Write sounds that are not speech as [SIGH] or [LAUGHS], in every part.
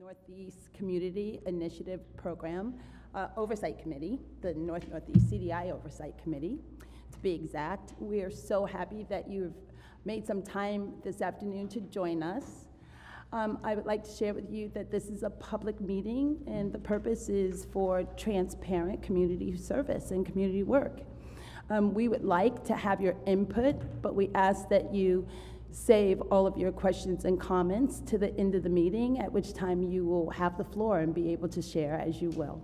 Northeast Community Initiative Program uh, Oversight Committee, the North Northeast CDI Oversight Committee, to be exact. We are so happy that you've made some time this afternoon to join us. Um, I would like to share with you that this is a public meeting, and the purpose is for transparent community service and community work. Um, we would like to have your input, but we ask that you save all of your questions and comments to the end of the meeting, at which time you will have the floor and be able to share as you will.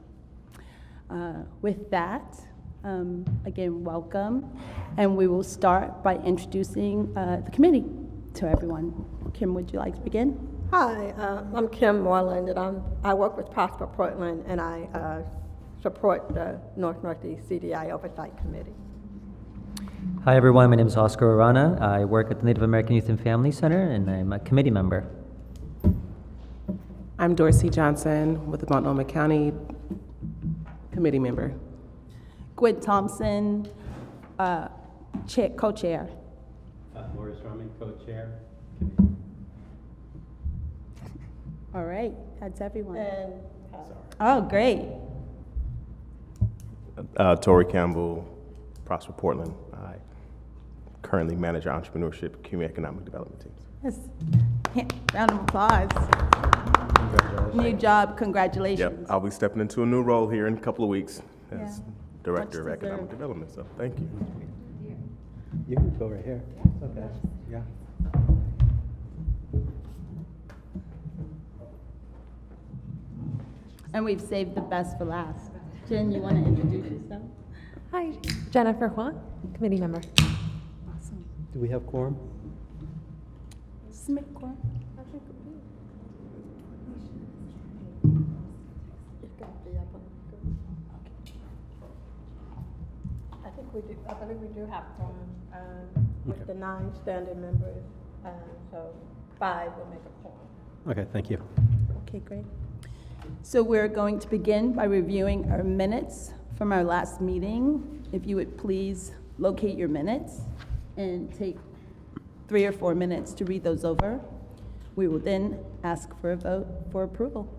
Uh, with that, um, again, welcome, and we will start by introducing uh, the committee to everyone. Kim, would you like to begin? Hi, uh, I'm Kim Moreland, and I'm, I work with Prosper Portland, and I uh, support the North Northeast CDI Oversight Committee. Hi, everyone. My name is Oscar Arana. I work at the Native American Youth and Family Center, and I'm a committee member. I'm Dorsey Johnson with the Multnomah County Committee Member. Gwen Thompson, uh, chair, co-chair. Uh, Morris Drummond, co-chair. All right, that's everyone. And Oh, great. Uh, Tori Campbell, Prosper Portland. I currently manage our entrepreneurship, community economic development teams. Yes. [LAUGHS] Round of applause. New job, congratulations. Yep, I'll be stepping into a new role here in a couple of weeks Yeah. as Director of Economic deserved. Development, so thank you. You can go right here. Okay. Yeah. And we've saved the best for last. Jen, you want to introduce yourself? Hi, Jennifer Huang, committee member. Awesome. Do we have quorum? Smith Corp. it's got to be up on the screen. I think we do, I believe we do have one, um, with the nine standing members, um, so five will make a quorum. Okay, thank you. Okay, great. So we're going to begin by reviewing our minutes from our last meeting. If you would please locate your minutes and take three or four minutes to read those over. We will then ask for a vote for approval.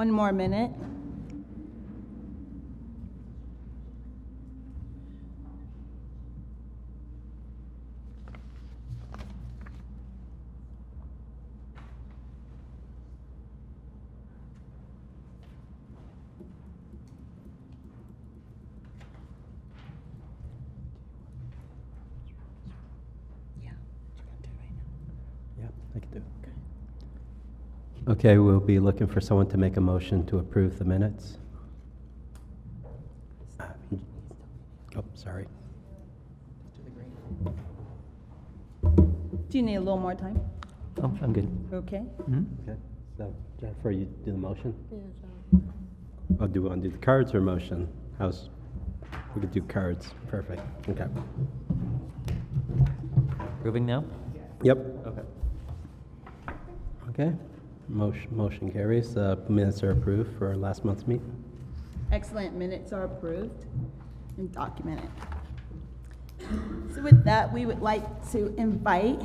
One more minute. Yeah, I can do it. Okay, we'll be looking for someone to make a motion to approve the minutes. Oh, sorry. Do you need a little more time? Oh, I'm good. Okay. Mhm. Okay, so Jennifer, you do the motion? Yes, Oh, do we want to do the cards or motion? How's, we could do cards, perfect, okay. Approving now? Yep. Okay. Okay, motion, motion carries, uh, minutes are approved for last month's meeting. Excellent minutes are approved and documented. So with that, we would like to invite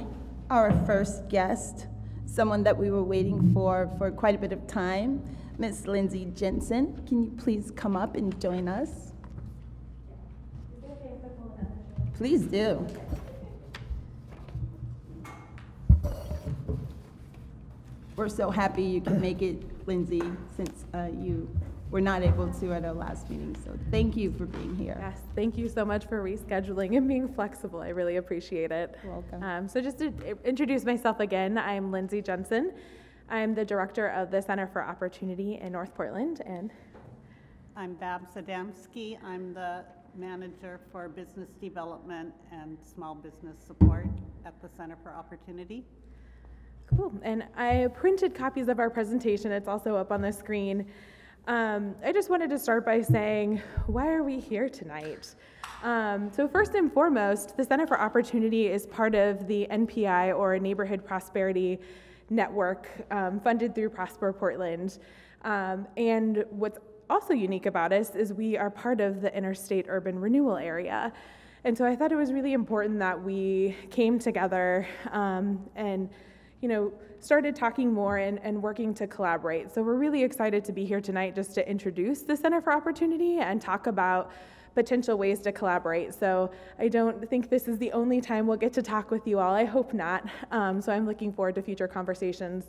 our first guest, someone that we were waiting for for quite a bit of time, Miss Lindsay Jensen. Can you please come up and join us? Please do. We're so happy you can make it, Lindsay, since uh, you were not able to at our last meeting. So thank you for being here. Yes, thank you so much for rescheduling and being flexible. I really appreciate it. You're welcome. Um, so just to introduce myself again, I'm Lindsay Jensen. I'm the director of the Center for Opportunity in North Portland, and I'm Babs Adamski. I'm the manager for business development and small business support at the Center for Opportunity. Cool. And I printed copies of our presentation. It's also up on the screen. Um, I just wanted to start by saying, why are we here tonight? Um, so, first and foremost, the Center for Opportunity is part of the NPI or Neighborhood Prosperity Network um, funded through Prosper Portland. Um, and what's also unique about us is we are part of the Interstate Urban Renewal Area. And so I thought it was really important that we came together um, and you know, started talking more and, and working to collaborate. So we're really excited to be here tonight just to introduce the Center for Opportunity and talk about potential ways to collaborate. So I don't think this is the only time we'll get to talk with you all. I hope not. Um, so I'm looking forward to future conversations.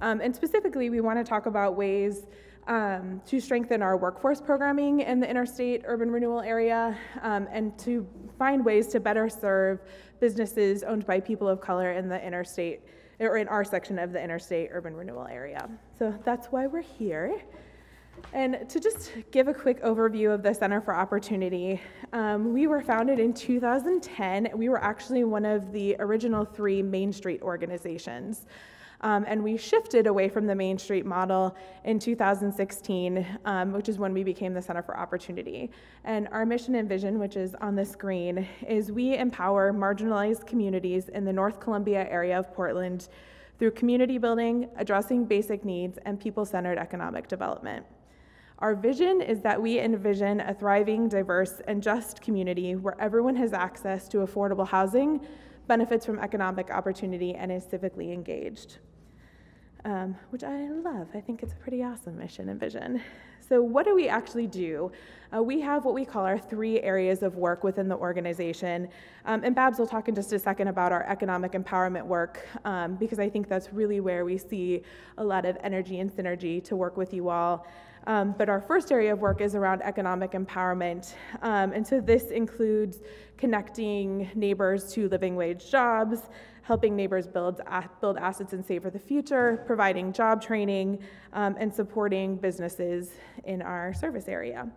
Um, and specifically, we want to talk about ways um, to strengthen our workforce programming in the interstate urban renewal area um, and to find ways to better serve businesses owned by people of color in the interstate or in our section of the interstate urban renewal area. So that's why we're here. And to just give a quick overview of the Center for Opportunity, um, we were founded in 2010. We were actually one of the original three Main Street organizations. Um, and we shifted away from the Main Street model in 2016, um, which is when we became the Center for Opportunity. And our mission and vision, which is on the screen, is we empower marginalized communities in the North Columbia area of Portland through community building, addressing basic needs, and people centered economic development. Our vision is that we envision a thriving, diverse, and just community where everyone has access to affordable housing, benefits from economic opportunity, and is civically engaged um, which I love. I think it's a pretty awesome mission and vision. So, what do we actually do? Uh, we have what we call our three areas of work within the organization. Um, and Babs will talk in just a second about our economic empowerment work, um, because I think that's really where we see a lot of energy and synergy to work with you all. Um, but our first area of work is around economic empowerment. Um, and so this includes connecting neighbors to living wage jobs, helping neighbors build, build assets and save for the future, providing job training, um, and supporting businesses in our service area.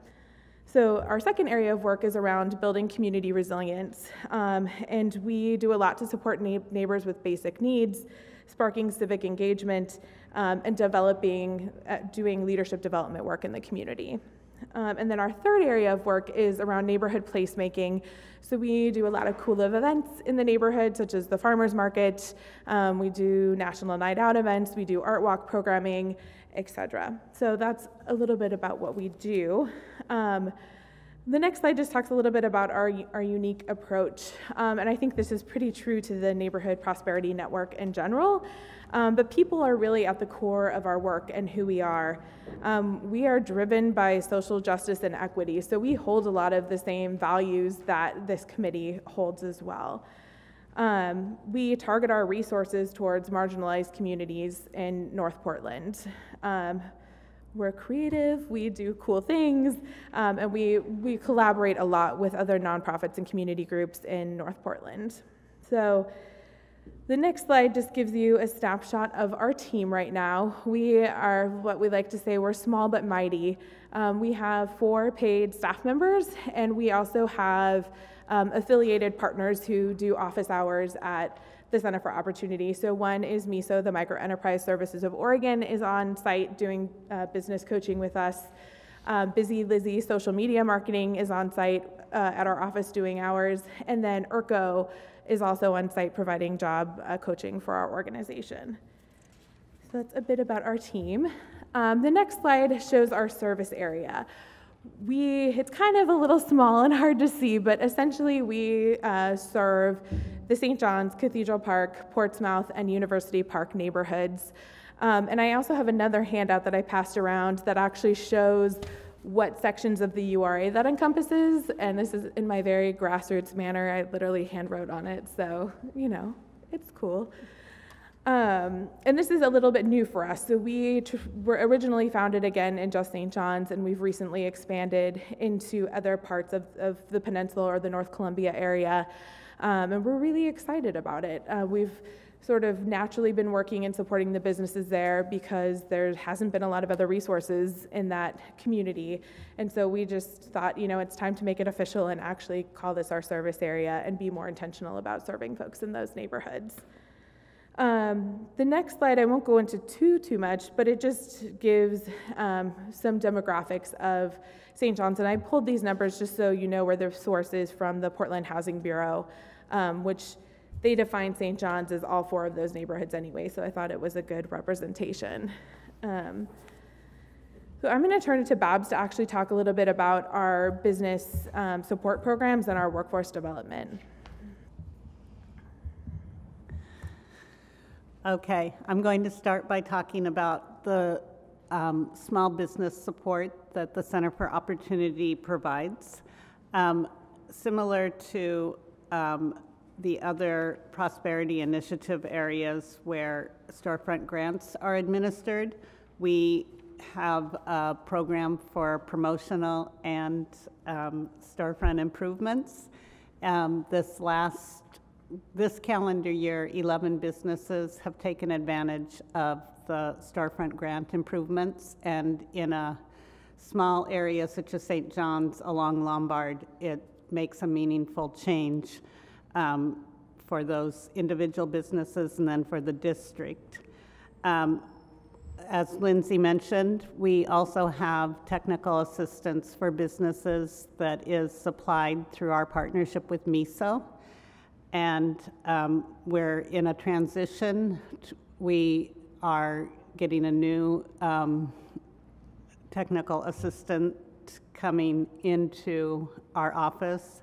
So, our second area of work is around building community resilience, um, and we do a lot to support neighbors with basic needs, sparking civic engagement, um, and developing, uh, doing leadership development work in the community. Um, and then our third area of work is around neighborhood placemaking. So we do a lot of cool events in the neighborhood, such as the farmers market. Um, we do national night out events. We do art walk programming, etc. So that's a little bit about what we do. Um, the next slide just talks a little bit about our, our unique approach. Um, and I think this is pretty true to the Neighborhood Prosperity Network in general. Um, but people are really at the core of our work and who we are. Um, we are driven by social justice and equity, so we hold a lot of the same values that this committee holds as well. Um, we target our resources towards marginalized communities in North Portland. Um, we're creative, we do cool things, um, and we, we collaborate a lot with other nonprofits and community groups in North Portland. So the next slide just gives you a snapshot of our team right now. We are what we like to say, we're small but mighty. Um, we have four paid staff members, and we also have um, affiliated partners who do office hours at the Center for Opportunity. So one is MESO, the Micro Enterprise Services of Oregon, is on site doing uh, business coaching with us. Um, Busy Lizzie Social Media Marketing is on site uh, at our office doing hours. And then IRCO is also on site providing job uh, coaching for our organization. So that's a bit about our team. Um, the next slide shows our service area. We it's kind of a little small and hard to see, but essentially we uh, serve the St. John's, Cathedral Park, Portsmouth, and University Park neighborhoods. Um, and I also have another handout that I passed around that actually shows what sections of the URA that encompasses. And this is in my very grassroots manner. I literally hand wrote on it, so you know, it's cool. Um, and this is a little bit new for us. So we tr- were originally founded again in just St. John's, and we've recently expanded into other parts of, of the peninsula or the North Columbia area. Um, and we're really excited about it. Uh, we've sort of naturally been working and supporting the businesses there because there hasn't been a lot of other resources in that community. And so we just thought, you know, it's time to make it official and actually call this our service area and be more intentional about serving folks in those neighborhoods. Um, the next slide, I won't go into too, too much, but it just gives um, some demographics of St. John's. And I pulled these numbers just so you know where the source is from the Portland Housing Bureau, um, which they define St. John's as all four of those neighborhoods anyway, so I thought it was a good representation. Um, so I'm going to turn it to Babs to actually talk a little bit about our business um, support programs and our workforce development. Okay, I'm going to start by talking about the um, small business support that the Center for Opportunity provides. Um, similar to um, the other prosperity initiative areas where storefront grants are administered, we have a program for promotional and um, storefront improvements. Um, this last this calendar year, 11 businesses have taken advantage of the storefront grant improvements, and in a small area such as St. John's along Lombard, it makes a meaningful change um, for those individual businesses and then for the district. Um, as Lindsay mentioned, we also have technical assistance for businesses that is supplied through our partnership with MESO and um, we're in a transition. We are getting a new um, technical assistant coming into our office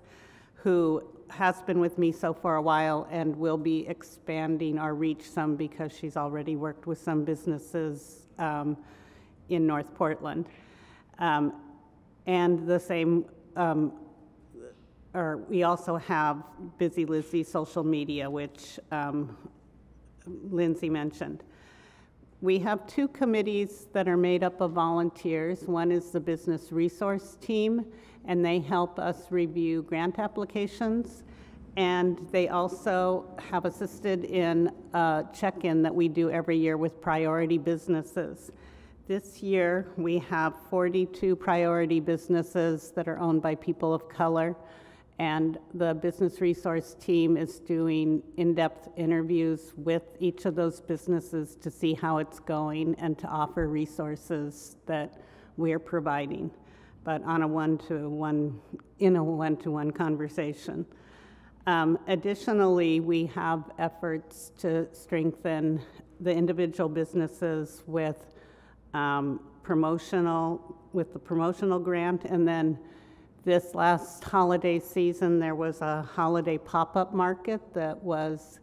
who has been with me so for a while and will be expanding our reach some because she's already worked with some businesses um, in North Portland. Um, and the same um, or we also have Busy Lizzie social media, which um, Lindsay mentioned. We have two committees that are made up of volunteers. One is the business resource team, and they help us review grant applications. And they also have assisted in a check-in that we do every year with priority businesses. This year, we have 42 priority businesses that are owned by people of color. And the business resource team is doing in-depth interviews with each of those businesses to see how it's going and to offer resources that we're providing, but on a one-to-one, in a one-to-one conversation. Um, additionally, we have efforts to strengthen the individual businesses with um, promotional, with the promotional grant, and then this last holiday season, there was a holiday pop-up market that was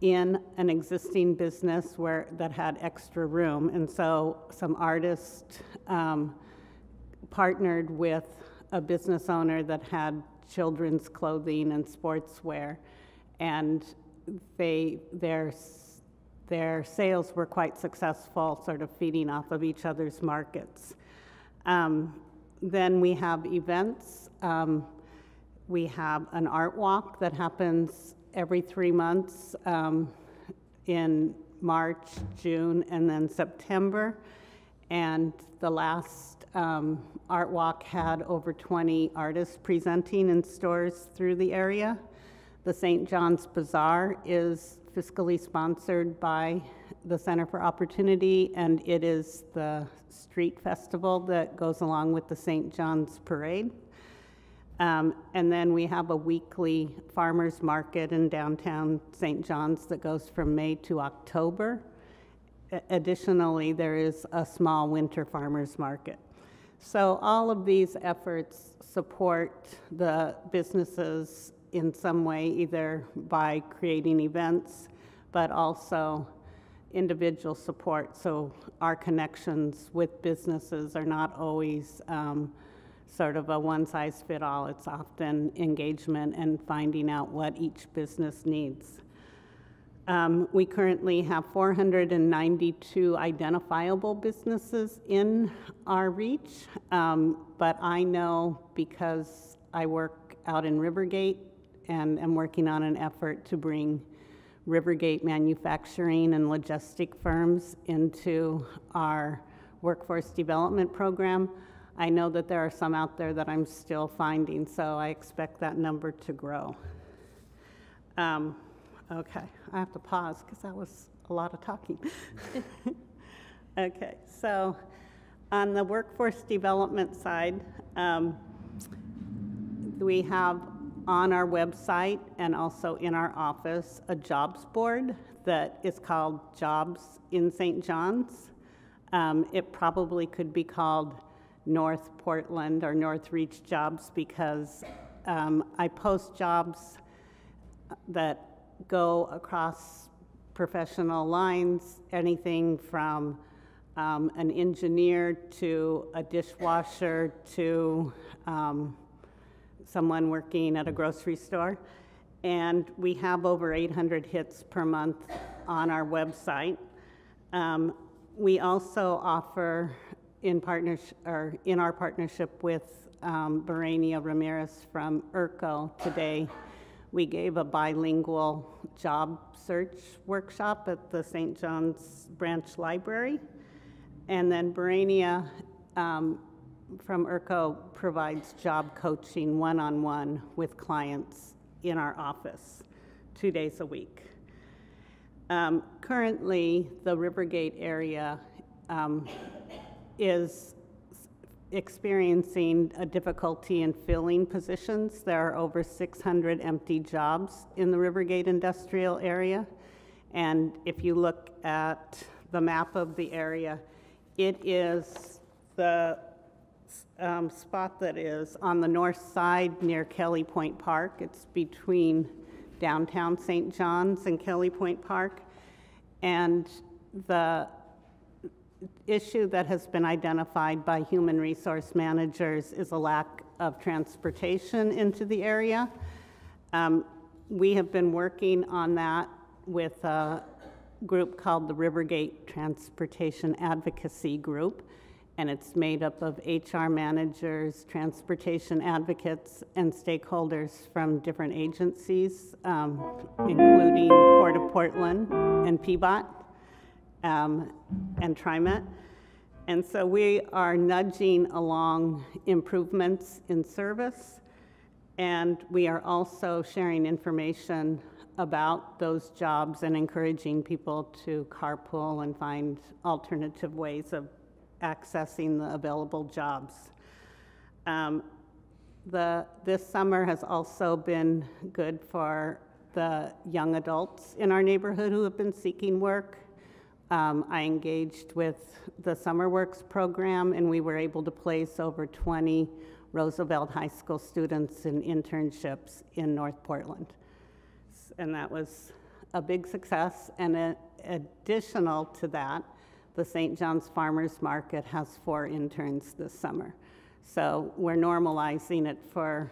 in an existing business where that had extra room, and so some artists um, partnered with a business owner that had children's clothing and sportswear, and they their their sales were quite successful, sort of feeding off of each other's markets. Um, then we have events. Um, we have an art walk that happens every three months um, in March, June, and then September. And the last um, art walk had over 20 artists presenting in stores through the area. The St. John's Bazaar is fiscally sponsored by the Center for Opportunity, and it is the street festival that goes along with the St. John's Parade. Um, and then we have a weekly farmers market in downtown St. John's that goes from May to October. A- additionally, there is a small winter farmers market. So all of these efforts support the businesses in some way, either by creating events, but also individual support. So our connections with businesses are not always um, sort of a one-size-fit-all. It's often engagement and finding out what each business needs. Um, we currently have 492 identifiable businesses in our reach, um, but I know because I work out in Rivergate and am working on an effort to bring Rivergate manufacturing and logistic firms into our workforce development program. I know that there are some out there that I'm still finding, so I expect that number to grow. Um, okay, I have to pause because that was a lot of talking. [LAUGHS] okay, so on the workforce development side, um, we have on our website and also in our office a jobs board that is called Jobs in St. John's. Um, it probably could be called North Portland or North Reach Jobs because um, I post jobs that go across professional lines, anything from um, an engineer to a dishwasher to um, someone working at a grocery store. And we have over 800 hits per month on our website. Um, we also offer in partnership or in our partnership with um, Barania Ramirez from IRCO today, we gave a bilingual job search workshop at the St. John's Branch Library. And then Barania um, from IRCO provides job coaching one-on-one with clients in our office, two days a week. Um, currently, the Rivergate area um, is experiencing a difficulty in filling positions. There are over 600 empty jobs in the Rivergate industrial area. And if you look at the map of the area, it is the um, spot that is on the north side near Kelly Point Park. It's between downtown St. John's and Kelly Point Park. And the issue that has been identified by human resource managers is a lack of transportation into the area. Um, we have been working on that with a group called the Rivergate Transportation Advocacy Group, and it's made up of HR managers, transportation advocates, and stakeholders from different agencies, um, including Port of Portland and PBOT um, and TriMet. And so we are nudging along improvements in service, and we are also sharing information about those jobs and encouraging people to carpool and find alternative ways of accessing the available jobs. Um, the, this summer has also been good for the young adults in our neighborhood who have been seeking work. Um, I engaged with the Summer Works program, and we were able to place over 20 Roosevelt High School students in internships in North Portland. And that was a big success. And a, additional to that, the St. John's Farmers Market has four interns this summer. So we're normalizing it for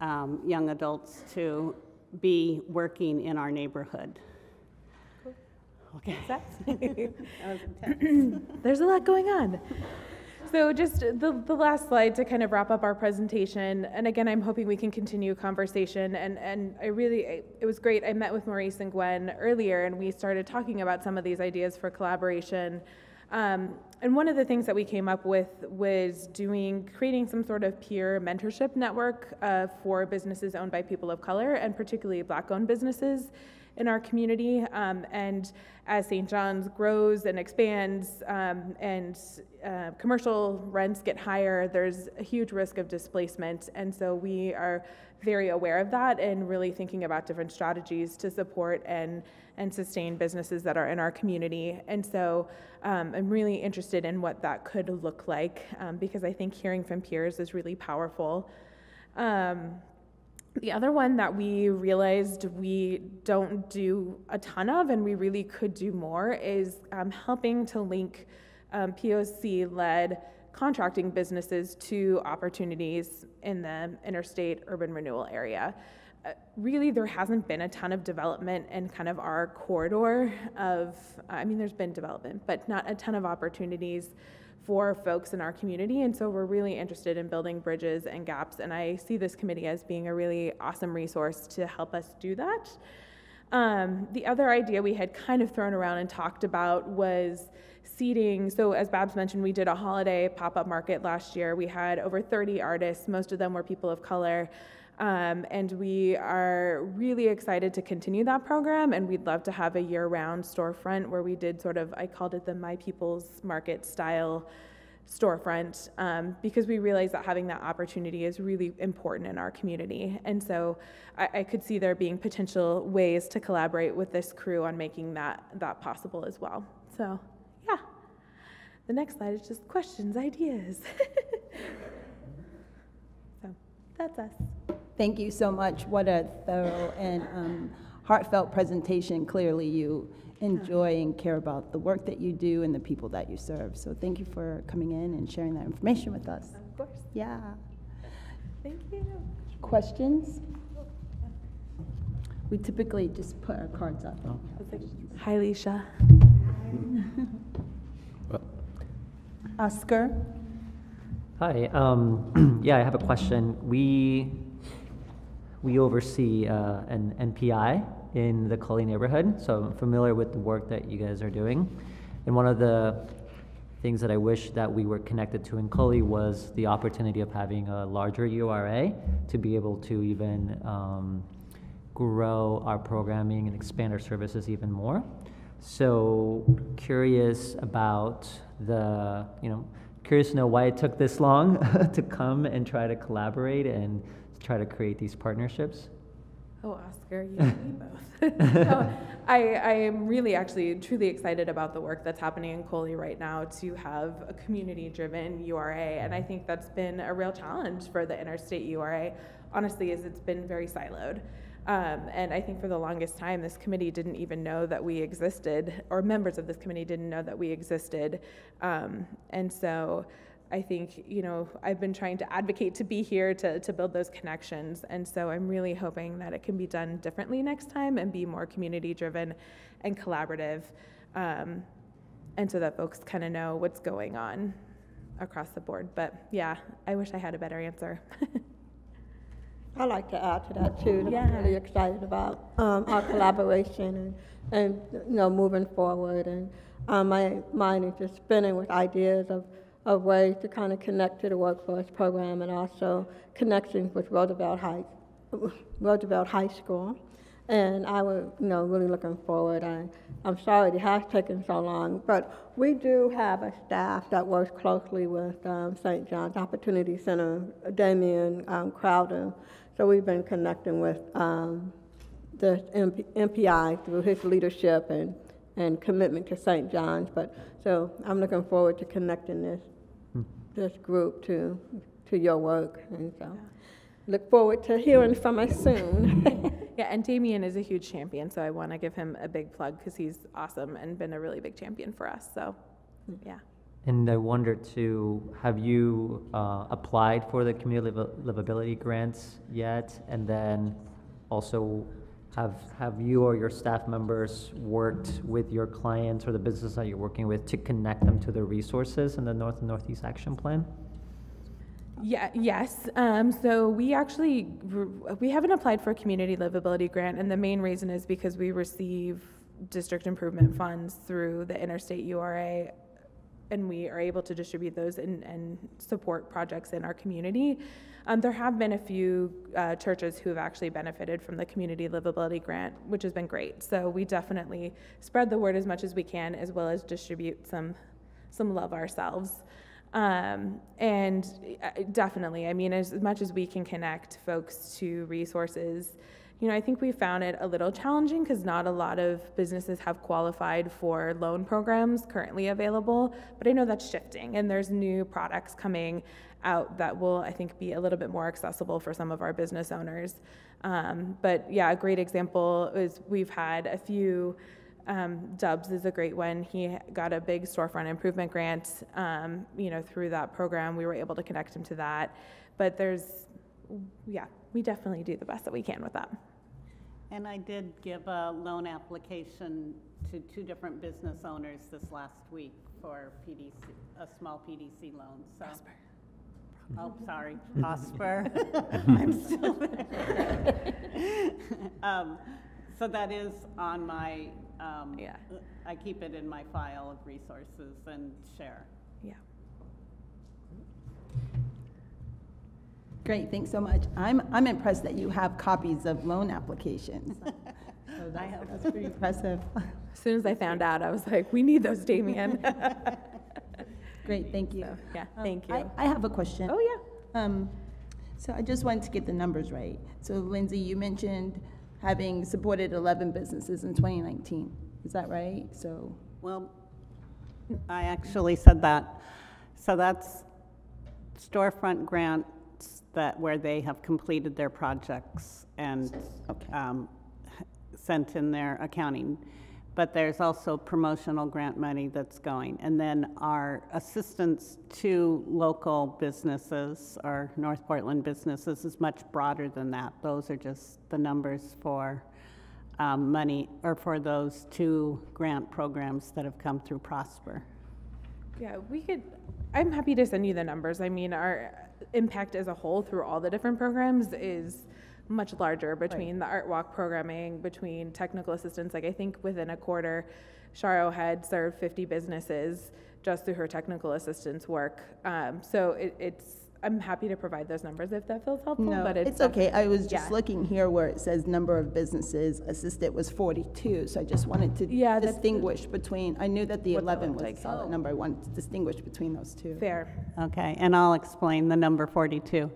um, young adults to be working in our neighborhood. Okay. [LAUGHS] [LAUGHS] There's a lot going on. So just the, the last slide to kind of wrap up our presentation. And again, I'm hoping we can continue conversation. And, and I really, it was great. I met with Maurice and Gwen earlier and we started talking about some of these ideas for collaboration. Um, and one of the things that we came up with was doing, creating some sort of peer mentorship network uh, for businesses owned by people of color and particularly black owned businesses in our community. Um, and as St. John's grows and expands um, and uh, commercial rents get higher, there's a huge risk of displacement. And so we are very aware of that and really thinking about different strategies to support and, and sustain businesses that are in our community. And so um, I'm really interested in what that could look like um, because I think hearing from peers is really powerful. Um, the other one that we realized we don't do a ton of and we really could do more is um, helping to link um, POC led contracting businesses to opportunities in the interstate urban renewal area. Uh, really, there hasn't been a ton of development in kind of our corridor of, I mean, there's been development, but not a ton of opportunities for folks in our community. And so we're really interested in building bridges and gaps. And I see this committee as being a really awesome resource to help us do that. Um, the other idea we had kind of thrown around and talked about was seating. So, as Babs mentioned, we did a holiday pop up market last year. We had over 30 artists, most of them were people of color. Um, and we are really excited to continue that program. And we'd love to have a year round storefront where we did sort of, I called it the My People's Market style storefront um, because we realize that having that opportunity is really important in our community. And so I, I, could see there being potential ways to collaborate with this crew on making that, that possible as well. So, yeah. The next slide is just questions, ideas. [LAUGHS] so that's us. Thank you so much. What a thorough and um, heartfelt presentation. Clearly, you enjoy and care about the work that you do and the people that you serve. So, thank you for coming in and sharing that information with us. Of course. Yeah. Thank you. Questions? We typically just put our cards up. Oh. Hi, Leisha. Oscar? Hi. Um, [CLEARS THROAT] yeah, I have a question. We we oversee uh, an NPI in the Cully neighborhood, so I'm familiar with the work that you guys are doing. And one of the things that I wish that we were connected to in Cully was the opportunity of having a larger URA to be able to even um, grow our programming and expand our services even more. So curious about the, you know, curious to know why it took this long [LAUGHS] to come and try to collaborate and try to create these partnerships? Oh, Oscar, you [LAUGHS] and me both. [LAUGHS] no, I, I am really actually truly excited about the work that's happening in Cully right now to have a community driven URA. And I think that's been a real challenge for the interstate URA, honestly, is it's been very siloed. Um, and I think for the longest time, this committee didn't even know that we existed, or members of this committee didn't know that we existed. Um, and so I think, you know, I've been trying to advocate to be here to, to build those connections. And so I'm really hoping that it can be done differently next time and be more community driven and collaborative. Um, and so that folks kind of know what's going on across the board. But yeah, I wish I had a better answer. [LAUGHS] I'd like to add to that too. Yeah. I'm really excited about um, our collaboration and, and, you know, moving forward. And um, my mind is just spinning with ideas of of ways to kind of connect to the workforce program and also connections with Roosevelt High, Roosevelt High School. And I was, you know, really looking forward. I, I'm sorry it has taken so long, but we do have a staff that works closely with um, St. John's Opportunity Center, Damien um, Crowder. So we've been connecting with um, the MP, MPI through his leadership and, and commitment to St. John's. But so I'm looking forward to connecting this this group to, to your work. And so look forward to hearing from us soon. [LAUGHS] yeah, and Damien is a huge champion, so I want to give him a big plug because he's awesome and been a really big champion for us. So, yeah. And I wonder too, have you uh, applied for the community livability grants yet? And then also, have, have you or your staff members worked with your clients or the business that you're working with to connect them to the resources in the North and Northeast Action Plan? Yeah, yes. Um, so we actually, we haven't applied for a community livability grant, and the main reason is because we receive district improvement funds through the interstate URA and we are able to distribute those and, and support projects in our community. Um, there have been a few uh, churches who have actually benefited from the community livability grant, which has been great. So we definitely spread the word as much as we can, as well as distribute some some love ourselves. Um, and uh, definitely, I mean, as much as we can connect folks to resources, you know, I think we found it a little challenging because not a lot of businesses have qualified for loan programs currently available, but I know that's shifting and there's new products coming out that will, I think, be a little bit more accessible for some of our business owners. Um, but yeah, a great example is we've had a few um, Dubs is a great one. He got a big storefront improvement grant. Um, you know, through that program, we were able to connect him to that. But there's, yeah, we definitely do the best that we can with that. And I did give a loan application to two different business owners this last week for PDC, a small PDC loan, so. Oh, sorry, Prosper. [LAUGHS] I'm still there. Um, So that is on my, um, Yeah. I keep it in my file of resources and share. Yeah. Great, thanks so much. I'm, I'm impressed that you have copies of loan applications. [LAUGHS] So that's, that's pretty impressive. As soon as I found out, I was like, we need those, Damien. [LAUGHS] Great, thank you. yeah, Um, thank you. I have a question. Oh, yeah. Um, so I just wanted to get the numbers right. So Lindsay, you mentioned having supported 11 businesses in 2019. Is that right? So, Well, I actually said that. So that's storefront grants that, where they have completed their projects and Okay. um, sent in their accounting. But there's also promotional grant money that's going. And then our assistance to local businesses, our North Portland businesses, is much broader than that. Those are just the numbers for um, money, or for those two grant programs that have come through Prosper. Yeah, we could, I'm happy to send you the numbers. I mean, our impact as a whole through all the different programs is much larger between the Art Walk programming, between technical assistance. Like, I think within a quarter, Sharo had served 50 businesses just through her technical assistance work. Um, so it, it's, I'm happy to provide those numbers if that feels helpful, no, but it's. it's okay. I was yeah. just looking here where it says number of businesses assisted was 42. So I just wanted to Yeah, that's- distinguish between, I knew that the What that 11 looked was a like. solid Oh. number. I wanted to distinguish between those two. Fair. Okay, and I'll explain the number 42.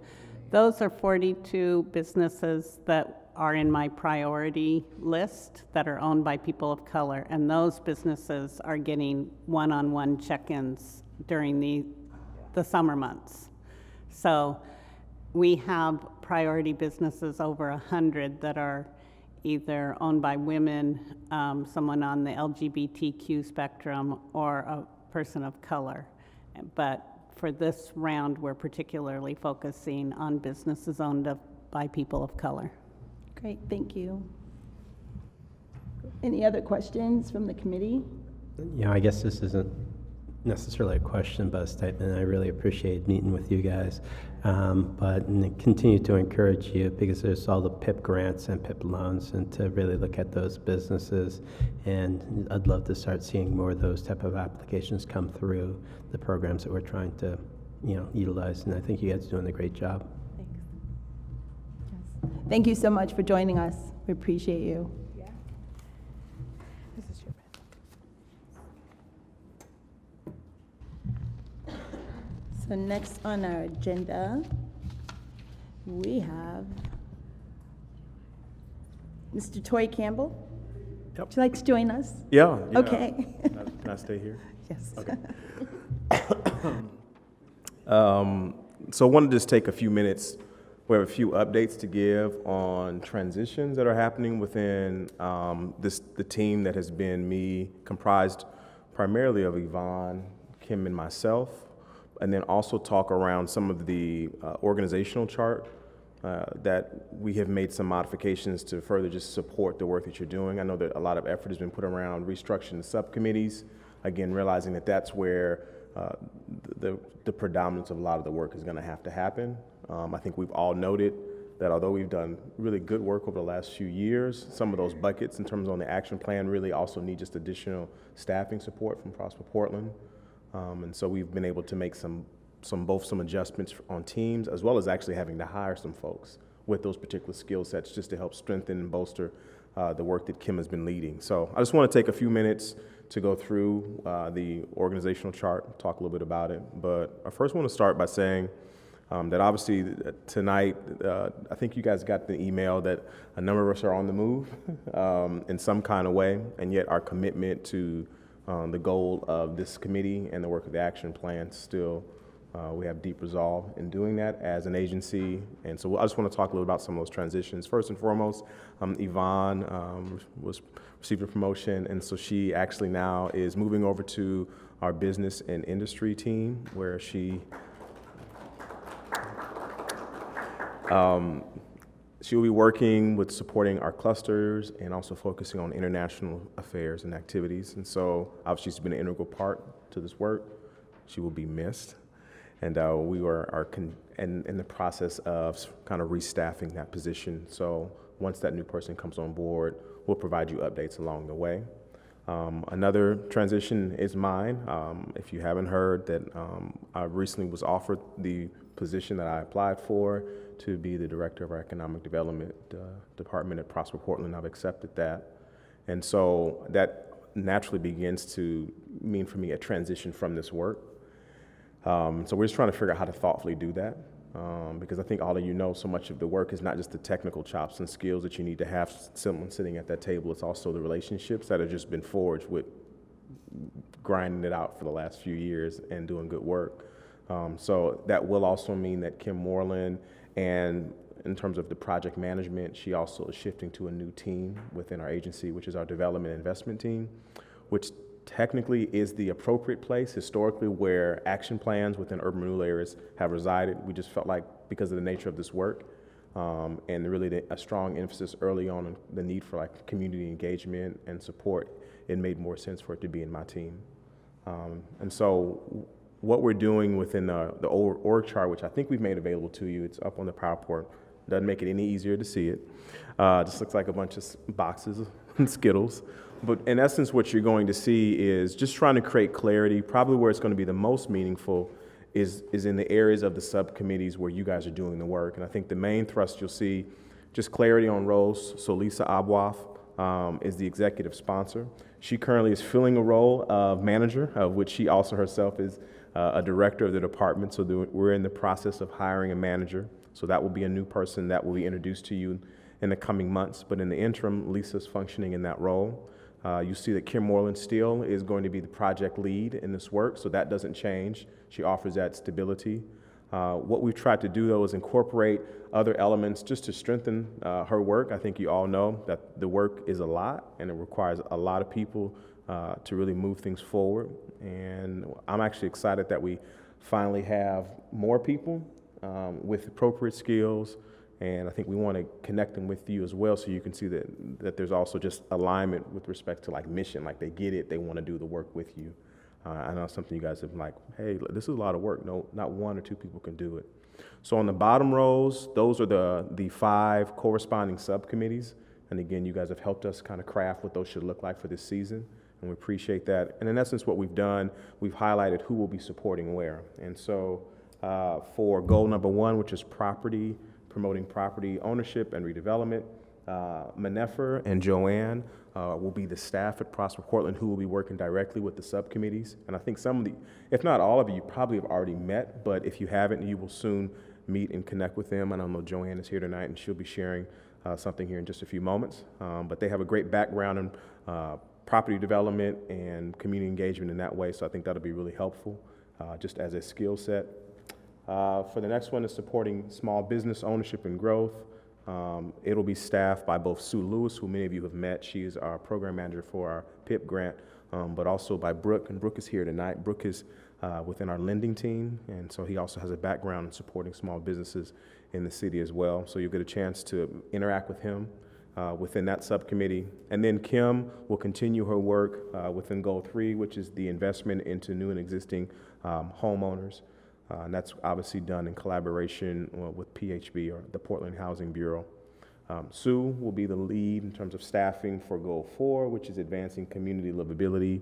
Those are 42 businesses that are in my priority list that are owned by people of color, and those businesses are getting one-on-one check-ins during the, the summer months. So we have priority businesses over 100 that are either owned by women, um, someone on the LGBTQ spectrum, or a person of color. But for this round, we're particularly focusing on businesses owned of- by people of color. Great, thank you. Any other questions from the committee? Yeah, I guess this isn't necessarily a question, but a statement. I really appreciate meeting with you guys. Um, but continue to encourage you because there's all the PIP grants and PIP loans and to really look at those businesses. And I'd love to start seeing more of those type of applications come through the programs that we're trying to, you know, utilize. And I think you guys are doing a great job. Thanks. Yes. Thank you so much for joining us. We appreciate you. Yeah. This is your pen. So next on our agenda, we have Mr. Tory Campbell. Yep. Would you like to join us? Yeah. yeah. Okay. Can I- Can I stay here? [LAUGHS] Yes. [COUGHS] Um, So I wanted to just take a few minutes, we have a few updates to give on transitions that are happening within um, this, the team that has been me, comprised primarily of Yvonne, Kim, and myself, and then also talk around some of the uh, organizational chart uh, that we have made some modifications to further just support the work that you're doing. I know that a lot of effort has been put around restructuring the subcommittees, again, realizing that that's where uh, the, the predominance of a lot of the work is going to have to happen. Um, I think we've all noted that although we've done really good work over the last few years, some of those buckets in terms of on the action plan really also need just additional staffing support from Prosper Portland. Um, and so we've been able to make some, some, both some adjustments on teams as well as actually having to hire some folks with those particular skill sets just to help strengthen and bolster uh, the work that Kim has been leading. So I just want to take a few minutes to go through uh, the organizational chart, talk a little bit about it. But I first want to start by saying um, that obviously uh, tonight, uh, I think you guys got the email that a number of us are on the move [LAUGHS] um, in some kind of way, and yet our commitment to um, the goal of this committee and the work of the action plan still. Uh, we have deep resolve in doing that as an agency. And so I just want to talk a little about some of those transitions. First and foremost, um, Yvonne um, was received a promotion, and so she actually now is moving over to our business and industry team, where she um, she will be working with supporting our clusters and also focusing on international affairs and activities. And so, obviously, she's been an integral part to this work. She will be missed. And uh, we are, are in, in the process of kind of restaffing that position. So, once that new person comes on board, we'll provide you updates along the way. Um, another transition is mine. Um, if you haven't heard, that um, I recently was offered the position that I applied for to be the director of our economic development uh, department at Prosper Portland. I've accepted that. And so that naturally begins to mean for me a transition from this work. Um, so we're just trying to figure out how to thoughtfully do that. Um, because I think all of you know so much of the work is not just the technical chops and skills that you need to have someone sitting at that table, it's also the relationships that have just been forged with grinding it out for the last few years and doing good work. Um, so that will also mean that Kim Moreland and in terms of the project management, she also is shifting to a new team within our agency, which is our development investment team, which technically is the appropriate place historically where action plans within urban renewal areas have resided. We just felt like because of the nature of this work um, and really the, a strong emphasis early on the need for like community engagement and support, it made more sense for it to be in my team. Um, and so what we're doing within the, the org chart, which I think we've made available to you. It's up on the PowerPoint. Doesn't make it any easier to see it. Uh, just looks like a bunch of boxes [LAUGHS] and Skittles. But in essence, what you're going to see is just trying to create clarity. Probably where it's going to be the most meaningful is, is in the areas of the subcommittees where you guys are doing the work. And I think the main thrust you'll see just clarity on roles. So Lisa Abuaf um, is the executive sponsor. She currently is filling a role of manager, of which she also herself is uh, a director of the department. So we're in the process of hiring a manager. So that will be a new person that will be introduced to you in the coming months. But in the interim, Lisa's functioning in that role. Uh, you see that Kim Moreland Steele is going to be the project lead in this work, so that doesn't change. She offers that stability. Uh, what we've tried to do, though, is incorporate other elements just to strengthen uh, her work. I think you all know that the work is a lot and it requires a lot of people uh, to really move things forward. And I'm actually excited that we finally have more people um, with appropriate skills. And I think we want to connect them with you as well so you can see that, that there's also just alignment with respect to like mission, like they get it, they want to do the work with you. Uh, I know something you guys have been like, hey, this is a lot of work. No, not one or two people can do it. So on the bottom rows, those are the, the five corresponding subcommittees. And again, you guys have helped us kind of craft what those should look like for this season and we appreciate that. And in essence, what we've done, we've highlighted who will be supporting where. And so uh, for goal number one, which is property, promoting property ownership and redevelopment, uh, Manefer and Joanne uh, will be the staff at Prosper Portland who will be working directly with the subcommittees. And I think some of the, if not all of you, probably have already met, but if you haven't, you will soon meet and connect with them. And I know Joanne is here tonight and she'll be sharing uh, something here in just a few moments. Um, but they have a great background in uh, property development and community engagement in that way. So I think that'll be really helpful uh, just as a skill set. Uh, for the next one is supporting small business ownership and growth. Um, it'll be staffed by both Sue Lewis, who many of you have met. She is our program manager for our PIP grant, um, but also by Brooke, and Brooke is here tonight. Brooke is uh, within our lending team, and so he also has a background in supporting small businesses in the city as well. So you'll get a chance to interact with him uh, within that subcommittee. And then Kim will continue her work uh, within Goal 3, which is the investment into new and existing um, homeowners. Uh, and that's obviously done in collaboration uh, with PHB or the Portland Housing Bureau. Um, Sue will be the lead in terms of staffing for Goal 4, which is advancing community livability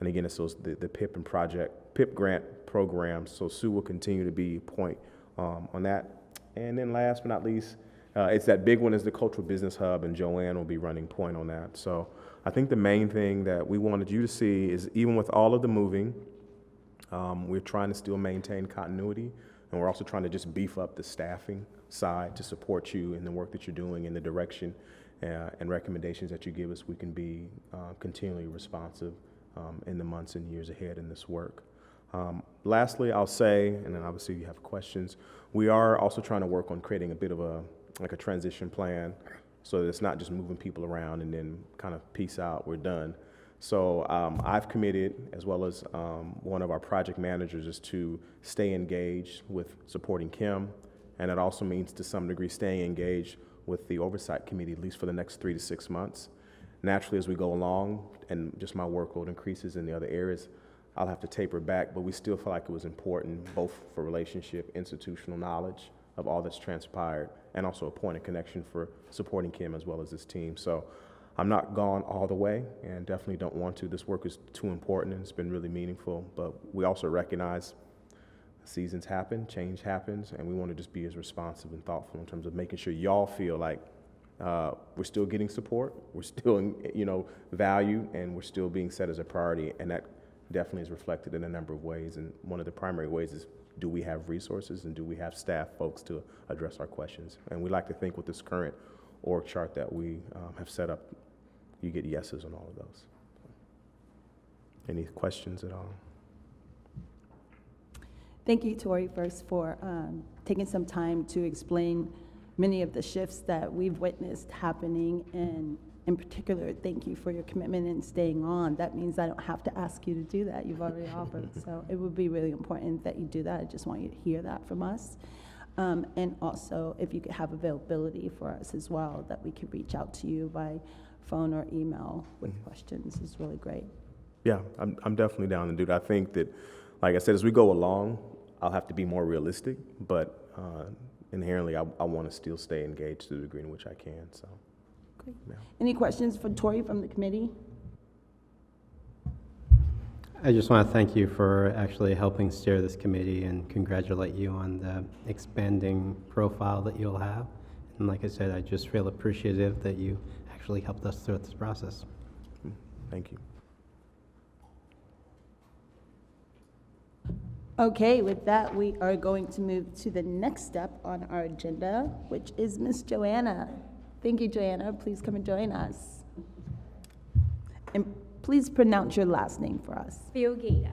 And again, it's those, the, the PIP and project, PIP grant programs. So Sue will continue to be point um, on that. And then last but not least, uh, it's that big one is the cultural business hub, and Joanne will be running point on that. So I think the main thing that we wanted you to see is even with all of the moving, um, we're trying to still maintain continuity, and we're also trying to just beef up the staffing side to support you in the work that you're doing in the direction uh, and recommendations that you give us. We can be uh, continually responsive um, in the months and years ahead in this work. Um, lastly, I'll say, and then obviously you have questions, we are also trying to work on creating a bit of a like a transition plan so that it's not just moving people around and then kind of peace out, we're done. So um, I've committed, as well as um, one of our project managers, is to stay engaged with supporting Kim, and it also means to some degree staying engaged with the oversight committee at least for the next three to six months. Naturally, as we go along and just my workload increases in the other areas, I'll have to taper back, but we still feel like it was important both for relationship, institutional knowledge of all that's transpired, and also a point of connection for supporting Kim as well as this team. So I'm not gone all the way and definitely don't want to. This work is too important and it's been really meaningful, but we also recognize seasons happen, change happens, and we want to just be as responsive and thoughtful in terms of making sure y'all feel like uh, we're still getting support, we're still, you know, value, and we're still being set as a priority, and that definitely is reflected in a number of ways. And one of the primary ways is do we have resources and do we have staff folks to address our questions? And we like to think with this current org chart that we um, have set up, you get yeses on all of those. Any questions at all? Thank you, Tory, first for um, taking some time to explain many of the shifts that we've witnessed happening. And in particular, thank you for your commitment and staying on. That means I don't have to ask you to do that. You've already [LAUGHS] offered. So it would be really important that you do that. I just want you to hear that from us. Um, and also, if you could have availability for us as well, that we could reach out to you by phone or email with Mhm. questions is really great. Yeah, I'm, I'm definitely down to do that. I think that, like I said, as we go along, I'll have to be more realistic, but uh, inherently, I, I want to still stay engaged to the degree in which I can. So, Great. Any questions for Tory from the committee? I just want to thank you for actually helping steer this committee and congratulate you on the expanding profile that you'll have. And like I said, I just feel appreciative that you actually helped us through this process. Thank you. Okay, with that, we are going to move to the next step on our agenda, which is Miss Joanna. Thank you, Joanna. Please come and join us. And please pronounce your last name for us. Filgueiras.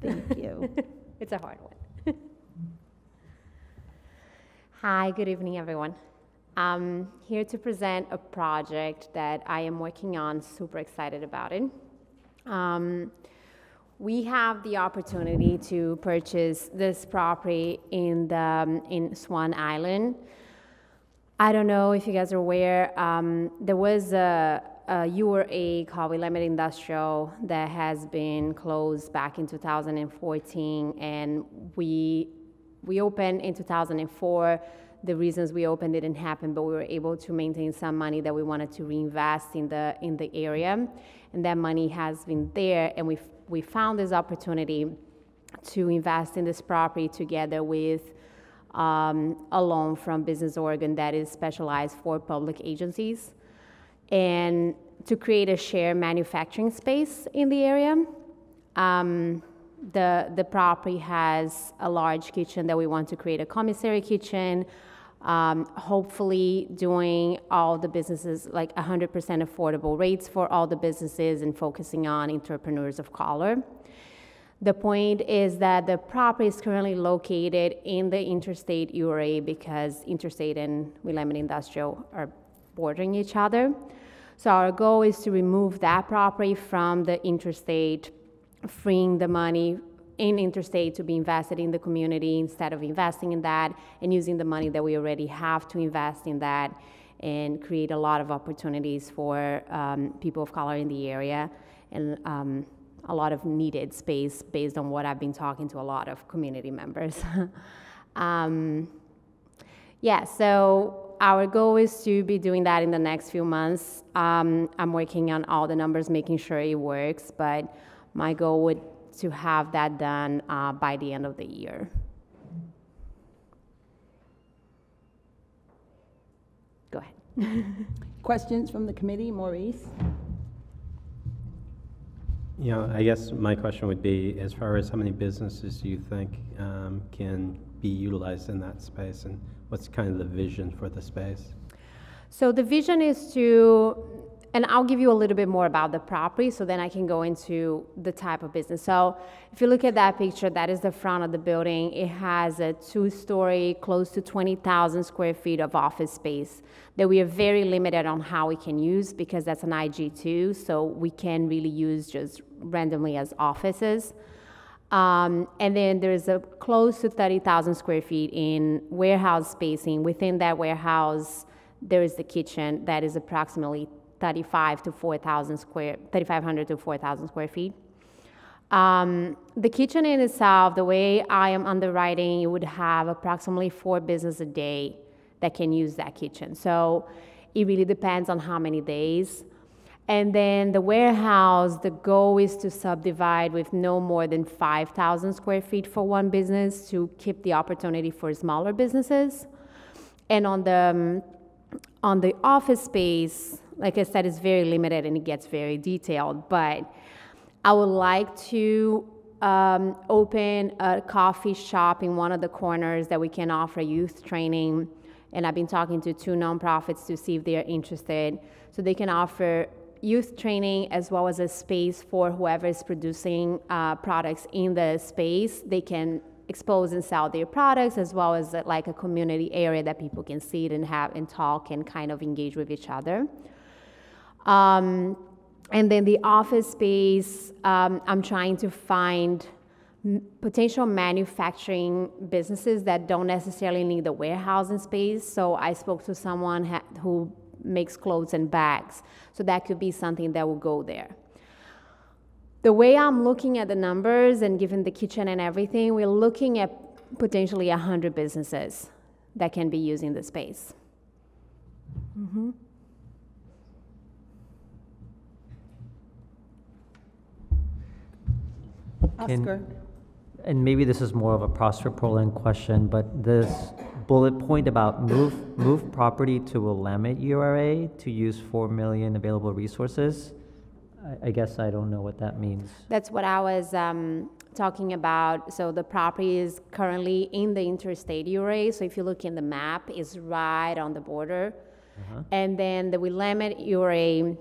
Thank you. [LAUGHS] it's a hard one. [LAUGHS] Hi, good evening, everyone. I'm here to present a project that I am working on, super excited about it. Um, we have the opportunity to purchase this property in, the, um, in Swan Island. I don't know if you guys are aware, um, there was a, a URA called Willamette Industrial that has been closed back in 2014, and we we opened in 2004. The reasons we opened didn't happen, but we were able to maintain some money that we wanted to reinvest in the in the area, and that money has been there, and we we found this opportunity to invest in this property together with um, a loan from Business Oregon that is specialized for public agencies, and to create a shared manufacturing space in the area. Um, the, the property has a large kitchen that we want to create a commissary kitchen, um, hopefully doing all the businesses like 100% affordable rates for all the businesses and focusing on entrepreneurs of color. The point is that the property is currently located in the interstate URA because interstate and Willamette Industrial are bordering each other. So our goal is to remove that property from the interstate, freeing the money in interstate to be invested in the community instead of investing in that and using the money that we already have to invest in that and create a lot of opportunities for um, people of color in the area and um, a lot of needed space based on what I've been talking to a lot of community members. [LAUGHS] um, yeah, so our goal is to be doing that in the next few months. Um, I'm working on all the numbers, making sure it works, but My goal would to have that done uh, by the end of the year. Go ahead. [LAUGHS] Questions from the committee, Maurice? You know, I guess my question would be, as far as how many businesses do you think um, can be utilized in that space? And what's kind of the vision for the space? So the vision is to, and I'll give you a little bit more about the property so then I can go into the type of business. So if you look at that picture, that is the front of the building. It has a two story, close to 20,000 square feet of office space that we are very limited on how we can use because that's an IG2, so we can really use just randomly as offices. Um, and then there's a close to 30,000 square feet in warehouse spacing. Within that warehouse, there is the kitchen that is approximately 35 to 4,000 square, 3,500 to 4,000 square feet. Um, the kitchen in itself, the way I am underwriting, you would have approximately four business a day that can use that kitchen. So it really depends on how many days. And then the warehouse, the goal is to subdivide with no more than 5,000 square feet for one business to keep the opportunity for smaller businesses. And on the um, on the office space, like I said, it's very limited and it gets very detailed. But I would like to um, open a coffee shop in one of the corners that we can offer youth training. And I've been talking to two nonprofits to see if they're interested. So they can offer youth training as well as a space for whoever is producing uh, products in the space. They can expose and sell their products as well as uh, like a community area that people can see it and have and talk and kind of engage with each other. Um, and then the office space, um, I'm trying to find potential manufacturing businesses that don't necessarily need the warehousing space. So I spoke to someone who makes clothes and bags. So that could be something that will go there. The way I'm looking at the numbers and given the kitchen and everything, we're looking at potentially 100 businesses that can be using the space. Can- Oscar? And maybe this is more of a Prosper Portland question, but this bullet point about move, move property to a Willamette URA to use 4 million available resources, I, I guess I don't know what that means. That's what I was um, talking about. So the property is currently in the interstate URA. So if you look in the map, it's right on the border. And then the Willamette URA,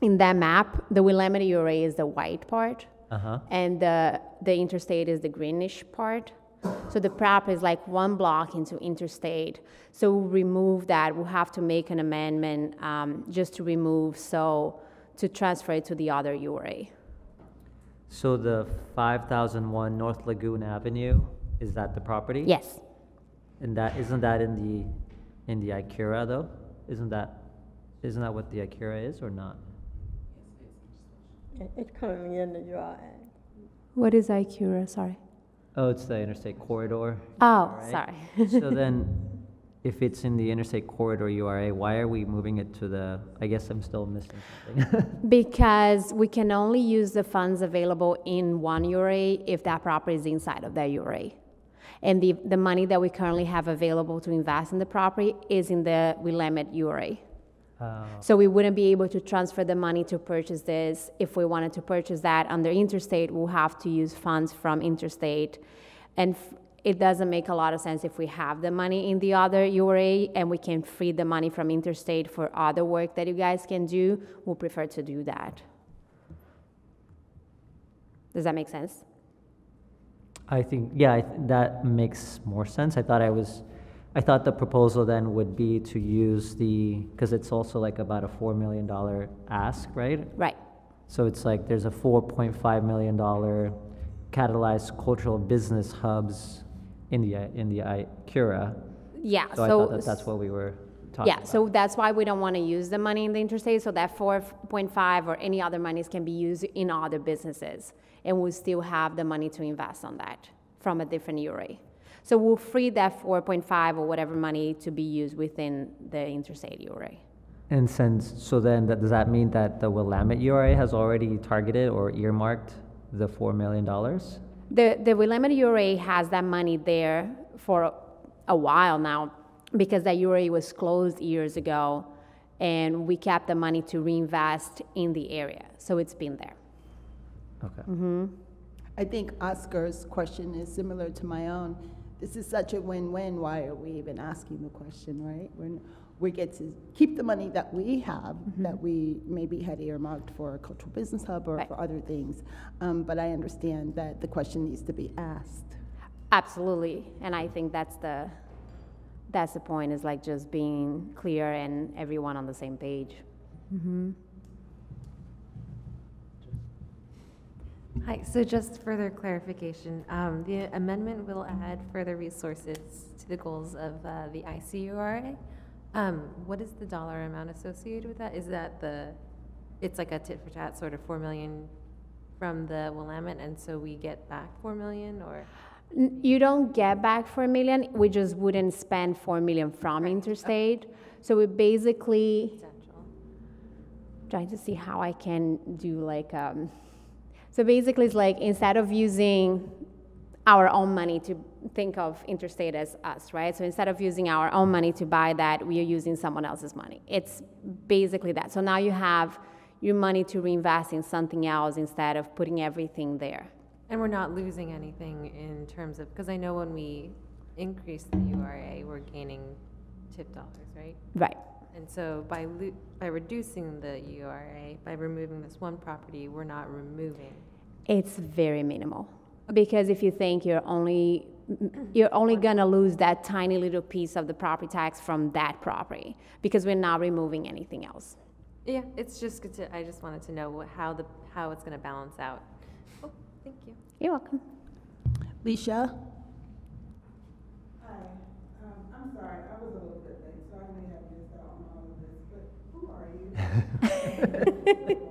in that map, the Willamette URA is the white part. Uh-huh. And the, the interstate is the greenish part. So the property is like one block into interstate. So we'll remove that. We'll have to make an amendment um, just to remove, so to transfer it to the other URA. So the 5001 North Lagoon Avenue, is that the property? Yes. And that, isn't that in the, in the ICURA though? Isn't that, isn't that what the ICURA is or not? It- It's currently in the URA. What is ICURA? Sorry. Oh, it's the interstate corridor. Oh, right? sorry. So [LAUGHS] then, if it's in the interstate corridor URA, why are we moving it to the, I guess I'm still missing something. [LAUGHS] Because we can only use the funds available in one URA if that property is inside of that URA. And the, the money that we currently have available to invest in the property is in the Willamette URA. Oh, So we wouldn't be able to transfer the money to purchase this. If we wanted to purchase that under interstate, we'll have to use funds from interstate. And f- it doesn't make a lot of sense if we have the money in the other URA and we can free the money from interstate for other work that you guys can do, we'll prefer to do that. Does that make sense? I think, yeah, I th- that makes more sense. I thought I was, I thought the proposal then would be to use the, because it's also like about a $4 million ask, right? Right. So it's like there's a $4.5 million catalyzed cultural business hubs in the, in the ICURA. Yeah, So I thought that that's what we were talking Yeah, about. so that's why we don't want to use the money in the interstate, so that four point five or any other monies can be used in other businesses. And we'll still have the money to invest on that from a different URA. So we'll free that four point five or whatever money to be used within the interstate URA. And since, so then, that, does that mean that the Willamette URA has already targeted or earmarked the $4 million? The, the Willamette URA has that money there for a, a while now because that URA was closed years ago and we kept the money to reinvest in the area. So it's been there. Okay. Mm-hmm. I think Oscar's question is similar to my own. This is such a win-win, why are we even asking the question, right? When we get to keep the money that we have, that we maybe had earmarked for a cultural business hub or Right. for other things. Um, But I understand that the question needs to be asked. Absolutely. And I think that's the, that's the point is like just being clear and everyone on the same page. Hi, so just further clarification, um, the amendment will add further resources to the goals of, uh, the ICURA. Um, what is the dollar amount associated with that? Is that the, it's like a tit for tat, sort of four million from the Willamette, and so we get back four million, or? You don't get back four million, we just wouldn't spend four million from interstate. So we basically, Potential. trying to see how I can do like, um, so basically it's like instead of using our own money to think of interstate as us, right? So instead of using our own money to buy that, we are using someone else's money. It's basically that. So now you have your money to reinvest in something else instead of putting everything there. And we're not losing anything in terms of, because I know when we increase the URA, we're gaining TIF dollars, right? Right. And so by lo- by reducing the URA, by removing this one property, we're not removing. It's very minimal because if you think you're only you're only gonna lose that tiny little piece of the property tax from that property because we're not removing anything else. Yeah, it's just good to, I just wanted to know wh- how the, how it's gonna balance out. Oh, thank you. You're welcome. Leisha? Hi, um, I'm sorry, I was a little [LAUGHS]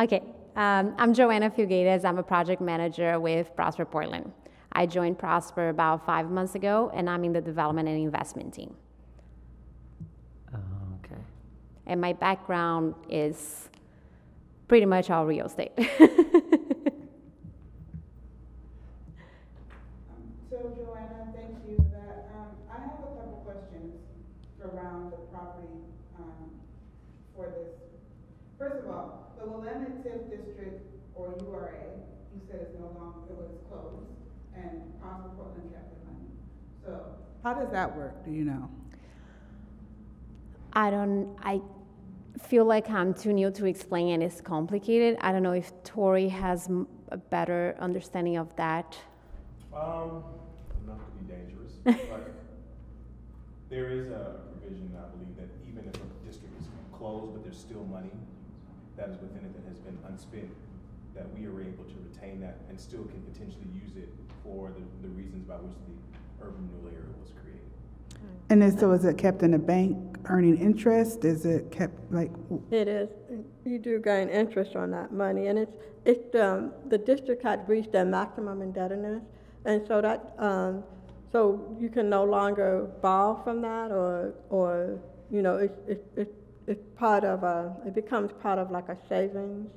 Okay, um, I'm Joanna Filgueiras. I'm a project manager with Prosper Portland. I joined Prosper about five months ago, and I'm in the development and investment team. Oh, okay. And my background is pretty much all real estate. [LAUGHS] So Joanna, thank you for that. Um, I have a couple questions around the property, um, for this. First of all, the Willamette TIF District, or URA, you said it's no longer, it was closed, and Prosper Portland kept the money. So, how does that work, do you know? I don't, I feel like I'm too new to explain and it's complicated. I don't know if Tory has a better understanding of that. Um, not to be dangerous, [LAUGHS] but there is a provision, I believe, that even if a district is closed, but there's still money that is within it that has been unspent, that we are able to retain that and still can potentially use it for the, the reasons by which the urban renewal area was created. And then, so is it kept in a bank earning interest? Is it kept, like, It is, you do gain interest on that money, and it's, it's, um, the district had reached their maximum indebtedness, and so that, um, so you can no longer borrow from that, or, or, you know, it's, it's, it's, it's part of a, it becomes part of like a savings,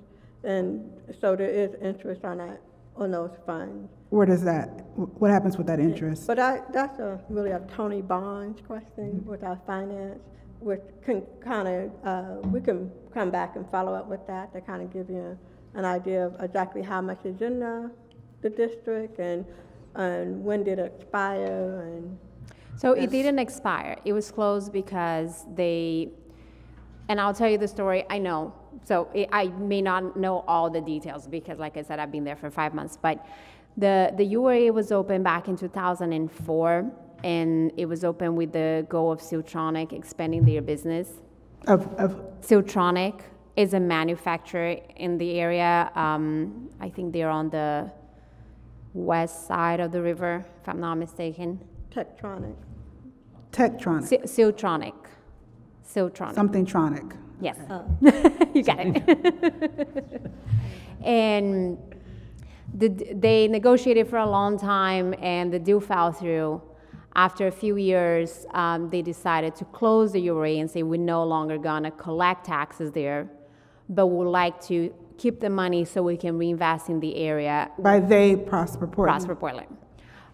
and so there is interest on that, on those funds. where does that, what happens with that interest? But I, that's a, really a Tony Bonds question with our finance, which can kind of, uh, we can come back and follow up with that to kind of give you an idea of exactly how much is in the, the district and, and when did it expire and, So it didn't expire. It was closed because they, and I'll tell you the story. I know. So it, I may not know all the details because, like I said, I've been there for five months. But the the URA was open back in 2004, and it was open with the goal of Siltronic expanding their business. Of, of, Siltronic is a manufacturer in the area. Um, I think they're on the west side of the river, if I'm not mistaken. Tektronix. Tektronic, Sil- Siltronic. Siltronic. something tronic. Yes. [LAUGHS] you got it. [LAUGHS] and the, they negotiated for a long time, and the deal fell through. After a few years, um, they decided to close the URA and say we're no longer gonna collect taxes there, but we'd like to keep the money so we can reinvest in the area By they, Prosper Portland? Prosper Portland.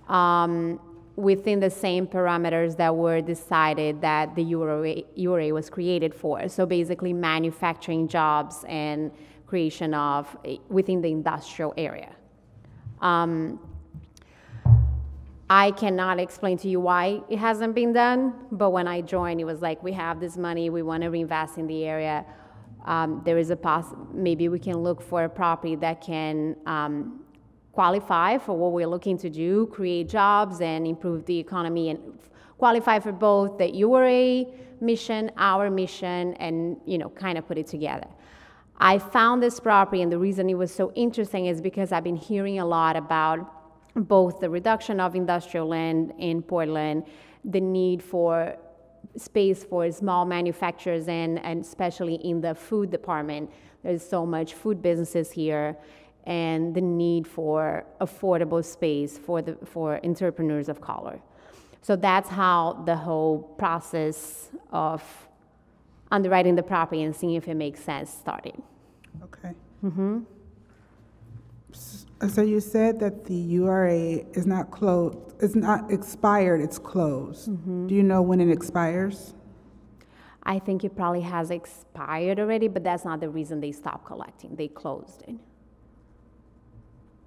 Um, within the same parameters that were decided that the URA, URA was created for. So basically, manufacturing jobs and creation of eh, within the industrial area. Um, I cannot explain to you why it hasn't been done, but when I joined, it was like, we have this money, we want to reinvest in the area. Um, there is a poss, maybe we can look for a property that can um, qualify for what we're looking to do, create jobs and improve the economy and qualify for both the URA mission, our mission, and, you know, kind of put it together. I found this property, and the reason it was so interesting is because I've been hearing a lot about both the reduction of industrial land in Portland, the need for space for small manufacturers and, and especially in the food department. There's so much food businesses here and the need for affordable space for, the, for entrepreneurs of color. So that's how the whole process of underwriting the property and seeing if it makes sense started. Okay. Mm-hmm. So you said that the URA is not closed, it's not expired, it's closed. Mm-hmm. Do you know when it expires? I think it probably has expired already, but that's not the reason they stopped collecting. They closed it.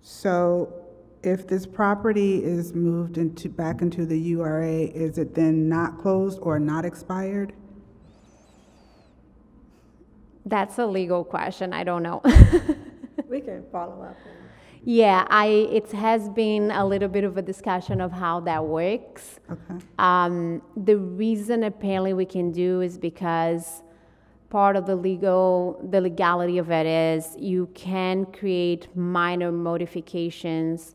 So if this property is moved into, back into the URA, is it then not closed or not expired? That's a legal question. I don't know. [LAUGHS] We can follow up. yeah, I it has been a little bit of a discussion of how that works. Okay. Um, the reason apparently we can do is because part of the legal, the legality of it is you can create minor modifications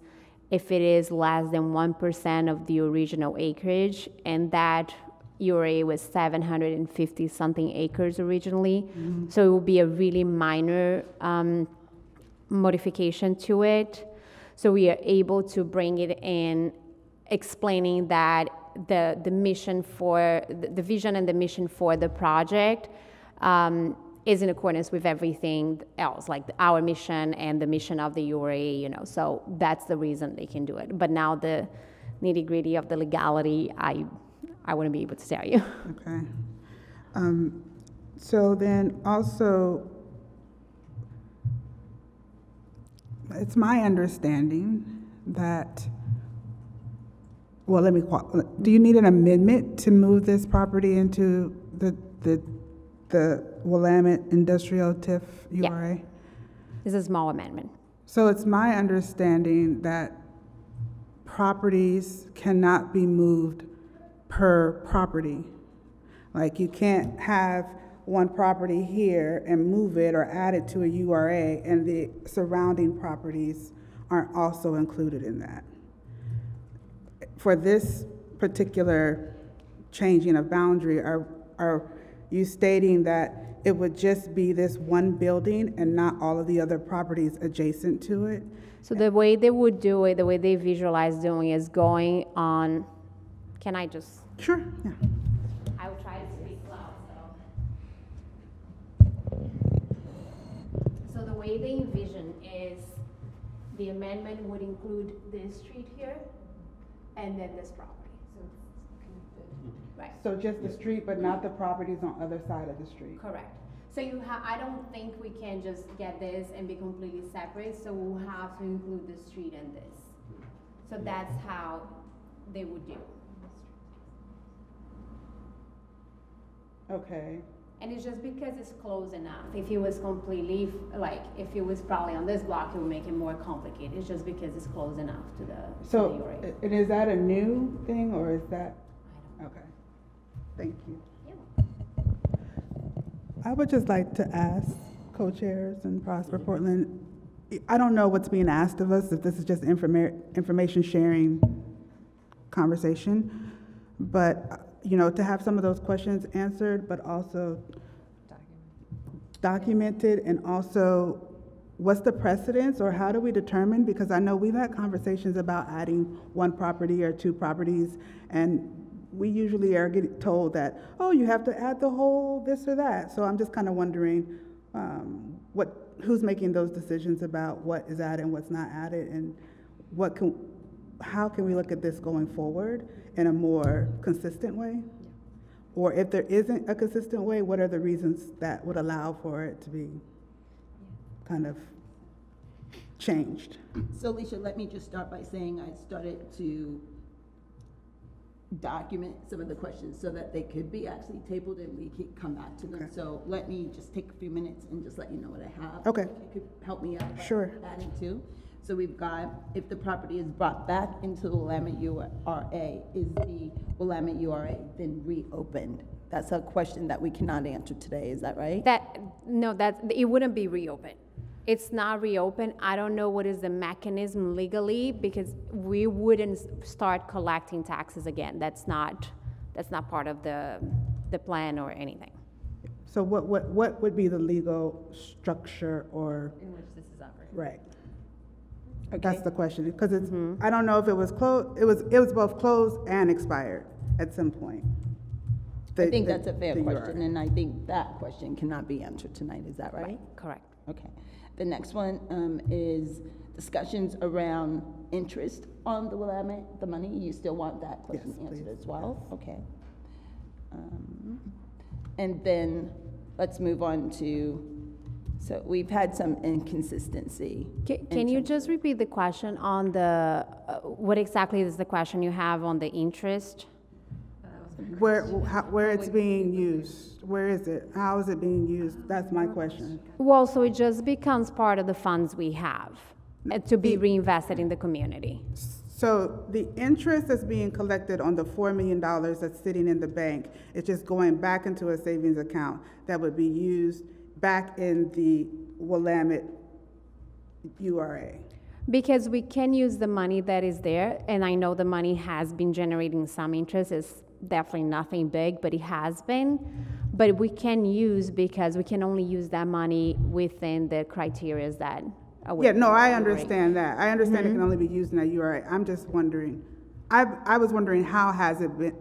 if it is less than 1% of the original acreage, and that URA was 750 something acres originally. So it will be a really minor um, modification to it. So we are able to bring it in, explaining that the, the mission for, the the vision and the mission for the project um, is in accordance with everything else, like our mission and the mission of the URA, you know. So that's the reason they can do it. But now the nitty gritty of the legality, I, I wouldn't be able to tell you. Okay. Um, So then also, it's my understanding that, well, let me, do you need an amendment to move this property into the, the, the Willamette Industrial TIF URA? Yeah. URA? It's a small amendment. So it's my understanding that properties cannot be moved per property. Like you can't have one property here and move it or add it to a URA and the surrounding properties aren't also included in that. For this particular changing of boundary, are, are you stating that it would just be this one building and not all of the other properties adjacent to it? So the way they would do it, the way they visualize doing is going on, can I just? Sure, yeah. I will try to speak loud, so. So the way they envision is the amendment would include this street here and then this property. So. Right, So just the street, but not the properties on other side of the street? correct. So you have, I don't think we can just get this and be completely separate, so we'll have to include the street in this. So that's how they would do. Okay, And it's just because it's close enough. If it was completely, like, if it was probably on this block, it would make it more complicated. It's just because it's close enough to the, to the so, URA. and is that a new thing, or is that, okay, thank you. I would just like to ask co-chairs and Prosper Portland, I don't know what's being asked of us, if this is just informa- information sharing conversation, but, you know, to have some of those questions answered, but also documented, and also what's the precedence or how do we determine? Because I know we've had conversations about adding one property or two properties and we usually are getting told that, oh, you have to add the whole this or that. So I'm just kind of wondering, um, what, who's making those decisions about what is added and what's not added and what can, how can we look at this going forward in a more consistent way? Or if there isn't a consistent way, what are the reasons that would allow for it to be kind of changed? So Alicia, let me just start by saying I started to document some of the questions so that they could be actually tabled and we could come back to them. Okay. So let me just take a few minutes and just let you know what I have. Okay. If you could help me out. Sure. Adding to. So we've got, if the property is brought back into the Willamette URA, is the Willamette URA then reopened? That's a question that we cannot answer today, is that right? That, no, that, it wouldn't be reopened. It's not reopened. I don't know what is the mechanism legally because we wouldn't start collecting taxes again. That's not, that's not part of the, the plan or anything. So what, what, what would be the legal structure or, In which this is operating. right? Okay. That's the question, because it's, mm-hmm. I don't know if it was closed, it was, it was both closed and expired at some point. I think the- that's a fair question, URA. and I think that question cannot be answered tonight, is that right? Correct. Okay. The next one um, is discussions around interest on the Willamette, the money. You still want that question Yes, answered please. as well? Okay. Um, And then let's move on to, so we've had some inconsistency. Ca- in Can you just repeat the question on the, uh, what exactly is the question you have on the interest? Where, how, where it's being used, where is it? How is it being used? That's my question. Well, so it just becomes part of the funds we have uh, to be reinvested in the community. So the interest that's being collected on the four million dollars that's sitting in the bank, it's just going back into a savings account that would be used back in the Willamette URA. Because we can use the money that is there, and I know the money has been generating some interest, it's definitely nothing big, but it has been. But we can use, because we can only use that money within the criterias that. Yeah, no, I within the rate. understand that. I understand it can mm-hmm. only be used in that URA. I'm just wondering, I, I was wondering how has it been,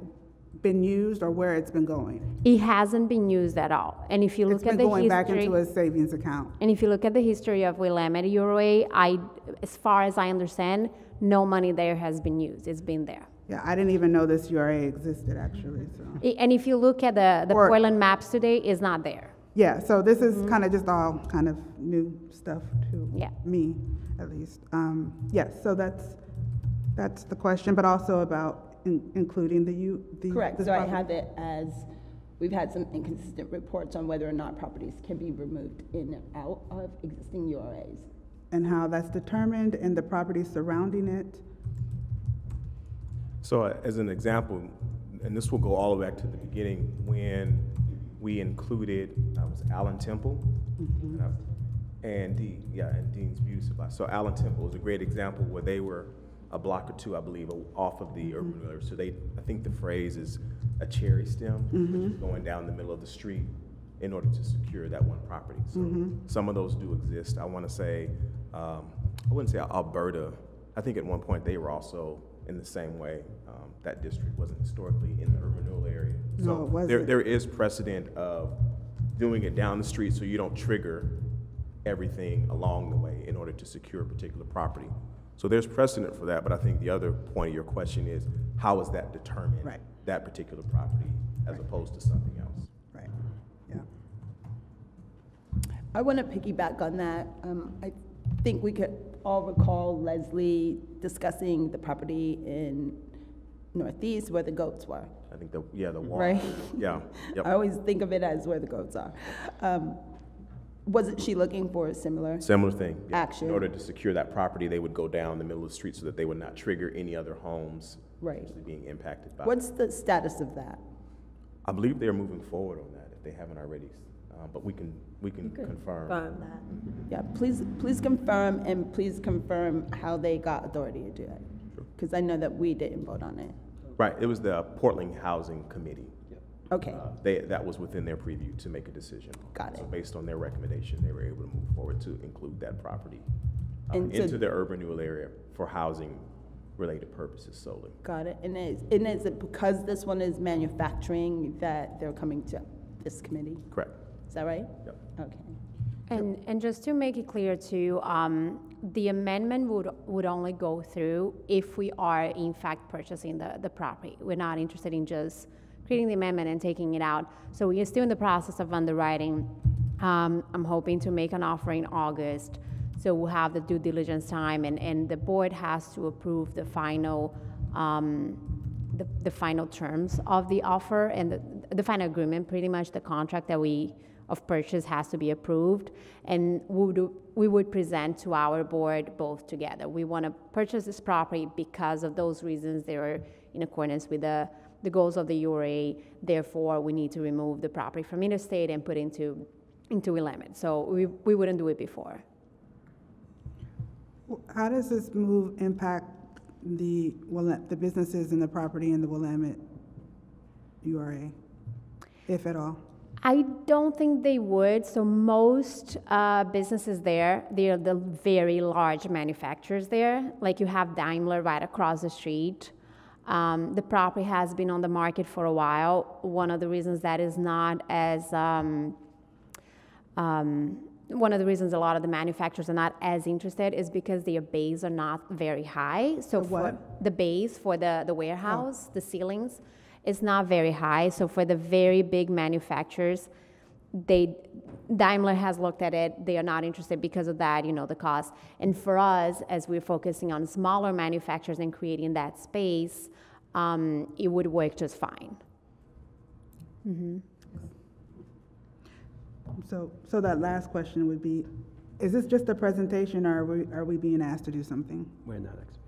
been used or where it's been going? It hasn't been used at all, and if you look at the history going back into a savings account. and if you look at the history of Willamette URA, I, as far as I understand, no money there has been used, it's been there. Yeah, I didn't even know this URA existed actually, so. And if you look at the, the Or- Portland maps today, it's not there. Yeah, so this is kind of just all kind of new stuff to Yeah. me, at least. Um, yes, so that's, that's the question, but also about in- including the U, the. Correct, this so I have it as, we've had some inconsistent reports on whether or not properties can be removed in and out of existing URAs. And how that's determined and the property surrounding it. So uh, as an example, and this will go all the way back to the beginning, when we included, uh, was Allen Temple? Uh, And Dean, yeah, and Dean's Beauty Supply. So Allen Temple is a great example where they were a block or two, I believe, off of the urban area. So they, I think the phrase is a cherry stem, which is going down the middle of the street in order to secure that one property. So some of those do exist. I want to say, um, I wouldn't say Alberta. I think at one point they were also in the same way. Um, that district wasn't historically in the urban renewal area. No, So it wasn't. There, there is precedent of doing it down the street so you don't trigger everything along the way in order to secure a particular property. So there's precedent for that, but I think the other point of your question is, how is that determined? Right. That particular property as opposed to something else? Right, yeah. I want to piggyback on that. Um, I think we could all recall Leslie discussing the property in Northeast where the goats were. I think the, yeah, the wall. Right. [LAUGHS] Yeah, yep. I always think of it as where the goats are. Um, Wasn't she looking for a similar? Similar thing. yeah. Action. In order to secure that property, they would go down the middle of the street so that they would not trigger any other homes Right. potentially being impacted by. it. What's the status of that? I believe they're moving forward on that if they haven't already, uh, but we can, we can confirm. Confirm that. Yeah, please, please confirm, and please confirm how they got authority to do it. Because I know that we didn't vote on it. Right, it was the Portland Housing Committee. Okay. uh, They, that was within their preview to make a decision. Got it. So it. based on their recommendation, they were able to move forward to include that property uh, And so- into the urban renewal area for housing-related purposes solely. Got it. And is, and is it because this one is manufacturing that they're coming to this committee? Correct. Is that right? Yep. Okay. And, and just to make it clear too, um, the amendment would, would only go through if we are in fact purchasing the, the property. We're not interested in just creating the amendment and taking it out. So we are still in the process of underwriting. Um, I'm hoping to make an offer in August. So we'll have the due diligence time and, and the board has to approve the final, um, the, the final terms of the offer and the, the final agreement, pretty much the contract that we, of purchase has to be approved. And we would, we would present to our board both together. We want to purchase this property because of those reasons. They are in accordance with the, the goals of the URA. Therefore, we need to remove the property from interstate and put into, into Willamette. So we, we wouldn't do it before. How does this move impact the, Willam- the businesses and the property in the Willamette URA, if at all? I don't think they would. So most uh, businesses there, they're the very large manufacturers there. Like you have Daimler right across the street. Um, the property has been on the market for a while. One of the reasons that is not as um, um, one of the reasons a lot of the manufacturers are not as interested is because their bays are not very high. So The what? the bays for the, the warehouse, the ceilings, is not very high. So for the very big manufacturers, they Daimler has looked at it. They are not interested because of that, you know, the cost. And for us, as we're focusing on smaller manufacturers and creating that space, um, it would work just fine. So, so that last question would be, is this just a presentation, or are we, are we being asked to do something? We're not explaining anything.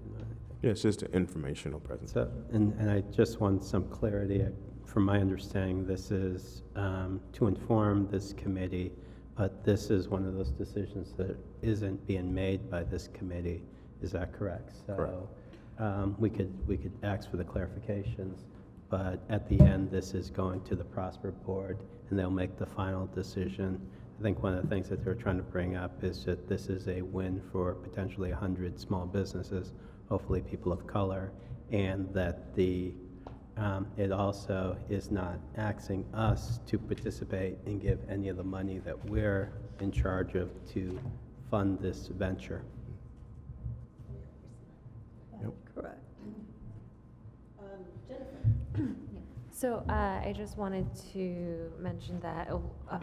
Yeah, it's just an informational presentation. So, and, and I just want some clarity. From my understanding, this is um, to inform this committee, but this is one of those decisions that isn't being made by this committee. Is that correct? Correct. Um, we could, we could ask for the clarifications, but at the end, this is going to the Prosper Board, and they'll make the final decision. I think one of the things that they're trying to bring up is that this is a win for potentially 100 small businesses, hopefully people of color, and that the, um, it also is not asking us to participate and give any of the money that we're in charge of to fund this venture. Yep. Correct. Jennifer? So uh, I just wanted to mention that a, a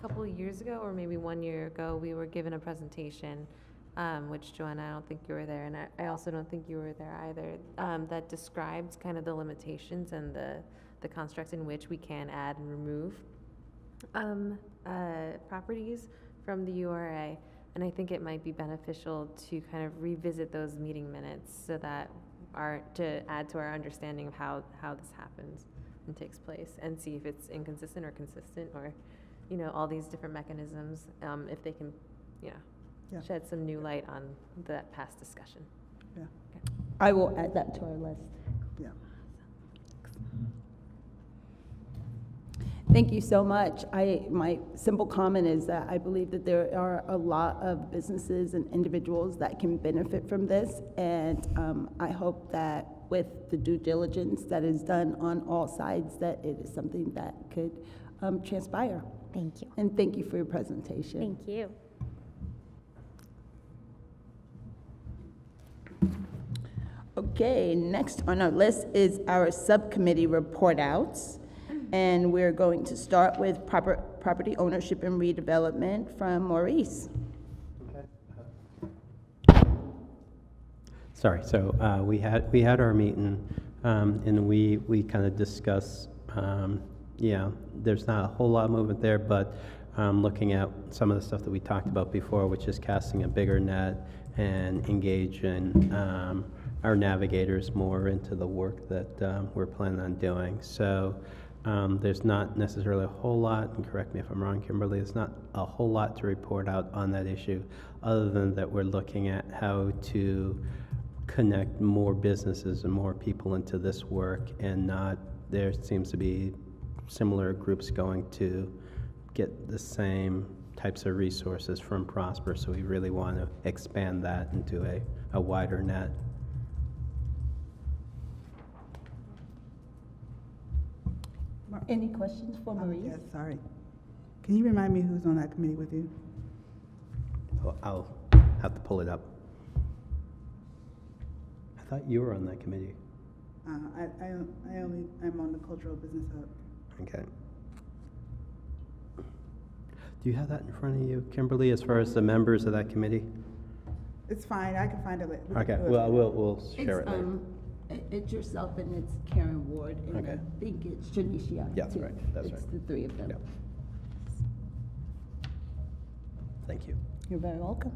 couple of years ago, or maybe one year ago, we were given a presentation, um, which Joanna, I don't think you were there, and I, I also don't think you were there either, um, that describes kind of the limitations and the, the constructs in which we can add and remove um, uh, properties from the URA. And I think it might be beneficial to kind of revisit those meeting minutes so that our, to add to our understanding of how, how this happens and takes place and see if it's inconsistent or consistent or, you know, all these different mechanisms, um, if they can, you know, Yeah. shed some new light on that past discussion. Yeah, I will add that to our list. Yeah. Thank you so much. I, my simple comment is that I believe that there are a lot of businesses and individuals that can benefit from this, and um, I hope that with the due diligence that is done on all sides, that it is something that could um, transpire. Thank you. And thank you for your presentation. Thank you. Okay, next on our list is our subcommittee report outs. And we're going to start with proper, property ownership and redevelopment from Maurice. Okay. Sorry, so uh, we had, we had our meeting, um, and we, we kind of discussed, um, yeah, there's not a whole lot of movement there, but um, looking at some of the stuff that we talked about before, which is casting a bigger net and engaging um, our navigators more into the work that um, we're planning on doing. So um, there's not necessarily a whole lot, and correct me if I'm wrong, Kimberly, there's not a whole lot to report out on that issue, other than that we're looking at how to connect more businesses and more people into this work and not, there seems to be similar groups going to get the same types of resources from Prosper. So we really want to expand that into a, a wider net. Any questions for Maurice? Yes, sorry. Can you remind me who's on that committee with you? Oh, I'll have to pull it up. I thought you were on that committee. Uh, I, I, I only, I'm on the Cultural Business Hub. Okay. Do you have that in front of you, Kimberly, as far as the members of that committee? It's fine, I can find it later. Okay, well, we'll, we'll share it It's, later. um, i- It's yourself and it's Karen Ward, and I Okay. think it's Janicia. Yes, too. right, that's It's right. the three of them. Yep. Thank you. You're very welcome.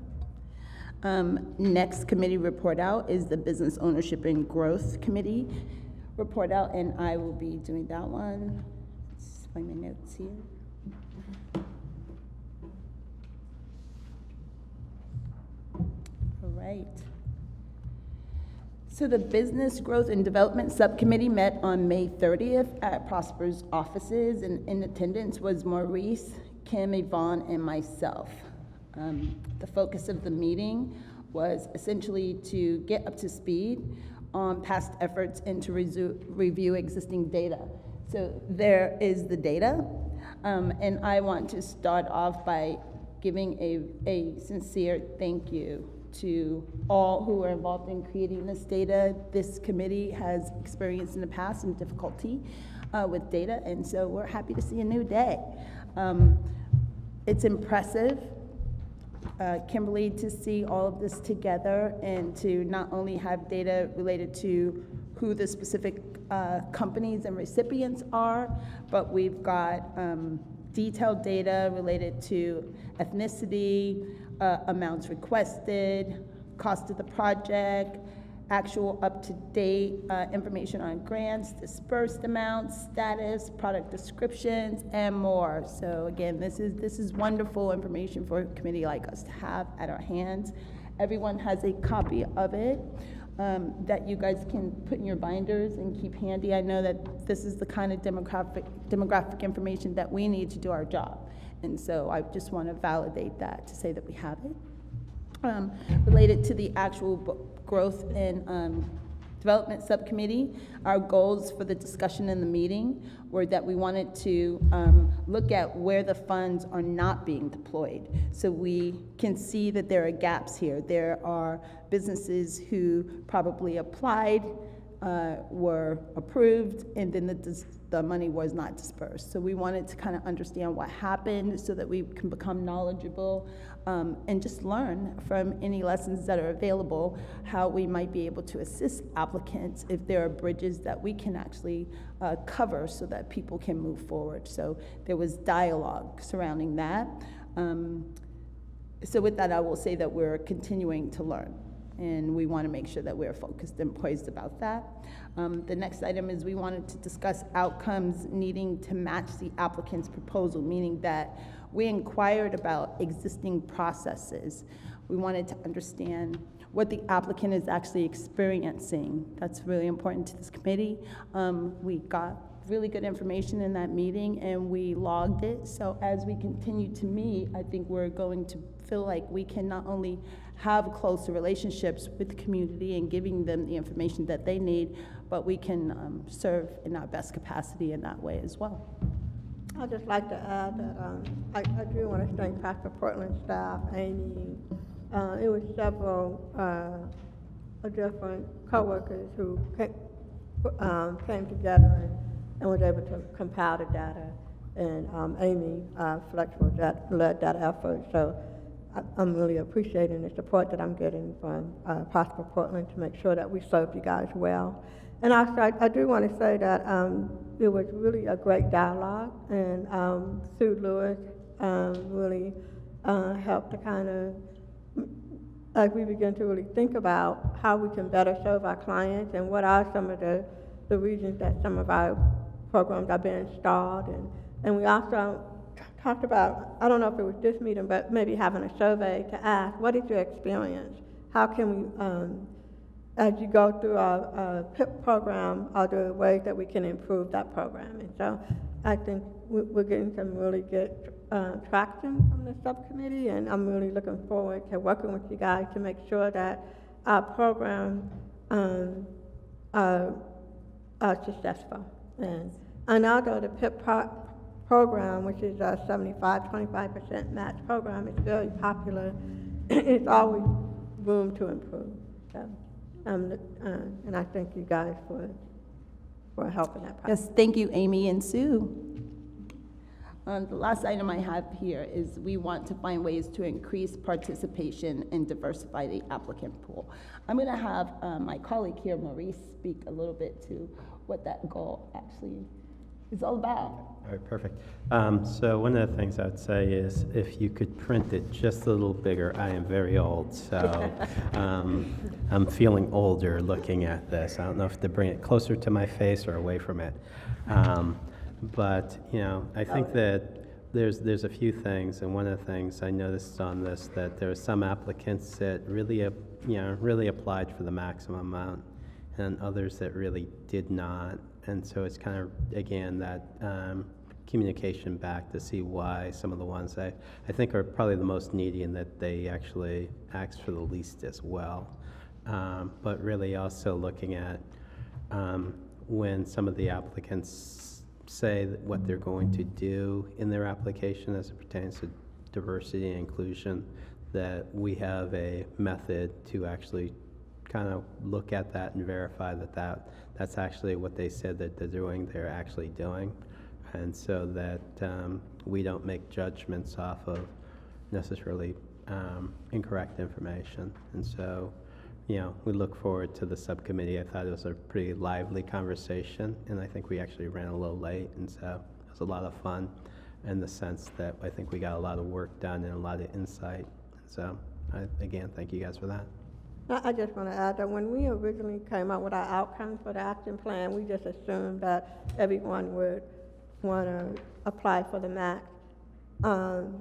Um, Next committee report out is the Business Ownership and Growth Committee report out, and I will be doing that one. Let's find my notes here. All right. So the Business Growth and Development Subcommittee met on May 30th at Prosper's offices, and in attendance was Maurice, Kim, Yvonne, and myself. Um, The focus of the meeting was essentially to get up to speed on past efforts and to review existing data. So there is the data, um, and I want to start off by giving a, a sincere thank you to all who are involved in creating this data. This committee has experienced in the past some difficulty uh, with data, and so we're happy to see a new day. Um, it's impressive, uh, Kimberly, to see all of this together and to not only have data related to who the specific uh, companies and recipients are, but we've got um, detailed data related to ethnicity, uh, amounts requested, cost of the project, actual up-to-date uh, information on grants, dispersed amounts, status, product descriptions, and more. So again, this is, this is wonderful information for a committee like us to have at our hands. Everyone has a copy of it um, that you guys can put in your binders and keep handy. I know that this is the kind of demographic, demographic information that we need to do our job. And so I just want to validate that to say that we have it um, related to the actual growth and um, development subcommittee, our goals for the discussion in the meeting were that we wanted to um, look at where the funds are not being deployed. So we can see that there are gaps here. There are businesses who probably applied, uh, were approved, and then the, the money was not dispersed. So we wanted to kind of understand what happened so that we can become knowledgeable um, and just learn from any lessons that are available, how we might be able to assist applicants if there are bridges that we can actually uh, cover so that people can move forward. So there was dialogue surrounding that. Um, so with that, I will say that we're continuing to learn, and we want to make sure that we're focused and poised about that. Um, the next item is we wanted to discuss outcomes needing to match the applicant's proposal, meaning that we inquired about existing processes. We wanted to understand what the applicant is actually experiencing. That's really important to this committee. Um, we got really good information in that meeting and we logged it. So as we continue to meet, I think we're going to feel like we can not only have closer relationships with the community and giving them the information that they need, but we can um, serve in our best capacity in that way as well. I'd just like to add that um, I, I do want to thank Prosper Portland staff, Amy. Uh, it was several uh, different coworkers who came, um, came together and, was able to compile the data. And um, Amy uh, Flexible that led that effort. So I, I'm really appreciating the support that I'm getting from uh, Prosper Portland to make sure that we serve you guys well. And also, I, I do want to say that um, it was really a great dialogue, and um, Sue Lewis um, really uh, helped to kind of, as we begin to really think about how we can better serve our clients and what are some of the, the reasons that some of our programs are being stalled. And, and we also talked about, I don't know if it was this meeting, but maybe having a survey to ask, what is your experience? How can we, um, as you go through our, our PIP program, are there ways that we can improve that program? And so I think we- we're getting some really good uh, traction from the subcommittee, and I'm really looking forward to working with you guys to make sure that our program um, are are successful. And, and although the PIP pro- program, which is a 75, 25% match program, is very popular, [CLEARS THROAT] it's always room to improve. So, um, uh, and I thank you guys for, for helping that process. Yes, thank you, Amy and Sue. Um, the last item I have here is we want to find ways to increase participation and diversify the applicant pool. I'm going to have uh, my colleague here, Maurice, speak a little bit to what that goal actually is all about. All right, perfect. Um, so one of the things I'd say is if you could print it just a little bigger. I am very old, so [LAUGHS] um, I'm feeling older looking at this. I don't know if to bring it closer to my face or away from it. Um, but you know, I think that there's there's a few things, and one of the things I noticed on this that there are some applicants that really, uh, you know, really applied for the maximum amount, and others that really did not. And so it's kind of again that um, communication back to see why some of the ones I I think are probably the most needy and that they actually ask for the least as well. Um, but really also looking at um, when some of the applicants say what they're going to do in their application as it pertains to diversity and inclusion, that we have a method to actually kind of look at that and verify that, that that's actually what they said that they're doing, they're actually doing. And so that um, we don't make judgments off of necessarily um, incorrect information. And so you know, we look forward to the subcommittee. I thought it was a pretty lively conversation, and I think we actually ran a little late, and so it was a lot of fun in the sense that I think we got a lot of work done and a lot of insight. So, I, again, thank you guys for that. I just want to add that when we originally came up with our outcomes for the action plan, we just assumed that everyone would want to apply for the match. Um,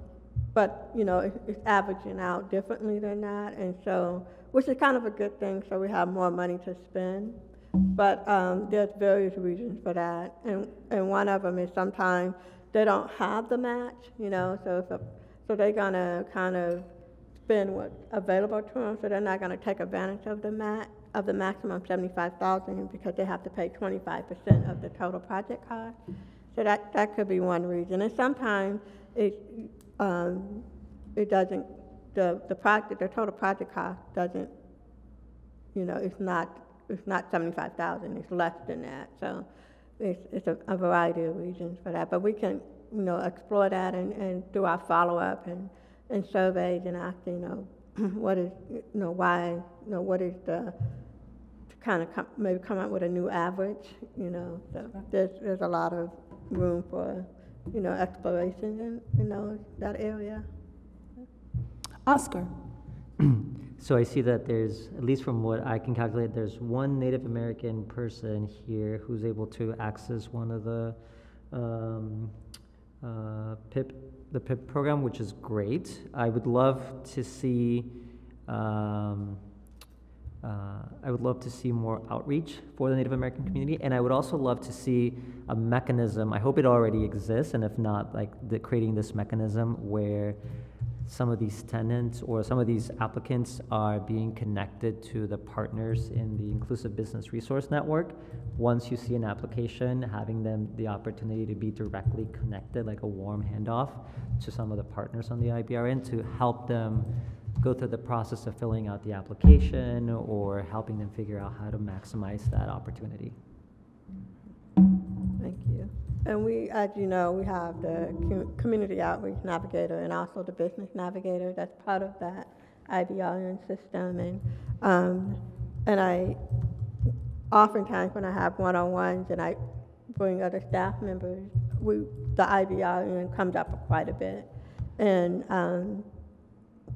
But, you know, it- it's averaging out differently than that, and so, which is kind of a good thing, so we have more money to spend. But um, there's various reasons for that, and, and one of them is sometimes they don't have the match, you know, so a- so they're gonna kind of spend what's available to them, so they're not gonna take advantage of the ma, of the maximum seventy-five thousand because they have to pay twenty-five percent of the total project cost. So that, that could be one reason. And sometimes it, um, it doesn't, the, the project, the total project cost doesn't, you know, it's not, it's not seventy-five thousand, it's less than that. So it's, it's a, a variety of reasons for that. But we can, you know, explore that and, and do our follow-up and, and surveys and ask, you know, [CLEARS THROAT] what is, you know, why, you know, what is the, to kind of come, maybe come up with a new average, you know. So there's, there's a lot of room for, you know, exploration in, you know, that area. Oscar? [CLEARS THROAT] So I see that there's, at least from what I can calculate, there's one Native American person here who's able to access one of the um, uh, PIP, the PIP program, which is great. I would love to see, um, uh, I would love to see more outreach for the Native American community, and I would also love to see a mechanism. I hope it already exists, and if not, like the, creating this mechanism where some of these tenants or some of these applicants are being connected to the partners in the Inclusive Business Resource Network. Once you see an application, having them the opportunity to be directly connected, like a warm handoff, to some of the partners on the IBRN to help them go through the process of filling out the application or helping them figure out how to maximize that opportunity. Thank you. And we, as you know, we have the Community Outreach Navigator and also the Business Navigator that's part of that IBRN system. And, um, and I, oftentimes when I have one-on-ones and I bring other staff members, we, the IBRN comes up quite a bit. And, um,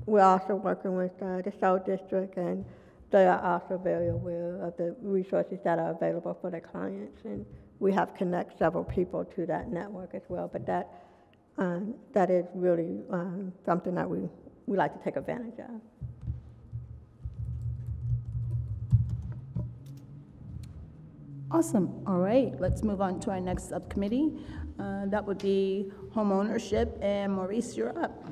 we're also working with uh, the South District, and they are also very aware of the resources that are available for their clients. And we have connect several people to that network as well. But that um, that is really um, something that we we like to take advantage of. Awesome. All right, let's move on to our next subcommittee. Uh, That would be homeownership, and Maurice, you're up.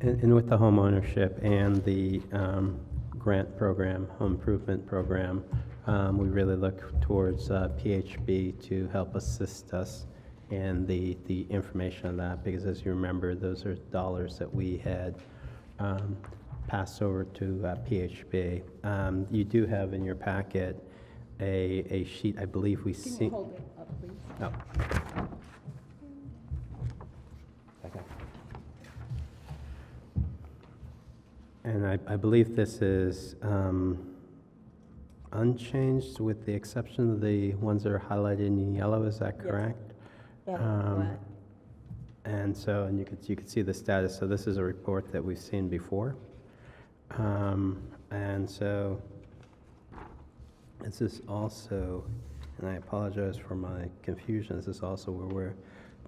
And, and with the home ownership and the um, grant program, home improvement program, um, we really look towards uh, PHB to help assist us in the, the information on that, because as you remember, those are dollars that we had um, passed over to uh, PHB. Um, You do have in your packet a, a sheet, I believe we see. Can you hold it up, please? Oh. And I, I believe this is um, unchanged with the exception of the ones that are highlighted in yellow, is that Yes. correct? That's Um, correct. And so, and you could, you could see the status, so this is a report that we've seen before. Um, And so, this is also, and I apologize for my confusion, this is also where we're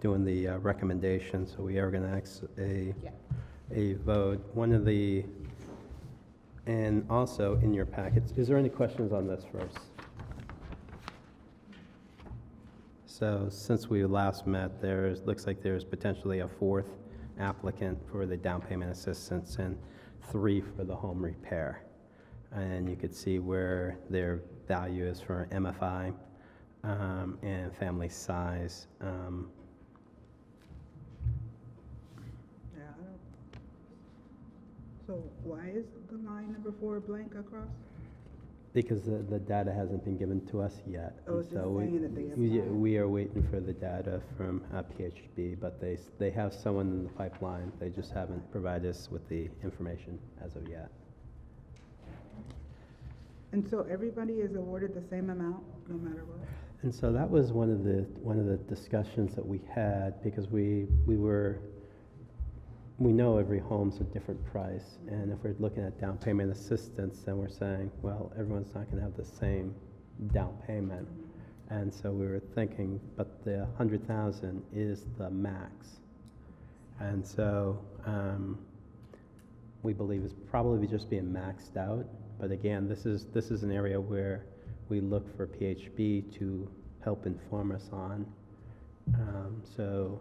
doing the uh, recommendation, so we are gonna ask a, Yeah. a vote. One of the, and also in your packets, is there any questions on this first? So since we last met, there's, looks like there's potentially a fourth applicant for the down payment assistance and three for the home repair. And you could see where their value is for MFI um, and family size. Um, So why is the line number four blank across? Because the, the data hasn't been given to us yet. Oh, just so we- saying that they we- applied. We are waiting for the data from uh, PHB, but they, s- they have someone in the pipeline. They just haven't provided us with the information as of yet. And so everybody is awarded the same amount, no matter what? And so that was one of the, one of the discussions that we had, because we, we were, we know every home's a different price, and if we're looking at down payment assistance, then we're saying, well, everyone's not gonna have the same down payment. And so we were thinking, but the hundred thousand is the max. And so, um, we believe is probably just being maxed out. But again, this is, this is an area where we look for PHB to help inform us on. Um, So,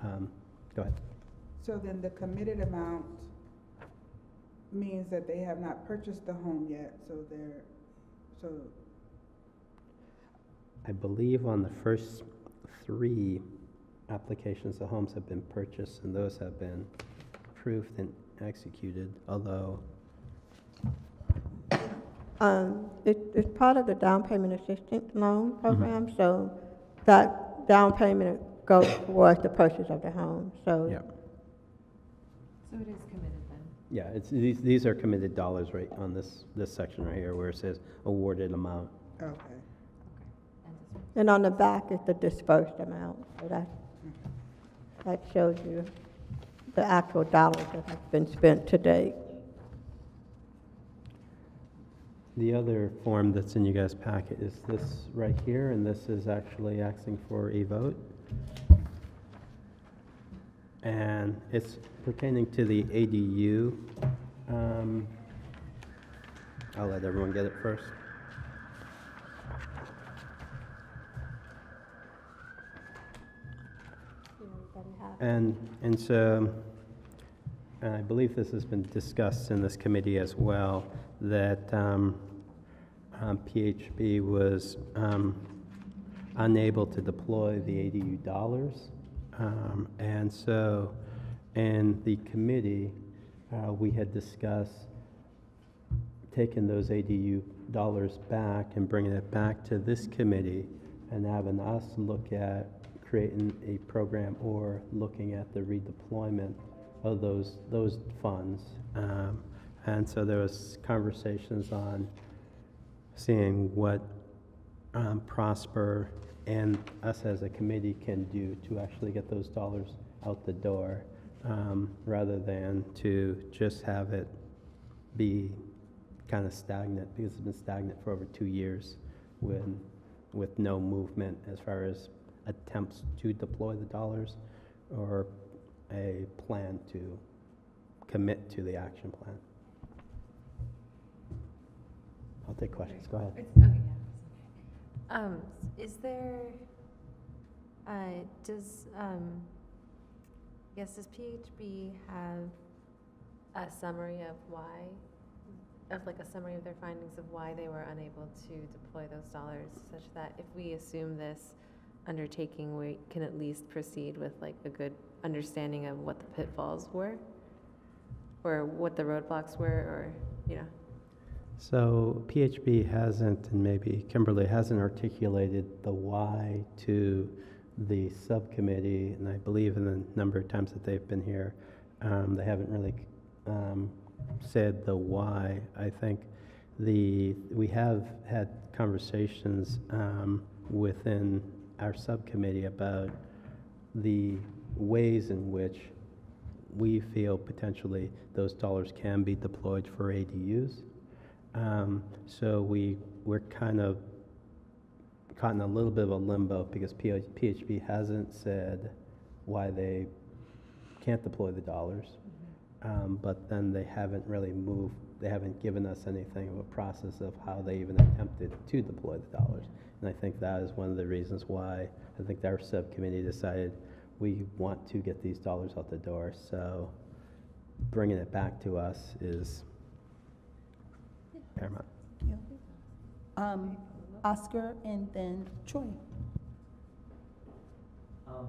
um, go ahead. So then the committed amount means that they have not purchased the home yet, so they're, so, I believe on the first three applications, the homes have been purchased and those have been approved and executed, although, Um, it, it's part of the down payment assistance loan Mm-hmm. program, so that down payment goes towards the purchase of the home, so. yeah. So it is committed then? Yeah, it's, these, these are committed dollars right on this, this section right here where it says awarded amount. okay. And on the back is the dispersed amount, so that, that shows you the actual dollars that have been spent to date. The other form that's in you guys' packet is this right here, and this is actually asking for a vote. And it's pertaining to the ADU. Um, I'll let everyone get it first. And, and so, and I believe this has been discussed in this committee as well, that um, um, PHB was unable to deploy the ADU dollars. Um, And so, in the committee, uh, we had discussed taking those ADU dollars back and bringing it back to this committee and having us look at creating a program or looking at the redeployment of those, those funds. Um, And so there was conversations on seeing what um, Prosper and us as a committee can do to actually get those dollars out the door, um, rather than to just have it be kind of stagnant, because it's been stagnant for over two years with, with no movement as far as attempts to deploy the dollars or a plan to commit to the action plan. I'll take questions. Go ahead. It's- Okay. Um, is there, uh, does, um, yes, does PHB have a summary of why, of like a summary of their findings of why they were unable to deploy those dollars such that if we assume this undertaking, we can at least proceed with like a good understanding of what the pitfalls were? Or what the roadblocks were, or, you know? So PHB hasn't, and maybe Kimberly hasn't articulated the why to the subcommittee, and I believe in the number of times that they've been here, um, they haven't really um, said the why. I think the we have had conversations um, within our subcommittee about the ways in which we feel potentially those dollars can be deployed for ADUs. Um, so we, we're kind of caught in a little bit of a limbo because PH PHB hasn't said why they can't deploy the dollars. Um, but then they haven't really moved, they haven't given us anything of a process of how they even attempted to deploy the dollars. And I think that is one of the reasons why I think our subcommittee decided we want to get these dollars out the door. So bringing it back to us is paramount. Um, Oscar and then Tory. Um,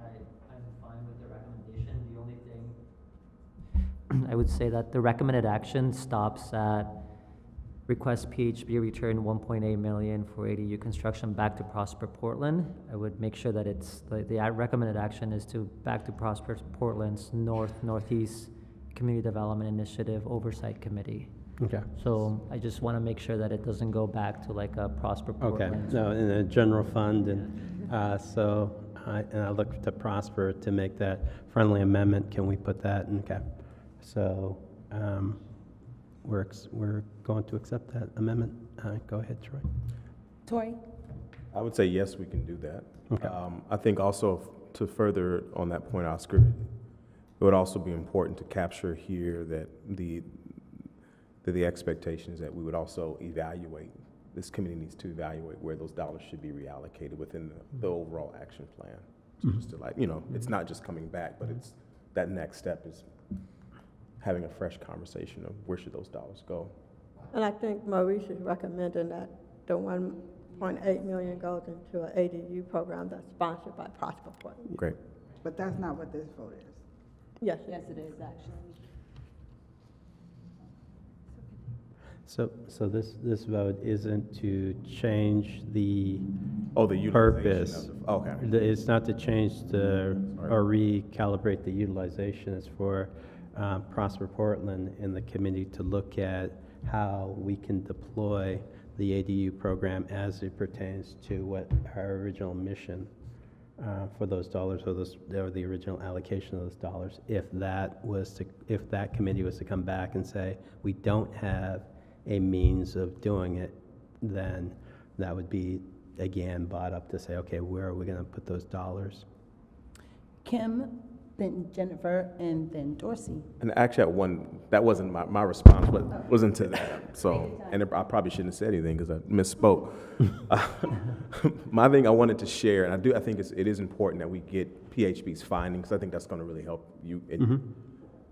I, I'm fine with the recommendation. The only thing [CLEARS THROAT] I would say that the recommended action stops at request PHB return 1.8 million for ADU construction back to Prosper Portland. I would make sure that it's, the, the recommended action is to back to Prosper Portland's North, Northeast Community Development Initiative Oversight Committee. Okay. So I just want to make sure that it doesn't go back to like a Prosper Okay, Portland. no, in a general fund, and, uh, so, I, and I look to Prosper to make that friendly amendment, can we put that, in? okay? So, um, we're, ex- we're going to accept that amendment, uh, go ahead, Tory. Tory? I would say yes, we can do that. Okay. Um, I think also f- to further on that point, Oscar, it would also be important to capture here that the, that the expectation is that we would also evaluate, this committee needs to evaluate where those dollars should be reallocated within the, mm-hmm. the overall action plan. So mm-hmm. just to like, you know, it's mm-hmm. not just coming back, but it's, that next step is having a fresh conversation of where should those dollars go. And I think Maurice is recommending that the one point eight million goes into an ADU program that's sponsored by Prosper Portland. Great. But that's not what this vote is. Yes, Yes, it is, actually. So, so this, this vote isn't to change the Oh, the utilization purpose. of the, okay. The- It's not to change the, or recalibrate the utilization, it's for uh, Prosper Portland and the committee to look at how we can deploy the ADU program as it pertains to what our original mission uh, for those dollars, or those, or the original allocation of those dollars. If that was to, if that committee was to come back and say, we don't have a means of doing it, then that would be, again, bought up to say, okay, where are we gonna put those dollars? Kim, then Jennifer, and then Dorsey. And actually, at one, that wasn't my, my response, but wasn't to that. So, and I probably shouldn't have said anything because I misspoke. Uh, [LAUGHS] my thing I wanted to share, and I do, I think it's, it is important that we get PHB's findings. I think that's going to really help you in,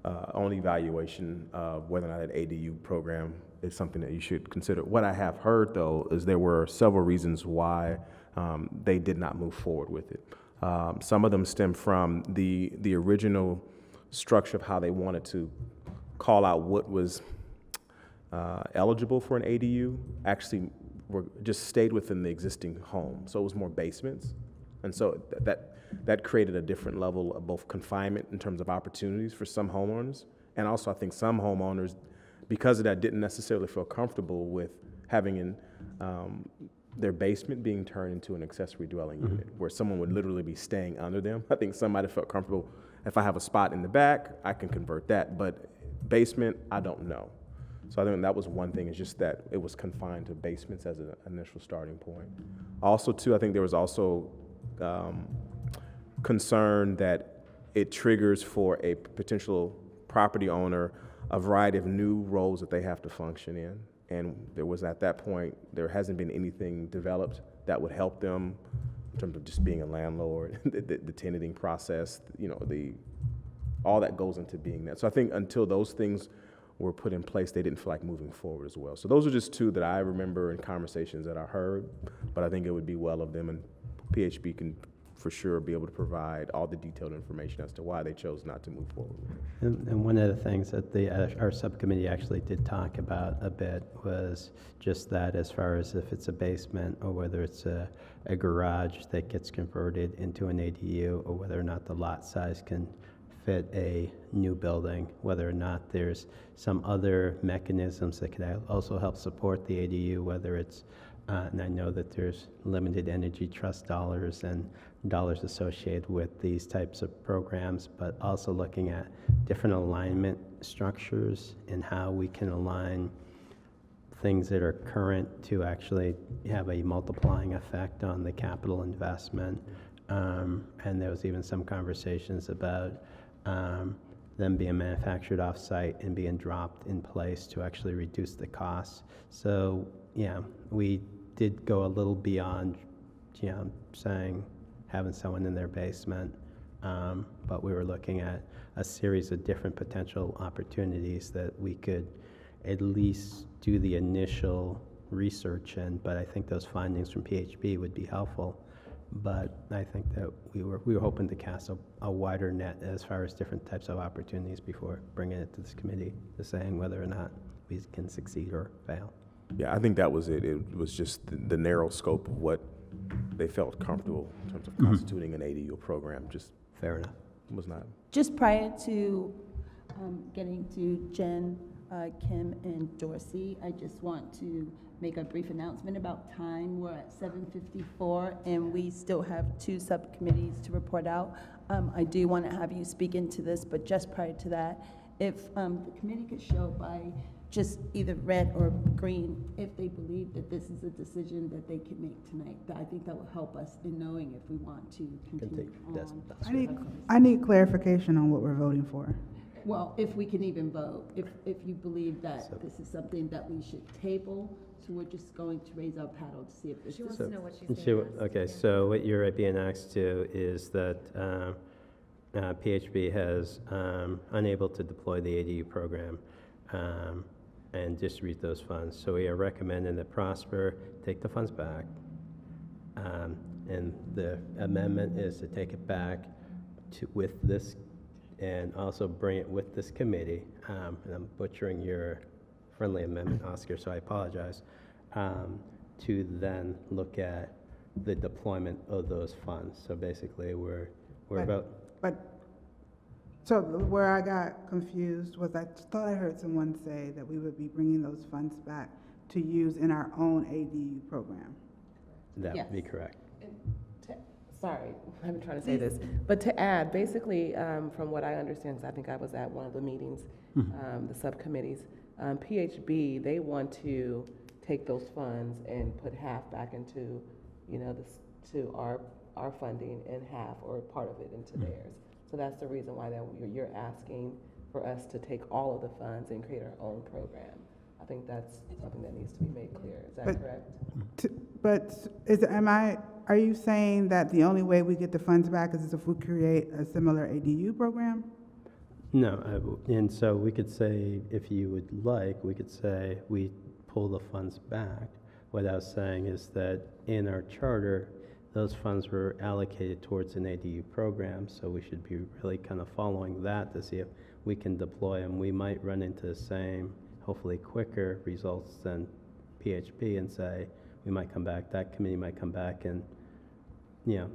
uh, on evaluation of whether or not that ADU program is something that you should consider. What I have heard though is there were several reasons why um, they did not move forward with it. Um, some of them stem from the the original structure of how they wanted to call out what was uh, eligible for an ADU. Actually, were just stayed within the existing home, so it was more basements, and so th- that that created a different level of both confinement in terms of opportunities for some homeowners, and also I think some homeowners, because of that, didn't necessarily feel comfortable with having an um, their basement being turned into an accessory dwelling unit where someone would literally be staying under them. [LAUGHS] I think some might have felt comfortable. If I have a spot in the back, I can convert that, but basement, I don't know. So I think that was one thing, is just that it was confined to basements as an initial starting point. Also, too, I think there was also um, concern that it triggers for a potential property owner a variety of new roles that they have to function in. And there was, at that point, there hasn't been anything developed that would help them in terms of just being a landlord, [LAUGHS] the, the, the tenanting process, you know, the, all that goes into being that. So I think until those things were put in place, they didn't feel like moving forward as well. So those are just two that I remember in conversations that I heard, but I think it would be well of them, and PHB can for sure be able to provide all the detailed information as to why they chose not to move forward. And, and one of the things that the, uh, our subcommittee actually did talk about a bit was just that as far as if it's a basement or whether it's a, a garage that gets converted into an ADU or whether or not the lot size can fit a new building, whether or not there's some other mechanisms that could also help support the ADU, whether it's, uh, and I know that there's limited energy trust dollars and dollars associated with these types of programs, but also looking at different alignment structures and how we can align things that are current to actually have a multiplying effect on the capital investment. Um, and there was even some conversations about um, them being manufactured off-site and being dropped in place to actually reduce the costs. So, yeah, we did go a little beyond, you know, saying having someone in their basement, um, but we were looking at a series of different potential opportunities that we could at least do the initial research in. But I think those findings from PHB would be helpful. But I think that we were, we were hoping to cast a, a wider net as far as different types of opportunities before bringing it to this committee to saying whether or not we can succeed or fail. Yeah, I think that was it. It was just the, the narrow scope of what they felt comfortable in terms of constituting an ADU program, just Fair enough. was not. Just prior to um, getting to Jen, uh, Kim, and Dorsey, I just want to make a brief announcement about time. We're at 7:54, and we still have two subcommittees to report out. Um, I do want to have you speak into this, but just prior to that, if um, the committee could show by just either red or green, if they believe that this is a decision that they can make tonight, that I think that will help us in knowing if we want to continue take- that's- that's I need, I need clarification on what we're voting for. Well, if we can even vote, if, if you believe that So- this is something that we should table, so we're just going to raise our paddle to see if this She is. wants So- to know what she's And being she- asked. Okay, so what you're being asked to is that um, uh, PHB has um, unable to deploy the ADU program um, and distribute those funds. So we are recommending that Prosper take the funds back. Um, And the amendment is to take it back to, with this, and also bring it with this committee. Um, And I'm butchering your friendly amendment, Oscar, so I apologize. um, To then look at the deployment of those funds. So basically, we're, we're But- about, But, so where I got confused was I thought I heard someone say that we would be bringing those funds back to use in our own ADU program. that would be Yes. correct. To- Sorry, [LAUGHS] I've been trying to say this, but to add, basically, um, from what I understand, 'cause I think I was at one of the meetings, um, the subcommittees, um, PHB, they want to take those funds and put half back into, you know, this, to our, our funding and half or part of it into theirs. So that's the reason why that you're, you're asking for us to take all of the funds and create our own program. I think that's something that needs to be made clear. Is that But- correct? T- But is, am I, are you saying that the only way we get the funds back is if we create a similar ADU program? No, I w- and so we could say, if you would like, we could say we pull the funds back. What I was saying is that in our charter, those funds were allocated towards an ADU program, so we should be really kind of following that to see if we can deploy them. We might run into the same, hopefully quicker results than PHB and say, we might come back, that committee might come back and, you know,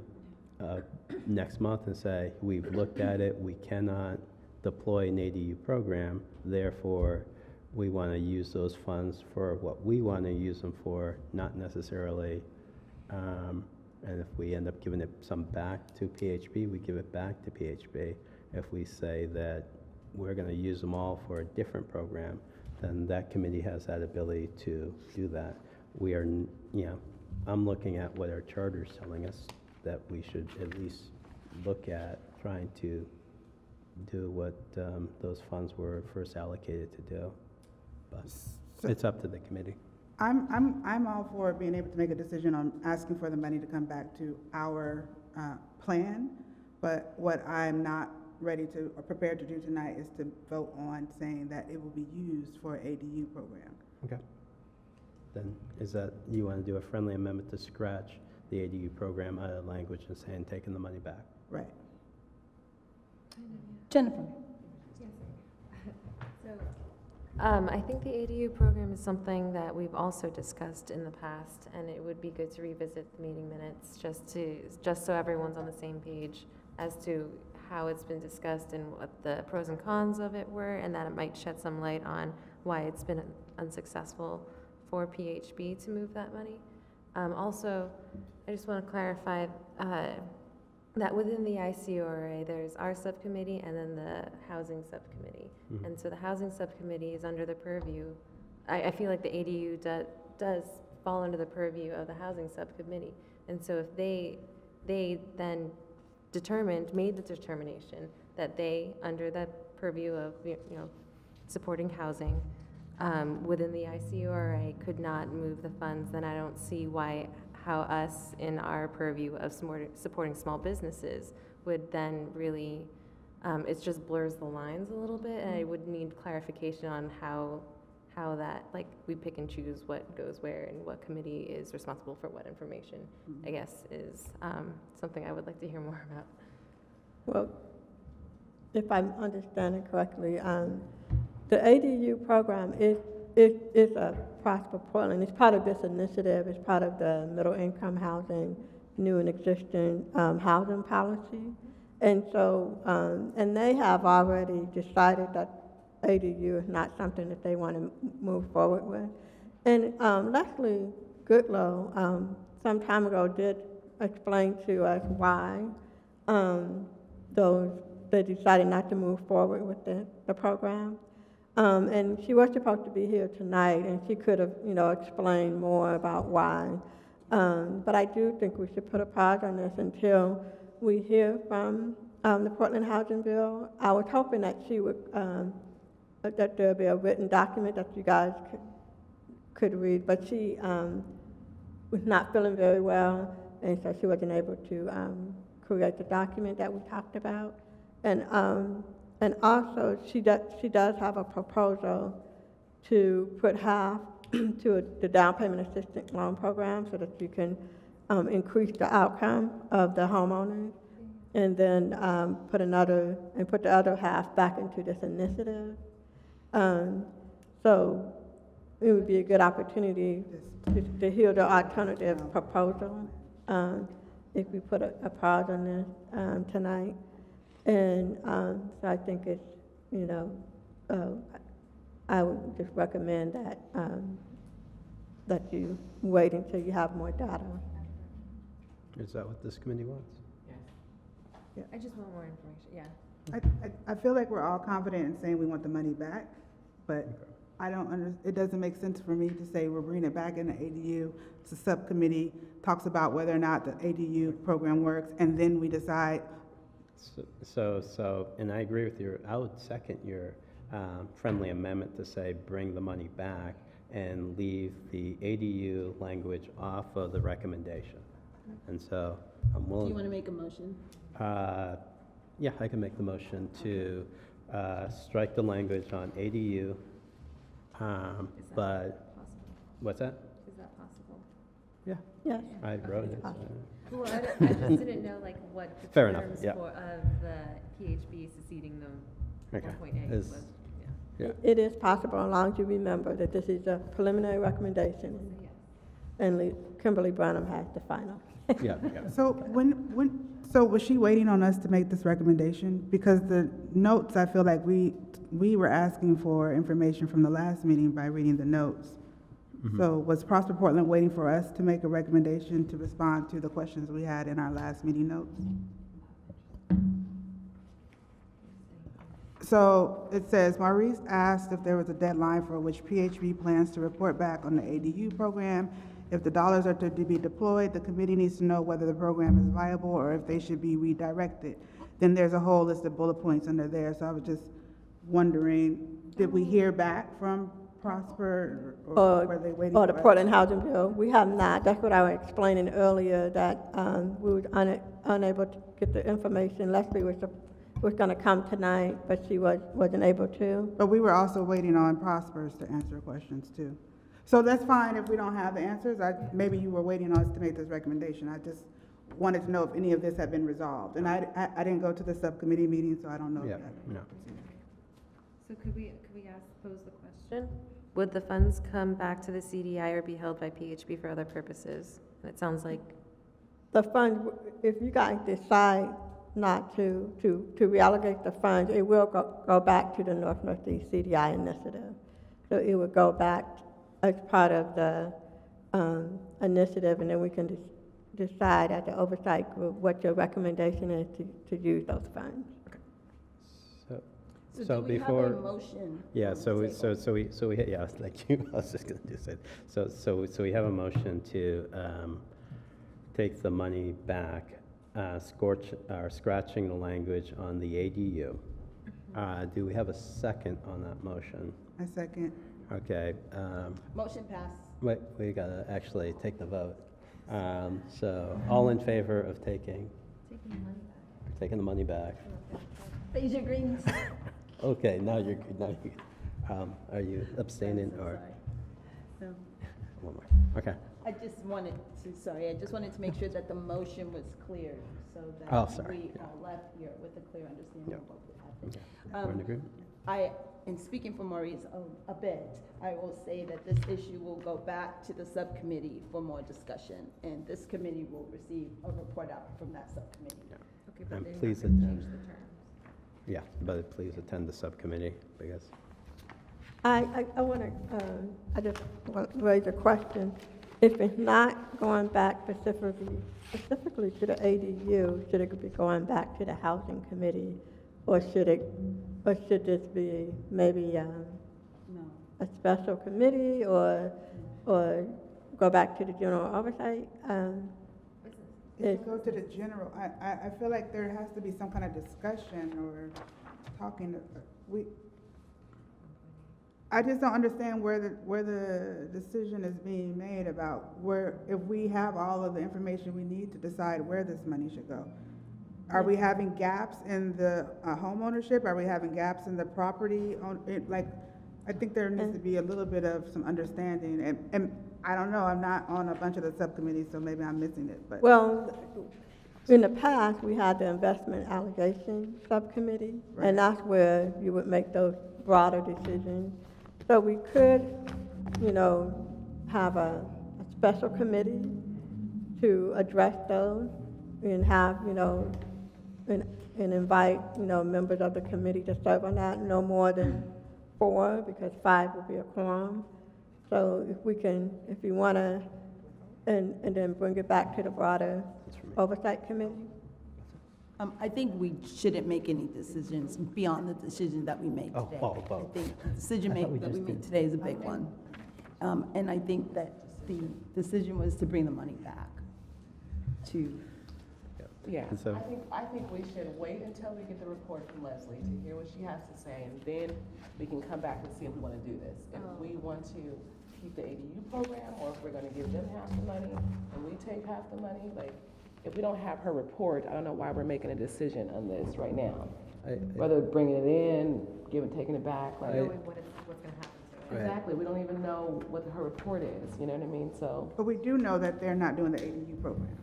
uh, next month and say, we've looked at it, we cannot deploy an ADU program, therefore, we want to use those funds for what we want to use them for, not necessarily, um, and if we end up giving it some back to PHB, we give it back to PHB. If we say that we're going to use them all for a different program, then that committee has that ability to do that. We are, you know, I'm looking at what our charter's telling us, that we should at least look at trying to do what um, those funds were first allocated to do. But It's up to the committee. I'm, I'm, I'm all for being able to make a decision on asking for the money to come back to our uh, plan, but what I'm not ready to, or prepared to do tonight is to vote on saying that it will be used for ADU program. Okay. Then is that, you want to do a friendly amendment to scratch the ADU program out of language and saying taking the money back? Right. Jennifer? [LAUGHS] Um, I think the ADU program is something that we've also discussed in the past, and it would be good to revisit the meeting minutes, just to, just so everyone's on the same page as to how it's been discussed and what the pros and cons of it were, and that it might shed some light on why it's been unsuccessful for PHB to move that money. Um, also, I just want to clarify, uh, that within the ICURA, there's our subcommittee and then the housing subcommittee. Mhm. And so the housing subcommittee is under the purview, I, I feel like the ADU do, does fall under the purview of the housing subcommittee. And so if they, they then determined, made the determination that they, under the purview of, you know, supporting housing, um, within the ICURA could not move the funds, then I don't see why, how us in our purview of supporting small businesses would then really, um, it just blurs the lines a little bit, and I would need clarification on how, how that, like, we pick and choose what goes where and what committee is responsible for what information, I guess, is, um, something I would like to hear more about. Well, if I'm understanding correctly, um, the ADU program is, is, is a Prosper Portland. It's part of this initiative. It's part of the middle income housing, new and existing, um, housing policy. And so, um, and they have already decided that ADU is not something that they want to move forward with. And, um, Leslie Goodlow, um, some time ago did explain to us why, um, those, they decided not to move forward with the, the program. Um, and she was supposed to be here tonight, and she could have, you know, explained more about why. Um, but I do think we should put a pause on this until we hear from um, the Portland Housing Bureau. I was hoping that she would, um, that there'd be a written document that you guys could, could read, but she um, was not feeling very well, and so she wasn't able to um, create the document that we talked about. And, and also, she does, she does have a proposal to put half [CLEARS THROAT] to a- the down payment assistance loan program so that you can um, increase the outcome of the homeowners. And then um, put another, and put the other half back into this initiative. Um, So it would be a good opportunity to, to hear the alternative proposal, um, if we put a, a pause on this, um, tonight. And, um, so I think it's, you know, uh, I would just recommend that, um, that you wait until you have more data. Is that what this committee wants? I just want more information, yeah. I, I, I feel like we're all confident in saying we want the money back, but I don't under, it doesn't make sense for me to say we're bringing it back in the ADU. It's a subcommittee, talks about whether or not the ADU program works, and then we decide, So- So, so, and I agree with you, I would second your um, friendly amendment to say, bring the money back and leave the ADU language off of the recommendation. And so, I'm willing. Do willing. you want to make a motion? Uh, Yeah, I can make the motion to uh, strike the language on ADU, um, Is that but, possible? what's that? Is that possible? Yeah, Yes, I wrote it. possible. Well, I, don't- I just didn't know like what the Fair enough, terms yeah. for, of the PHB seceding the Okay. one point eight Is- was, yeah. Yeah. it is possible, as long as you remember that this is a preliminary recommendation, So, yes. and Lee- Kimberly Branam has the final. Yeah, yeah. [LAUGHS] so when, when, so was she waiting on us to make this recommendation? Because the notes, I feel like we, we were asking for information from the last meeting by reading the notes. Mhm. So was Prosper Portland waiting for us to make a recommendation to respond to the questions we had in our last meeting notes? So it says, Maurice asked if there was a deadline for which PHB plans to report back on the ADU program. If the dollars are to be deployed, the committee needs to know whether the program is viable or if they should be redirected. Then there's a whole list of bullet points under there, so I was just wondering, did we hear back from Prosper, or or, were they waiting? or the for us? Portland Housing Bureau. We have not, that's what I was explaining earlier, that um, we were una- unable to get the information. Leslie was, was gonna come tonight, but she was, wasn't able to. But we were also waiting on Prospers to answer questions too. So that's fine if we don't have the answers. I, maybe you were waiting on us to make this recommendation. I just wanted to know if any of this had been resolved. And I, I, I didn't go to the subcommittee meeting, so I don't know. if Yeah, that- no. So could we, could we ask, pose the question? Would the funds come back to the CDI or be held by PHB for other purposes? And it sounds like, The fund, if you guys decide not to, to, to reallocate the funds, it will go, go back to the North Northeast CDI initiative. So it would go back as part of the, um, initiative, and then we can de- decide at the oversight group what your recommendation is to, to use those funds. So, So so do we have a before. motion? Yeah, on the so, we- table? so, so we, so we, yeah, [LAUGHS] like you, I was just gonna do it. So, so, so we have a motion to, um, take the money back, uh, scorch, or scratching the language on the ADU. Uh, do we have a second on that motion? I second. Okay, um, Motion passed. wait, we gotta actually take the vote. Um, so, all in favor of taking? Taking the money back. taking the money back. Raise your greens. [LAUGHS] Okay, now you're, now you, um, are you abstaining or? Sorry. No. [LAUGHS] One more. Okay. I just wanted to, sorry, I just wanted to make sure that the motion was clear, so Oh, that sorry, we yeah. all left here with a clear understanding of Yeah. what would happen. Okay. We're in Um, agreement? I, in speaking for Maurice a, a bit, I will say that this issue will go back to the subcommittee for more discussion, and this committee will receive a report out from that subcommittee. okay, And but they're not please gonna attend. change the terms. Yeah, but please attend the subcommittee, because, I, I, I want to, I just want to raise a question. If it's not going back specifically, specifically to the ADU, should it be going back to the housing committee? Or should it, or should this be maybe, um, No. a special committee or, or go back to the general oversight? Um, If It- go to the general, I, I, I feel like there has to be some kind of discussion or talking, to- we, I just don't understand where the, where the decision is being made about where, if we have all of the information we need to decide where this money should go. Are we having gaps in the uh, homeownership? Are we having gaps in the property on, it, like, I think there needs to be a little bit of some understanding, and, and I don't know, I'm not on a bunch of the subcommittees, so maybe I'm missing it, but. Well, in the past, we had the investment allegation subcommittee, Right. and that's where you would make those broader decisions. So we could, you know, have a, a special committee to address those and have, you know, and, and invite, you know, members of the committee to serve on that, no more than four, because five would be a quorum. So if we can, if you want to, and, and then bring it back to the broader oversight committee? Um, I think we shouldn't make any decisions beyond the decision that we made Oh, today. oh, oh. I think the decision I thought we make, that we just made did. today is a big one. Um, and I think that the decision was to bring the money back to, Yeah, And so- I think, I think we should wait until we get the report from Leslie to hear what she has to say, and then we can come back and see if we want to do this. If we want to keep the ADU program, or if we're gonna give them half the money, and we take half the money, like, if we don't have her report, I don't know why we're making a decision on this right now. I- I- Whether bringing it in, giving, taking it back, like, Knowing what is, what's gonna happen to it. Right. exactly, we don't even know what her report is, you know what I mean, so. But we do know that they're not doing the ADU program.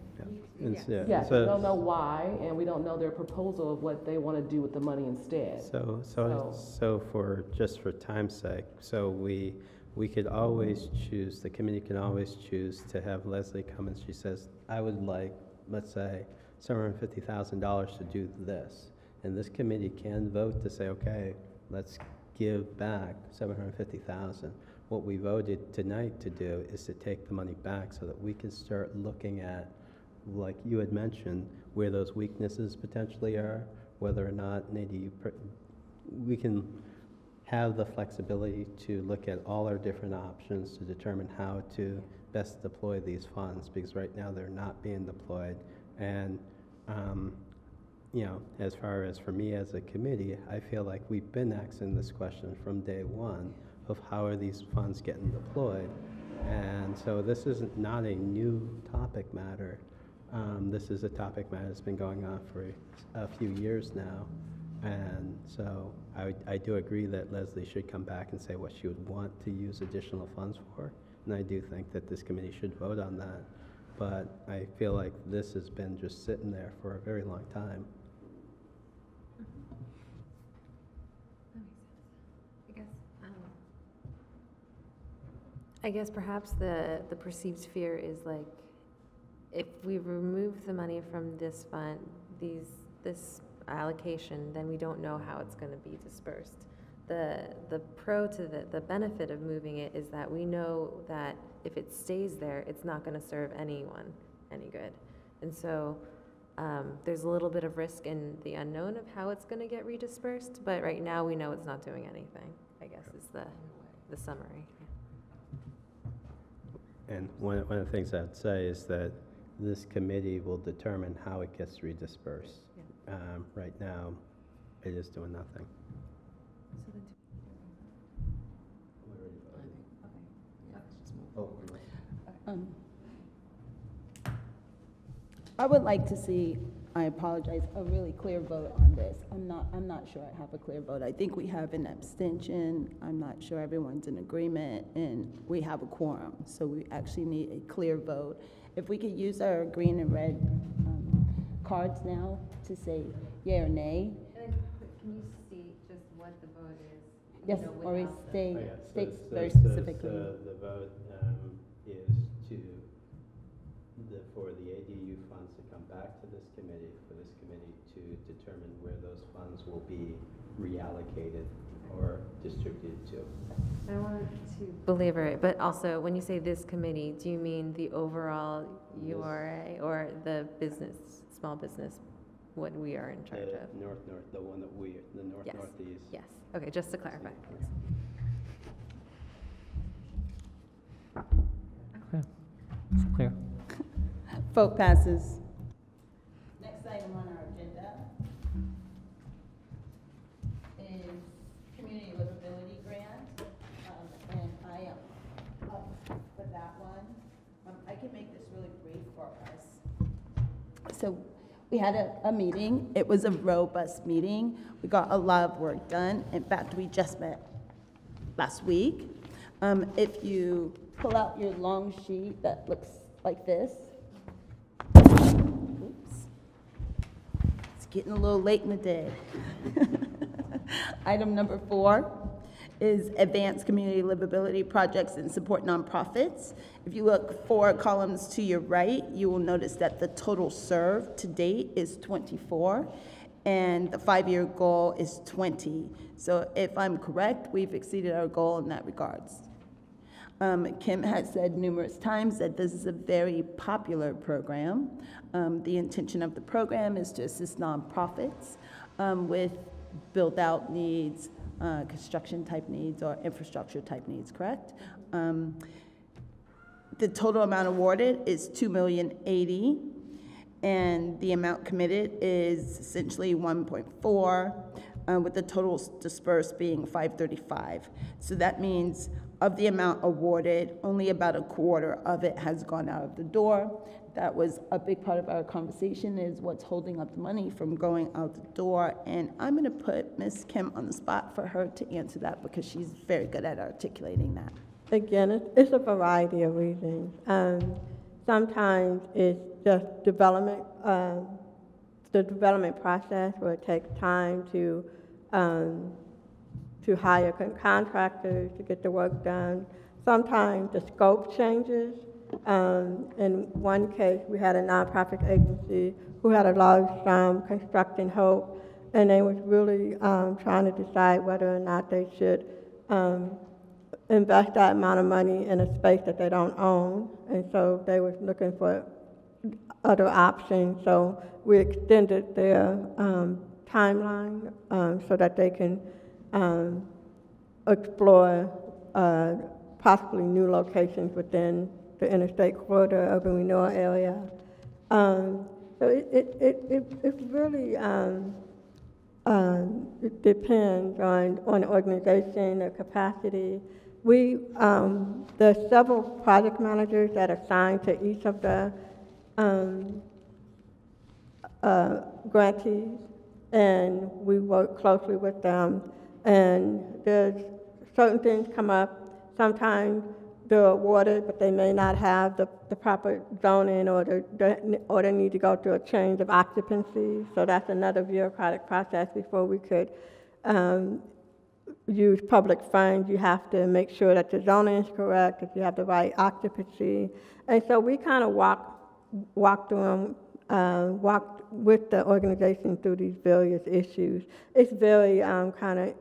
and s- yeah, Yes, we so- don't know why, and we don't know their proposal of what they want to do with the money instead. So, so, So- so for, just for time's sake, so we, we could always choose, the committee can always choose to have Leslie come and she says, I would like, let's say, seven hundred and fifty thousand dollars to do this. And this committee can vote to say, okay, let's give back seven hundred and fifty thousand. What we voted tonight to do is to take the money back so that we can start looking at like you had mentioned, where those weaknesses potentially are, whether or not maybe you, we can have the flexibility to look at all our different options to determine how to best deploy these funds, because right now they're not being deployed. And, um, you know, as far as for me as a committee, I feel like we've been asking this question from day one of how are these funds getting deployed. And so this is not a new topic matter. Um, This is a topic matter that's been going on for a few years now. And so I, I do agree that Leslie should come back and say what she would want to use additional funds for. And I do think that this committee should vote on that. But I feel like this has been just sitting there for a very long time. I guess, um, I guess perhaps the, the perceived fear is like, if we remove the money from this fund, these, this allocation, then we don't know how it's gonna be dispersed. The, the pro to the, the benefit of moving it is that we know that if it stays there, it's not gonna serve anyone any good. And so, um, there's a little bit of risk in the unknown of how it's gonna get redispersed, but right now, we know it's not doing anything, I guess is the, the summary. And one, one of the things I'd say is that this committee will determine how it gets redispersed. Um, Right now, it is doing nothing. Um, I would like to see, I apologize, a really clear vote on this. I'm not, I'm not sure I have a clear vote. I think we have an abstention. I'm not sure everyone's in agreement, and we have a quorum. So we actually need a clear vote. If we could use our green and red cards now to say yea or nay. Can you state just what the vote is? Yes, or we stay, Oh, yeah, so state so very it's the- specifically. so The vote um, is to, the- for the ADU funds to come back to this committee, for this committee to determine where those funds will be reallocated or distributed to. I don't want to belabor it, but also, when you say this committee, do you mean the overall URA or the business, small business, what we are in charge The of? North, north, the one that we, the north, Yes. northeast. Yes, okay, just to clarify. Okay. It's clear. Vote passes. We had a, a meeting, it was a robust meeting, we got a lot of work done. In fact, we just met last week. Um, if you pull out your long sheet that looks like this. Oops. It's getting a little late in the day. [LAUGHS] Item number four is advanced community livability projects and support nonprofits. If you look four columns to your right, you will notice that the total served to date is 24, and the five-year goal is 20. So if I'm correct, we've exceeded our goal in that regards. Um, Kim has said numerous times that this is a very popular program. Um, the intention of the program is to assist nonprofits um, with build-out needs, uh, construction-type needs, or infrastructure-type needs, correct? Um, the total amount awarded is two million eighty, and the amount committed is essentially one point four, uh, with the totals dispersed being five thirty-five. So that means of the amount awarded, only about a quarter of it has gone out of the door. That was a big part of our conversation is what's holding up the money from going out the door. And I'm gonna put Ms. Kim on the spot for her to answer that because she's very good at articulating that. Again, it's, a variety of reasons. Um, sometimes it's just development, um, the development process where it takes time to, um, to hire contractors to get the work done. Sometimes the scope changes. Um, in one case, we had a nonprofit agency who had a large sum constructing Hope, and they was really um, trying to decide whether or not they should um, invest that amount of money in a space that they don't own, and so they was looking for other options. So we extended their um, timeline um, so that they can um, explore uh, possibly new locations within the interstate corridor, urban renewal area. Um, so it, it, it, it, it's really um, um, it depends on, on the organization, the capacity. We, um, several project managers that are assigned to each of the um, uh, grantees, and we work closely with them. And there's certain things come up. Sometimes they're awarded, but they may not have the, the proper zoning or the, the, or they need to go through a change of occupancy. So that's another bureaucratic process before we could um, use public funds. You have to make sure that the zoning is correct, if you have the right occupancy. And so we kind of walk, walk through them, uh, walk with the organization through these various issues. It's very um, kind of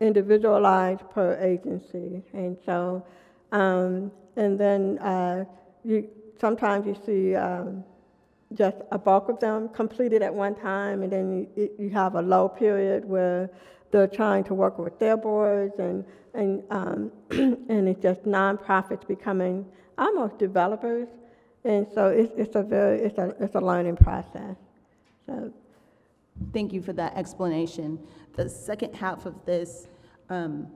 individualized per agency. And so, um, and then uh, you, sometimes you see um, just a bulk of them completed at one time, and then you, you have a low period where they're trying to work with their boards, and and um, [CLEARS THROAT] and it's just nonprofits becoming almost developers, and so it's, it's a very it's a it's a learning process. So Thank you for that explanation. The second half of this um,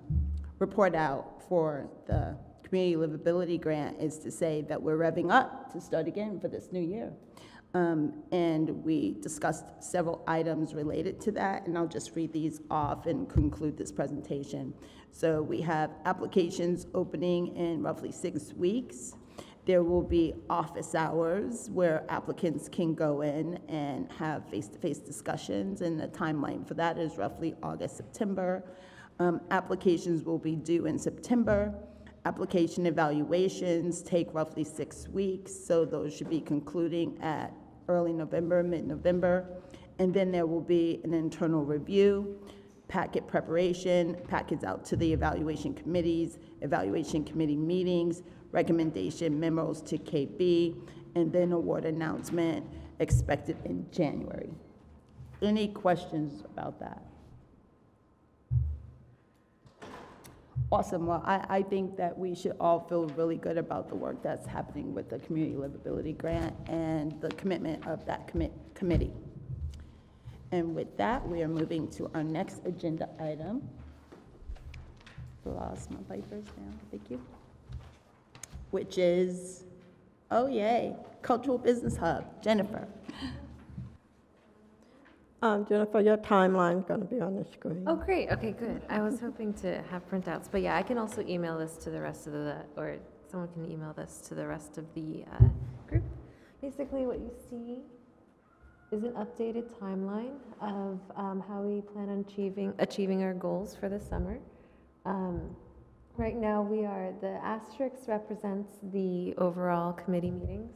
report out for the Community Livability Grant is to say that we're revving up to start again for this new year. Um, And we discussed several items related to that, and I'll just read these off and conclude this presentation. So we have applications opening in roughly six weeks. There will be office hours where applicants can go in and have face-to-face discussions, and the timeline for that is roughly August, September. Um, Applications will be due in September. Application evaluations take roughly six weeks, so those should be concluding at early November, mid-November. And then there will be an internal review, packet preparation, packets out to the evaluation committees, evaluation committee meetings, recommendation memos to KB, and then award announcement expected in January. Any questions about that? Awesome. Well, I, I think that we should all feel really good about the work that's happening with the Community Livability Grant and the commitment of that commit, committee. And with that, we are moving to our next agenda item. Lost my papers now, thank you. Which is, oh yay, Cultural Business Hub. Jennifer. Um, Jennifer, your timeline's going to be on the screen. Oh, great, okay, good. I was hoping to have printouts, but yeah, I can also email this to the rest of the, or someone can email this to the rest of the uh, group. Basically, what you see is an updated timeline of um, how we plan on achieving, achieving our goals for the summer. Um, Right now, we are, the asterisk represents the overall committee meetings,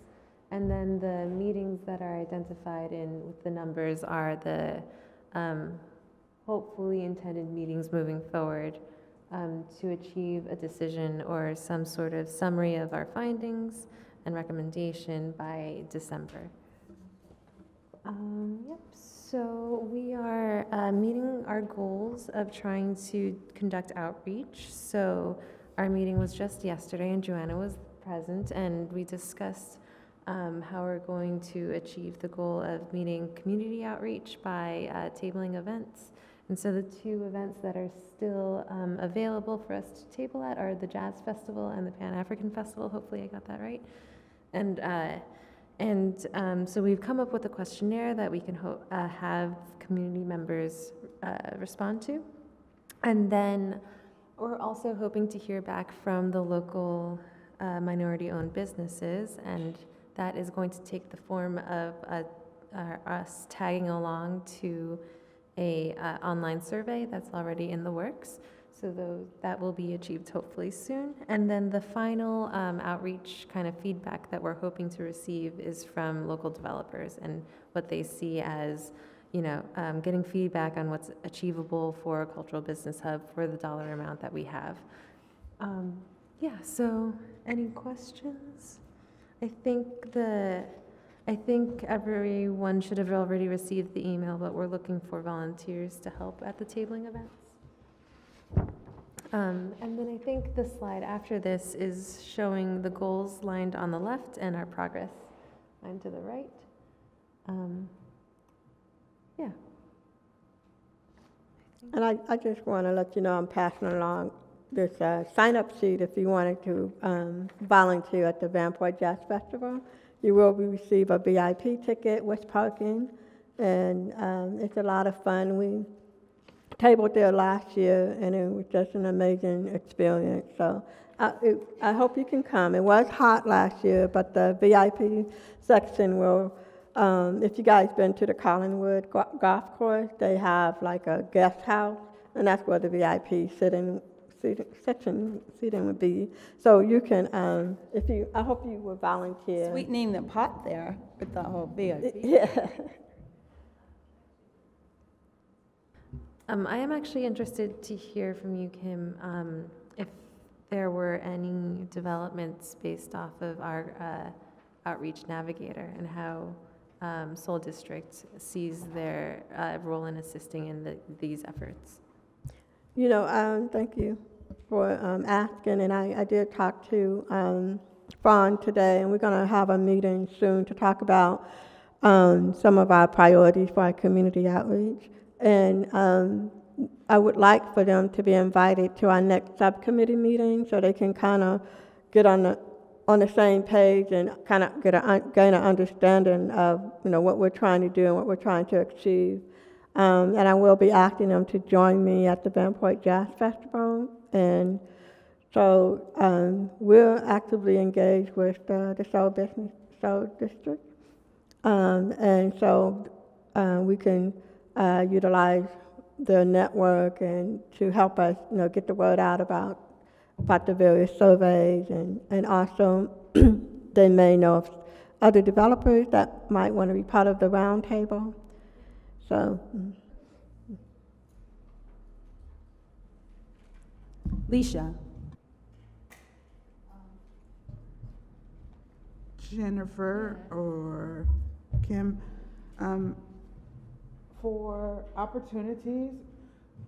and then the meetings that are identified in with the numbers are the um, hopefully intended meetings moving forward um, to achieve a decision or some sort of summary of our findings and recommendation by December. Um, yep, so we are uh, meeting our goals of trying to conduct outreach. So our meeting was just yesterday, and Joanna was present, and we discussed um, how we're going to achieve the goal of meeting community outreach by uh, tabling events. And so the two events that are still um, available for us to table at are the Jazz Festival and the Pan African Festival. Hopefully, I got that right. And uh, and um, so we've come up with a questionnaire that we can uh, have community members uh, respond to. And then we're also hoping to hear back from the local uh, minority owned businesses, and that is going to take the form of uh, us tagging along to a uh, online survey that's already in the works. So those, that will be achieved hopefully soon. And then the final um, outreach kind of feedback that we're hoping to receive is from local developers and what they see as, you know, um, getting feedback on what's achievable for a cultural business hub for the dollar amount that we have. Um, yeah, so any questions? I think the, I think everyone should have already received the email, but we're looking for volunteers to help at the tabling events. Um, and then I think the slide after this is showing the goals lined on the left and our progress lined to the right. Um, yeah. And I, I just want to let you know I'm passing along this uh, sign-up sheet if you wanted to um, volunteer at the Vanport Jazz Festival. You will receive a VIP ticket with parking, and um, it's a lot of fun. We tabled there last year, and it was just an amazing experience. So I, it, I hope you can come. It was hot last year, but the VIP section will. Um, if you guys been to the Colwood go- Golf Course, they have like a guest house, and that's where the VIP sitting, seating, section seating would be. So you can, um, if you, I hope you will volunteer. Sweetening the pot there with the whole beer. [LAUGHS] Yeah. Um, I am actually interested to hear from you, Kim, um, if there were any developments based off of our uh, outreach navigator and how um, Soul District sees their uh, role in assisting in the, these efforts. You know, um, thank you for um, asking, and I, I did talk to um, Fawn today, and we're going to have a meeting soon to talk about um, some of our priorities for our community outreach. And um, I would like for them to be invited to our next subcommittee meeting so they can kind of get on the on the same page and kind of get a gain an understanding of you know what we're trying to do and what we're trying to achieve. Um, and I will be asking them to join me at the Vanport Jazz Festival. And so um, we're actively engaged with uh, the Soul Business Soul District. Um, and so uh, we can uh, utilize their network and to help us, you know, get the word out about about the various surveys and, and also [CLEARS THROAT] they may know of other developers that might want to be part of the roundtable. So, Leisha. Jennifer or Kim, um, for opportunities,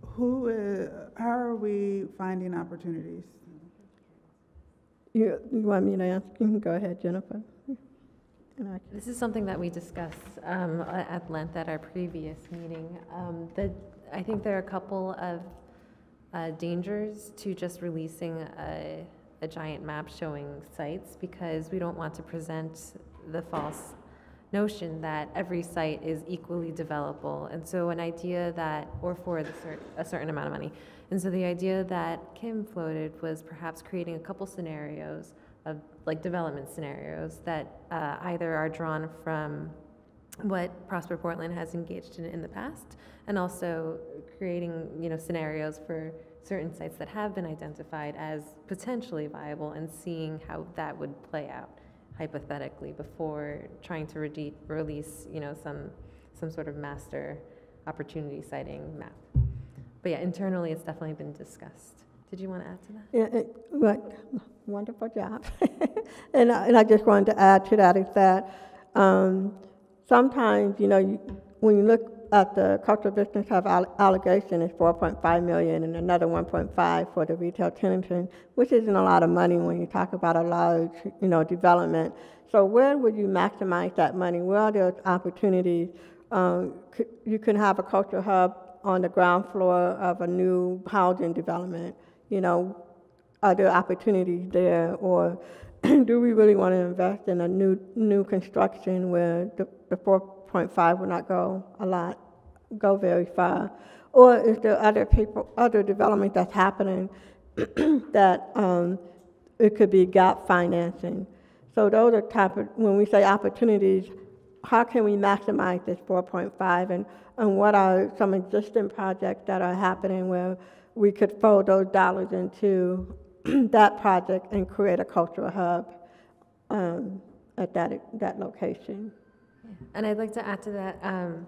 who is, how are we finding opportunities? you, you want me to ask? You can go ahead, Jennifer. This is something that we discussed um, at length at our previous meeting. Um, The, I think there are a couple of uh, dangers to just releasing a, a giant map showing sites because we don't want to present the false notion that every site is equally developable. And so an idea that, or for cer- a certain amount of money. And so the idea that Kim floated was perhaps creating a couple scenarios of like development scenarios that uh, either are drawn from what Prosper Portland has engaged in in the past, and also creating you know scenarios for certain sites that have been identified as potentially viable, and seeing how that would play out hypothetically before trying to rede- release you know some some sort of master opportunity siting map. But yeah, internally, it's definitely been discussed. Did you want to add to that? Yeah, it, wonderful job. [LAUGHS] and, I, and I just wanted to add to that is that um, sometimes, you know, you, when you look at the cultural business have allegation is 4.5 million and another 1.5 for the retail tenanting, which isn't a lot of money when you talk about a large, you know, development. So where would you maximize that money? Where are there opportunities? Um, you can have a cultural hub on the ground floor of a new housing development. You know, are there opportunities there, or [CLEARS THROAT] do we really want to invest in a new new construction where the, the 4.5 will not go a lot, go very far, or is there other people, other development that's happening [CLEARS THROAT] that um, it could be gap financing? So those are type of when we say opportunities, how can we maximize this 4.5 and, and what are some existing projects that are happening where we could fold those dollars into [CLEARS THROAT] that project and create a cultural hub um, at that, that location. And I'd like to add to that, um,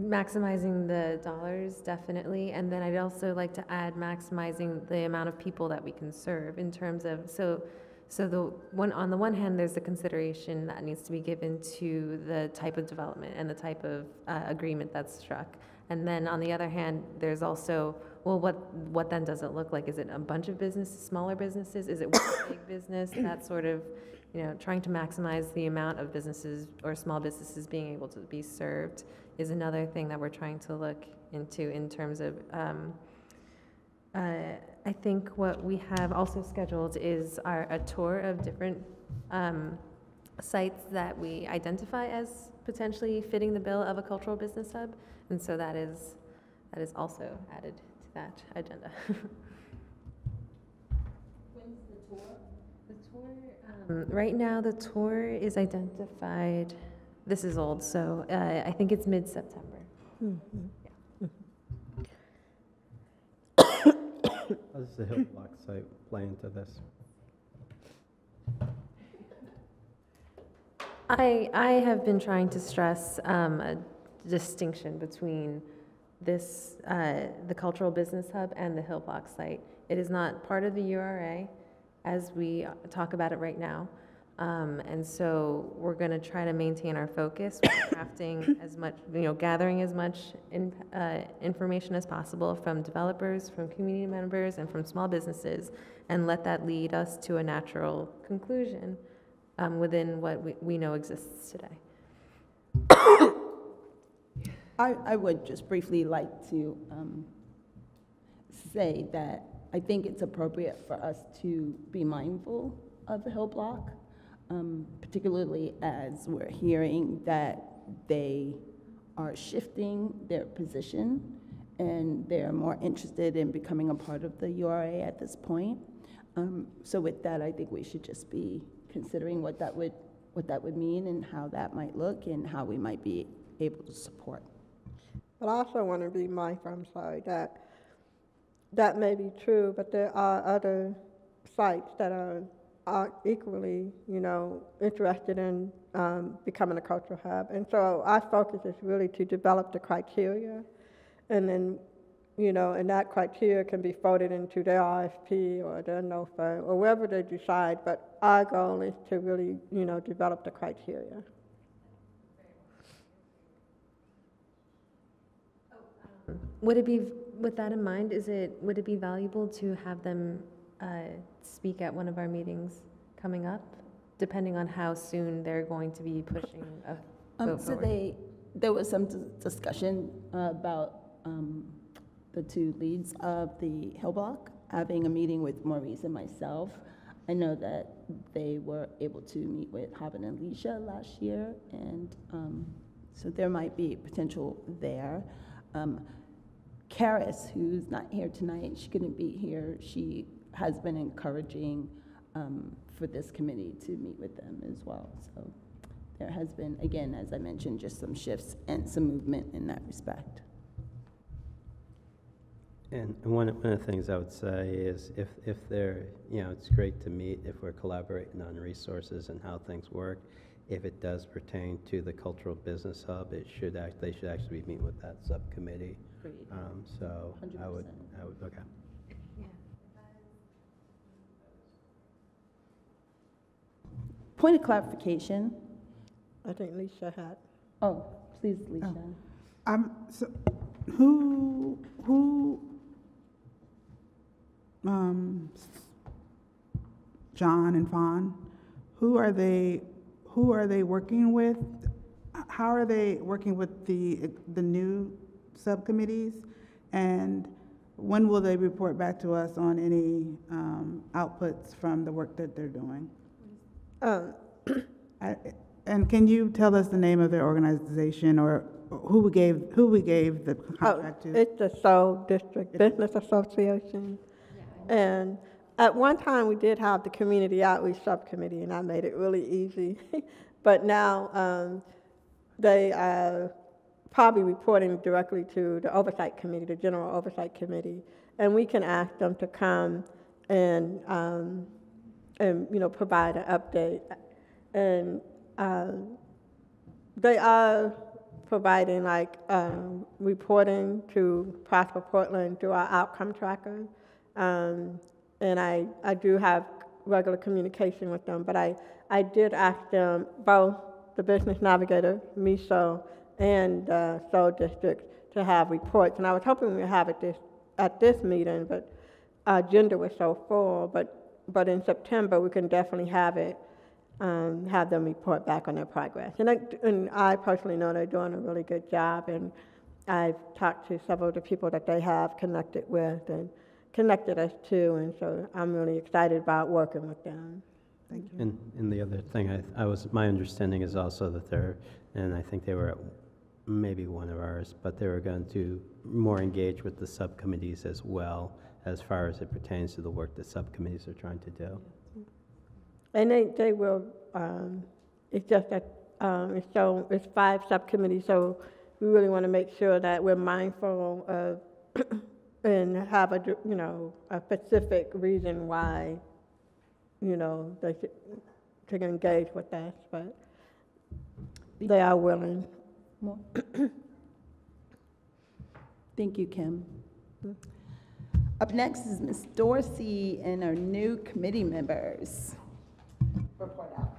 maximizing the dollars, definitely. And then I'd also like to add maximizing the amount of people that we can serve in terms of, so, so the one, on the one hand, there's the consideration that needs to be given to the type of development and the type of uh, agreement that's struck. And then on the other hand, there's also, well, what, what then does it look like? Is it a bunch of businesses, smaller businesses? Is it one [COUGHS] big business? That sort of, you know, trying to maximize the amount of businesses or small businesses being able to be served is another thing that we're trying to look into in terms of, um, uh, I think what we have also scheduled is our, a tour of different um, sites that we identify as potentially fitting the bill of a cultural business hub. And so that is, that is also added that agenda. [LAUGHS] When's the tour? The tour, um, right now, the tour is identified, this is old, so uh, I think it's mid-September. How does the Hill Block site play into this? I, I have been trying to stress um, a distinction between this, uh, the Cultural Business Hub and the Hill Block site. It is not part of the URA as we talk about it right now. Um, and so we're going to try to maintain our focus, [COUGHS] crafting as much, you know, gathering as much in, uh, information as possible from developers, from community members, and from small businesses, and let that lead us to a natural conclusion um, within what we, we know exists today. [COUGHS] I, I would just briefly like to um, say that I think it's appropriate for us to be mindful of the Hill Block, um, particularly as we're hearing that they are shifting their position and they're more interested in becoming a part of the URA at this point. Um, So with that, I think we should just be considering what that would, what that would mean and how that might look and how we might be able to support. But I also want to be mindful, I'm sorry, that that may be true, but there are other sites that are, are equally, you know, interested in um, becoming a cultural hub. And so our focus is really to develop the criteria, and then, you know, and that criteria can be folded into their RFP or their NOFA or wherever they decide. But our goal is to really, you know, develop the criteria. Would it be, with that in mind, is it, would it be valuable to have them uh, speak at one of our meetings coming up, depending on how soon they're going to be pushing a Um, vote so forward? they, there was some dis- discussion uh, about um, the two leads of the Hill Block having a meeting with Maurice and myself. I know that they were able to meet with Haben and Alicia last year, and um, so there might be potential there. Um, Karis, who's not here tonight, she couldn't be here. She has been encouraging um, for this committee to meet with them as well. So there has been, again, as I mentioned, just some shifts and some movement in that respect. And one, one of the things I would say is if, if they're, you know, it's great to meet if we're collaborating on resources and how things work. If it does pertain to the cultural business hub, it should act, they should actually be meeting with that subcommittee. Agreed. Um, So I would, 100%. I would, okay. Point of clarification. I think Lisa had. Oh, please, Alicia. Um, so, who, who, um, John and Fawn, who are they, who are they working with? How are they working with the, the new subcommittees? And when will they report back to us on any, um, outputs from the work that they're doing? Um, I- And can you tell us the name of their organization or who we gave, who we gave the Oh, contract to? it's the Soul District Business Association. And at one time, we did have the Community Outreach Subcommittee, and I made it really easy. [LAUGHS] But now, um, they are probably reporting directly to the Oversight Committee, the General Oversight Committee. And we can ask them to come and, um, and, you know, provide an update. And, um, they are providing like um, reporting to Prosper Portland through our outcome tracker. Um, and I, I do have regular communication with them, but I, I did ask them, both the Business Navigator, MESO, and uh, Soul District to have reports. And I was hoping we'd have it this, at this meeting, but our agenda was so full. But, but in September, we can definitely have it um, have them report back on their progress. And I, and I personally know they're doing a really good job, and I've talked to several of the people that they have connected with and connected us to, and so I'm really excited about working with them. Thank you. And, and the other thing, I, I was, my understanding is also that they're, and I think they were at maybe one of ours, but they were going to more engage with the subcommittees as well, as far as it pertains to the work that subcommittees are trying to do. And they, they will, um, it's just that, um, it's so, it's five subcommittees, so we really want to make sure that we're mindful of, [CLEARS THROAT] and have a, you know, a specific reason why, you know, they should, to engage with us, but they are willing. More? [COUGHS] Thank you, Kim. Up next is Ms. Dorsey and our new committee members. Report out.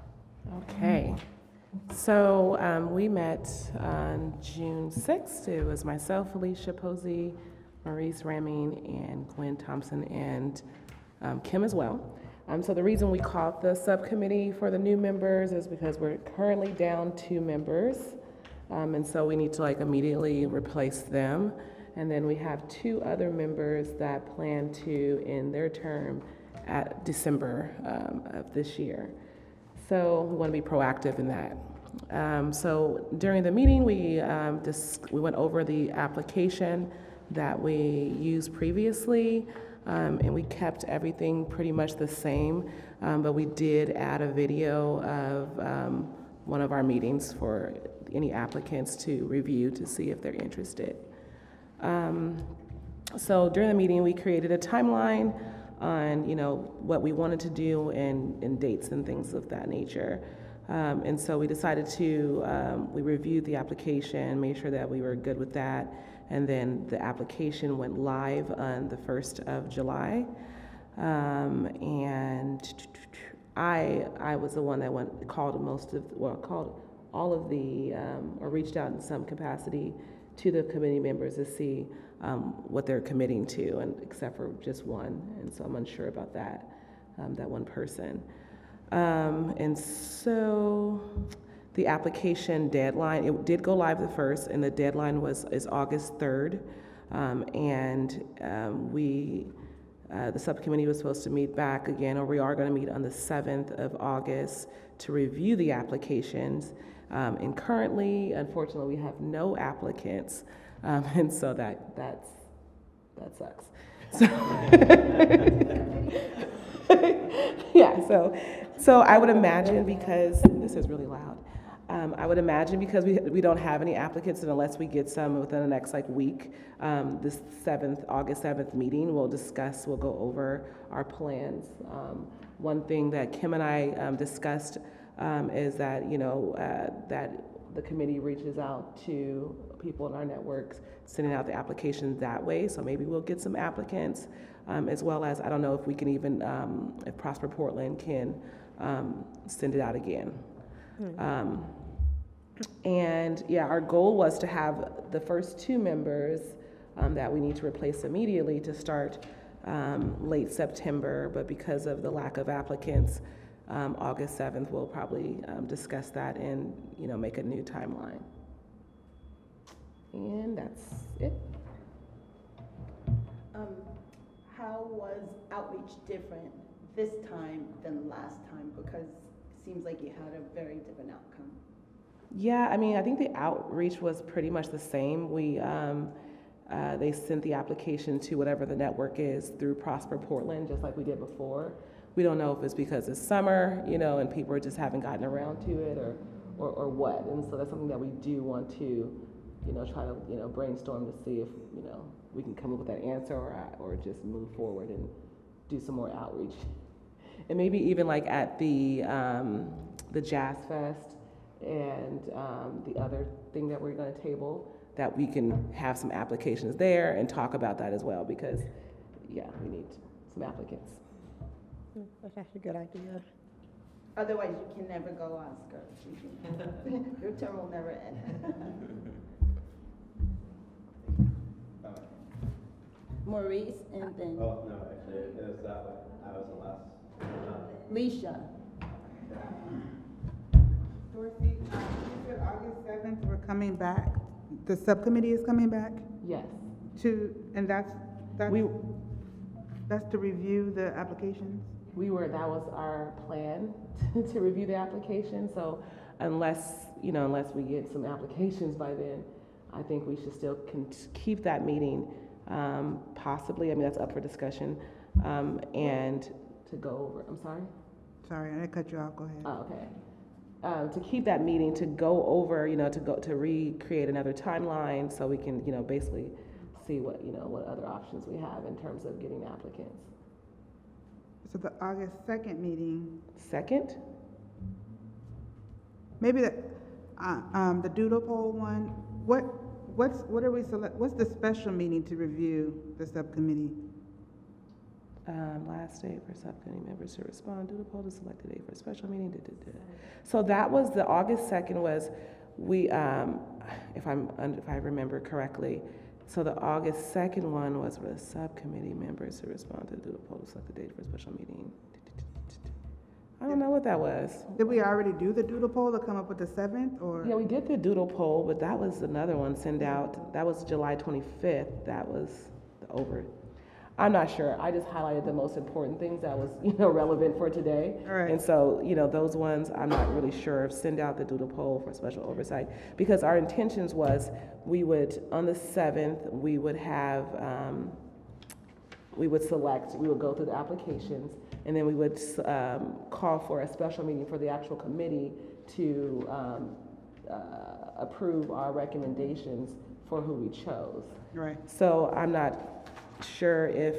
Okay. So um, we met on June 6th. It was myself, Alicia Posey, Maurice Ramming, and Gwen Thompson, and um, Kim as well. Um, so the reason we called the subcommittee for the new members is because we're currently down two members. Um, and so we need to like immediately replace them. And then we have two other members that plan to end their term at December um, of this year. So we want to be proactive in that. Um, so during the meeting, we um, dis- we went over the application that we used previously, um, and we kept everything pretty much the same. Um, but we did add a video of um, one of our meetings for any applicants to review to see if they're interested. Um, so during the meeting, we created a timeline on, you know, what we wanted to do and, and dates and things of that nature. Um, and so we decided to, um, we reviewed the application, made sure that we were good with that, and then the application went live on the 1st of July. Um, and I, I was the one that went, called most of, well, called all of the, um, or reached out in some capacity to the committee members to see um, what they're committing to, and except for just one, and so I'm unsure about that, um, that one person. Um, and so the application deadline, it did go live the first, and the deadline was is August 3rd. Um, and um, we, uh, the subcommittee was supposed to meet back again, or we are going to meet on the 7th of August to review the applications. Um, and currently, unfortunately, we have no applicants, um, [LAUGHS] and so that that's that sucks. So [LAUGHS] yeah, so so I would imagine because this is really loud. Um, I would imagine because we, we don't have any applicants, and unless we get some within the next like week, um, this seventh August seventh meeting, we'll discuss, we'll go over our plans. Um, one thing that Kim and I um, discussed um, is that you know uh, that the committee reaches out to people in our networks, sending out the applications that way. So maybe we'll get some applicants, um, as well as I don't know if we can even if Prosper Portland can send it out again. Um, and yeah, our goal was to have the first two members um, that we need to replace immediately to start um, late September, but because of the lack of applicants, um, August 7th, we'll probably um, discuss that and you know make a new timeline. And that's it. Um, how was outreach different this time than last time? Because it seems like you had a very different outcome. Yeah, I mean, I think the outreach was pretty much the same. We, um, uh, they sent the application to whatever the network is through Prosper Portland, just like we did before. We don't know if it's because it's summer, you know, and people just haven't gotten around to it or, or, or what. And so that's something that we do want to, you know, try to, you know, brainstorm to see if, you know, we can come up with that answer or, or just move forward and do some more outreach. [LAUGHS] And maybe even like at the, um, the Jazz Fest, and um, the other thing that we're going to table, that we can have some applications there and talk about that as well, because, yeah, we need some applicants. That's actually a good idea. Otherwise, you can never go Oscar. You [LAUGHS] can- Your term will never end. [LAUGHS] Maurice and then Oh, no, actually, it was that way. I was the last. Leisha. Dorsey, um, you said August seventh, we're coming back, the subcommittee is coming back Yes. to, and that's, that's, We, that's to review the applications? We were, that was our plan, [LAUGHS] to review the application, so unless, you know, unless we get some applications by then, I think we should still con- keep that meeting, um, possibly, I mean, that's up for discussion, um, and to go over, I'm sorry? Sorry, I cut you off, go ahead. Oh, okay. Um, to keep that meeting, to go over, you know, to go, to recreate another timeline, so we can, you know, basically see what, you know, what other options we have in terms of getting applicants. So the August second meeting, Second? maybe the, uh, um, the doodle poll one, what, what's, what are we select, what's the special meeting to review the subcommittee? Um, last day for subcommittee members to respond, do the poll to select a date for a special meeting, da, da, da. So that was, the August second was, we, um, if I'm, if I remember correctly, so the August second one was for the subcommittee members to respond to do the doodle poll to select a date for a special meeting. I don't know what that was. Did we already do the doodle poll to come up with the seventh, or? Yeah, we did the doodle poll, but that was another one send out, that was July twenty-fifth, that was the over. I'm not sure, I just highlighted the most important things that was, [LAUGHS] you know, relevant for today. Right. And so, you know, those ones, I'm not really sure, of. send out the doodle poll for special oversight. Because our intentions was, we would, on the seventh, we would have, um, we would select, we would go through the applications, and then we would um, call for a special meeting for the actual committee to um, uh, approve our recommendations for who we chose. Right, So I'm not sure if,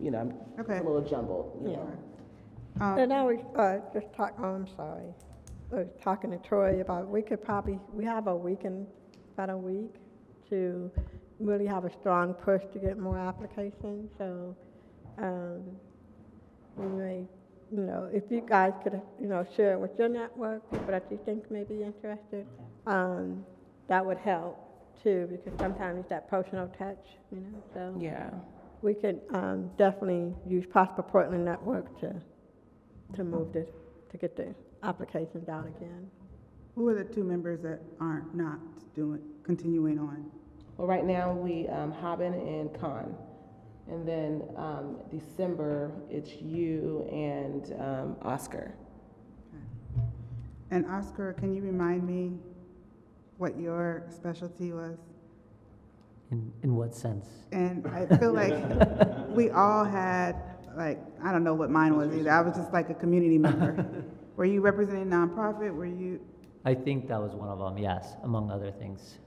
you know, I'm- okay. a little jumbled, you know. Um, And I was, uh, just talk, oh, I'm sorry, I was talking to Troy about, we could probably, we have a week and, about a week to really have a strong push to get more applications, so, um, we may, you know, if you guys could, you know, share it with your network, people that you think may be interested, um, that would help too, because sometimes it's that personal touch, you know, so. Yeah. We could um, definitely use Prosper Portland Network to, to move this, to get the applications out again. Who are the two members that aren't not doing, continuing on? Well, right now, we, um, Haben and Khan. And then um, December, it's you and um, Oscar. And Oscar, can you remind me what your specialty was? In, in what sense? And I [LAUGHS] feel like we all had, like, I don't know what mine was either. I was just like a community member. [LAUGHS] Were you representing nonprofit? Were you, I think that was one of them, yes, among other things.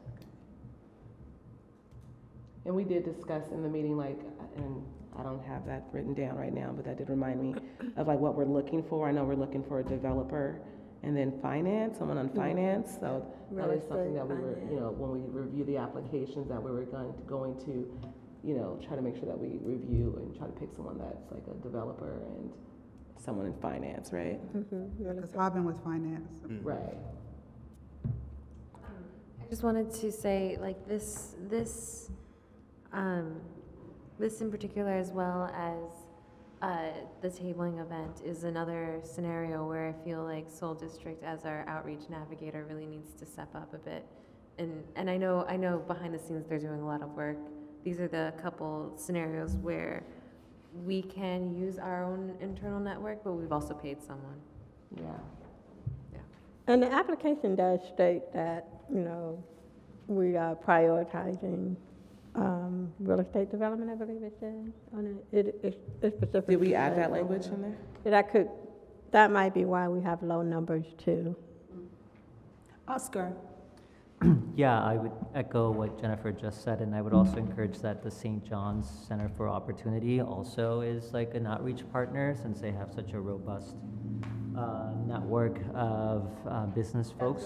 And we did discuss in the meeting, like, and I don't have that written down right now, but that did remind me of like what we're looking for. I know we're looking for a developer and then finance, someone on mm-hmm. finance, so that Real is something that we were, finance. you know, when we review the applications, that we were going, to, going to, you know, try to make sure that we review and try to pick someone that's like a developer and someone in finance, right? Mm-hmm. because Robin was finance. Mm. Right. Um, I just wanted to say, like, this, this, um, this in particular, as well as, uh, the tabling event is another scenario where I feel like Soul District as our outreach navigator really needs to step up a bit. And, and I know, I know behind the scenes they're doing a lot of work. These are the couple scenarios where we can use our own internal network, but we've also paid someone. Yeah. Yeah. And the application does state that, you know, we are prioritizing um, real estate development, I believe it says, on it. It, it it specifically. Did we add that language in there? That could, that might be why we have low numbers too. Oscar? Yeah, I would echo what Jennifer just said, and I would also encourage that the St. John's Center for Opportunity also is like an outreach partner, since they have such a robust uh, network of uh, business folks.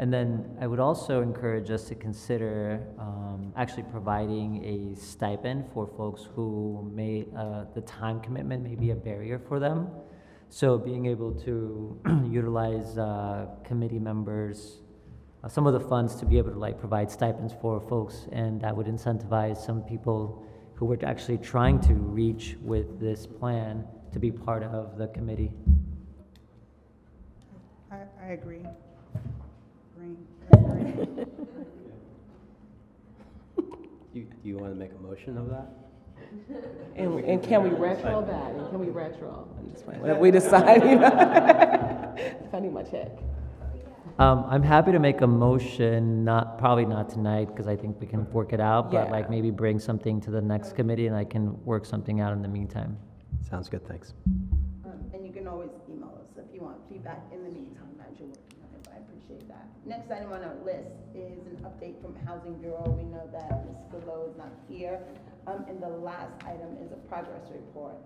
And then I would also encourage us to consider um, actually providing a stipend for folks who may, uh, the time commitment may be a barrier for them. So being able to [CLEARS THROAT] utilize uh, committee members, uh, some of the funds to be able to like provide stipends for folks, and that would incentivize some people who were actually trying to reach with this plan to be part of the committee. I, I agree. Green. Green. You, do you want to make a motion of that? And, and can we retro that? And can we retro? I'm just playing. Whatever we [LAUGHS] decide, you know? If I need my check. Um, I'm happy to make a motion, not, probably not tonight, because I think we can work it out, but Yeah. like maybe bring something to the next committee and I can work something out in the meantime. Sounds good, thanks. Um, And you can always email us if you want feedback in the meantime as you're working on it, I appreciate that. Next item on our list is an update from Housing Bureau. We know that Ms. Below is not here. Um, and the last item is a progress report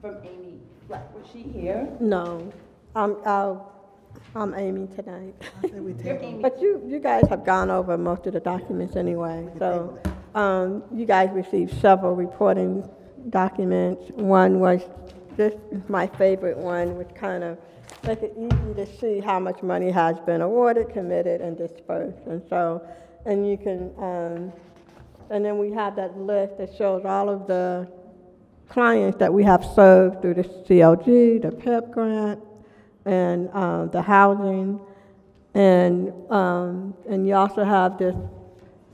from Amy Fleck. Was she here? No, I'm, I'll, I'm Amy tonight. You're Amy. But you, you guys have gone over most of the documents anyway, so, um, you guys received several reporting documents. One was, this is my favorite one, which kind of make it easy to see how much money has been awarded, committed, and dispersed. And so, and you can, um, and then we have that list that shows all of the clients that we have served through the CLG, the PIP grant, and um, the housing. And, um, and you also have this,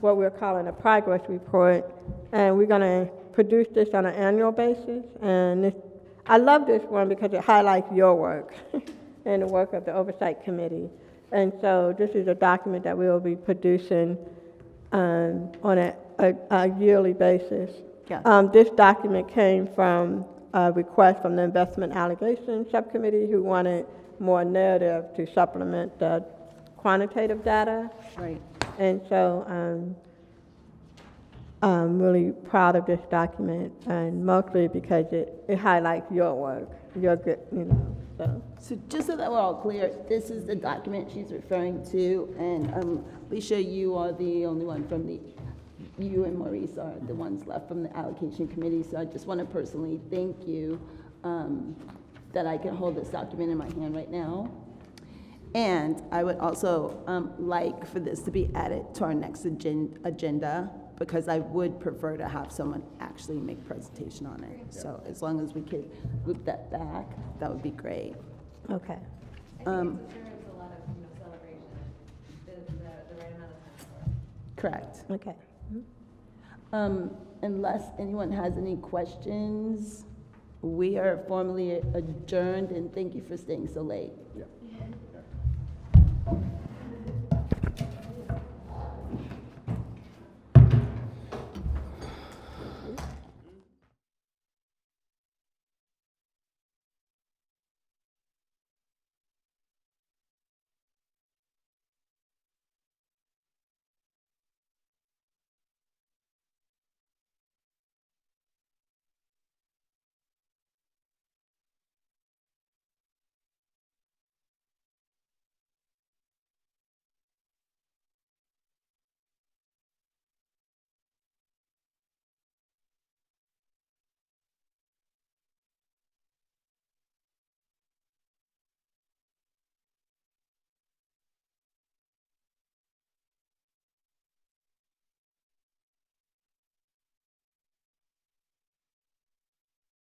what we're calling a progress report. And we're going to produce this on an annual basis. And this, I love this one because it highlights your work [LAUGHS] and the work of the Oversight Committee. And so this is a document that we will be producing um, on a, a, a yearly basis. Yes. Um, this document came from a request from the Investment Allocation Subcommittee who wanted more narrative to supplement the quantitative data. Right. And so um, I'm really proud of this document, and mostly because it, it highlights your work, your good, you know, so. So just so that we're all clear, this is the document she's referring to, and um, Alicia, you are the only one from the, you and Maurice are the ones left from the allocation committee, so I just want to personally thank you um, that I can hold this document in my hand right now. And I would also um, like for this to be added to our next agen- agenda, because I would prefer to have someone actually make presentation on it. So as long as we could loop that back, that would be great. Okay. Um, it's a lot of, you know, celebration. It's the, the right amount of time for it. Correct. Okay. Um, Unless anyone has any questions, we are formally adjourned, and thank you for staying so late.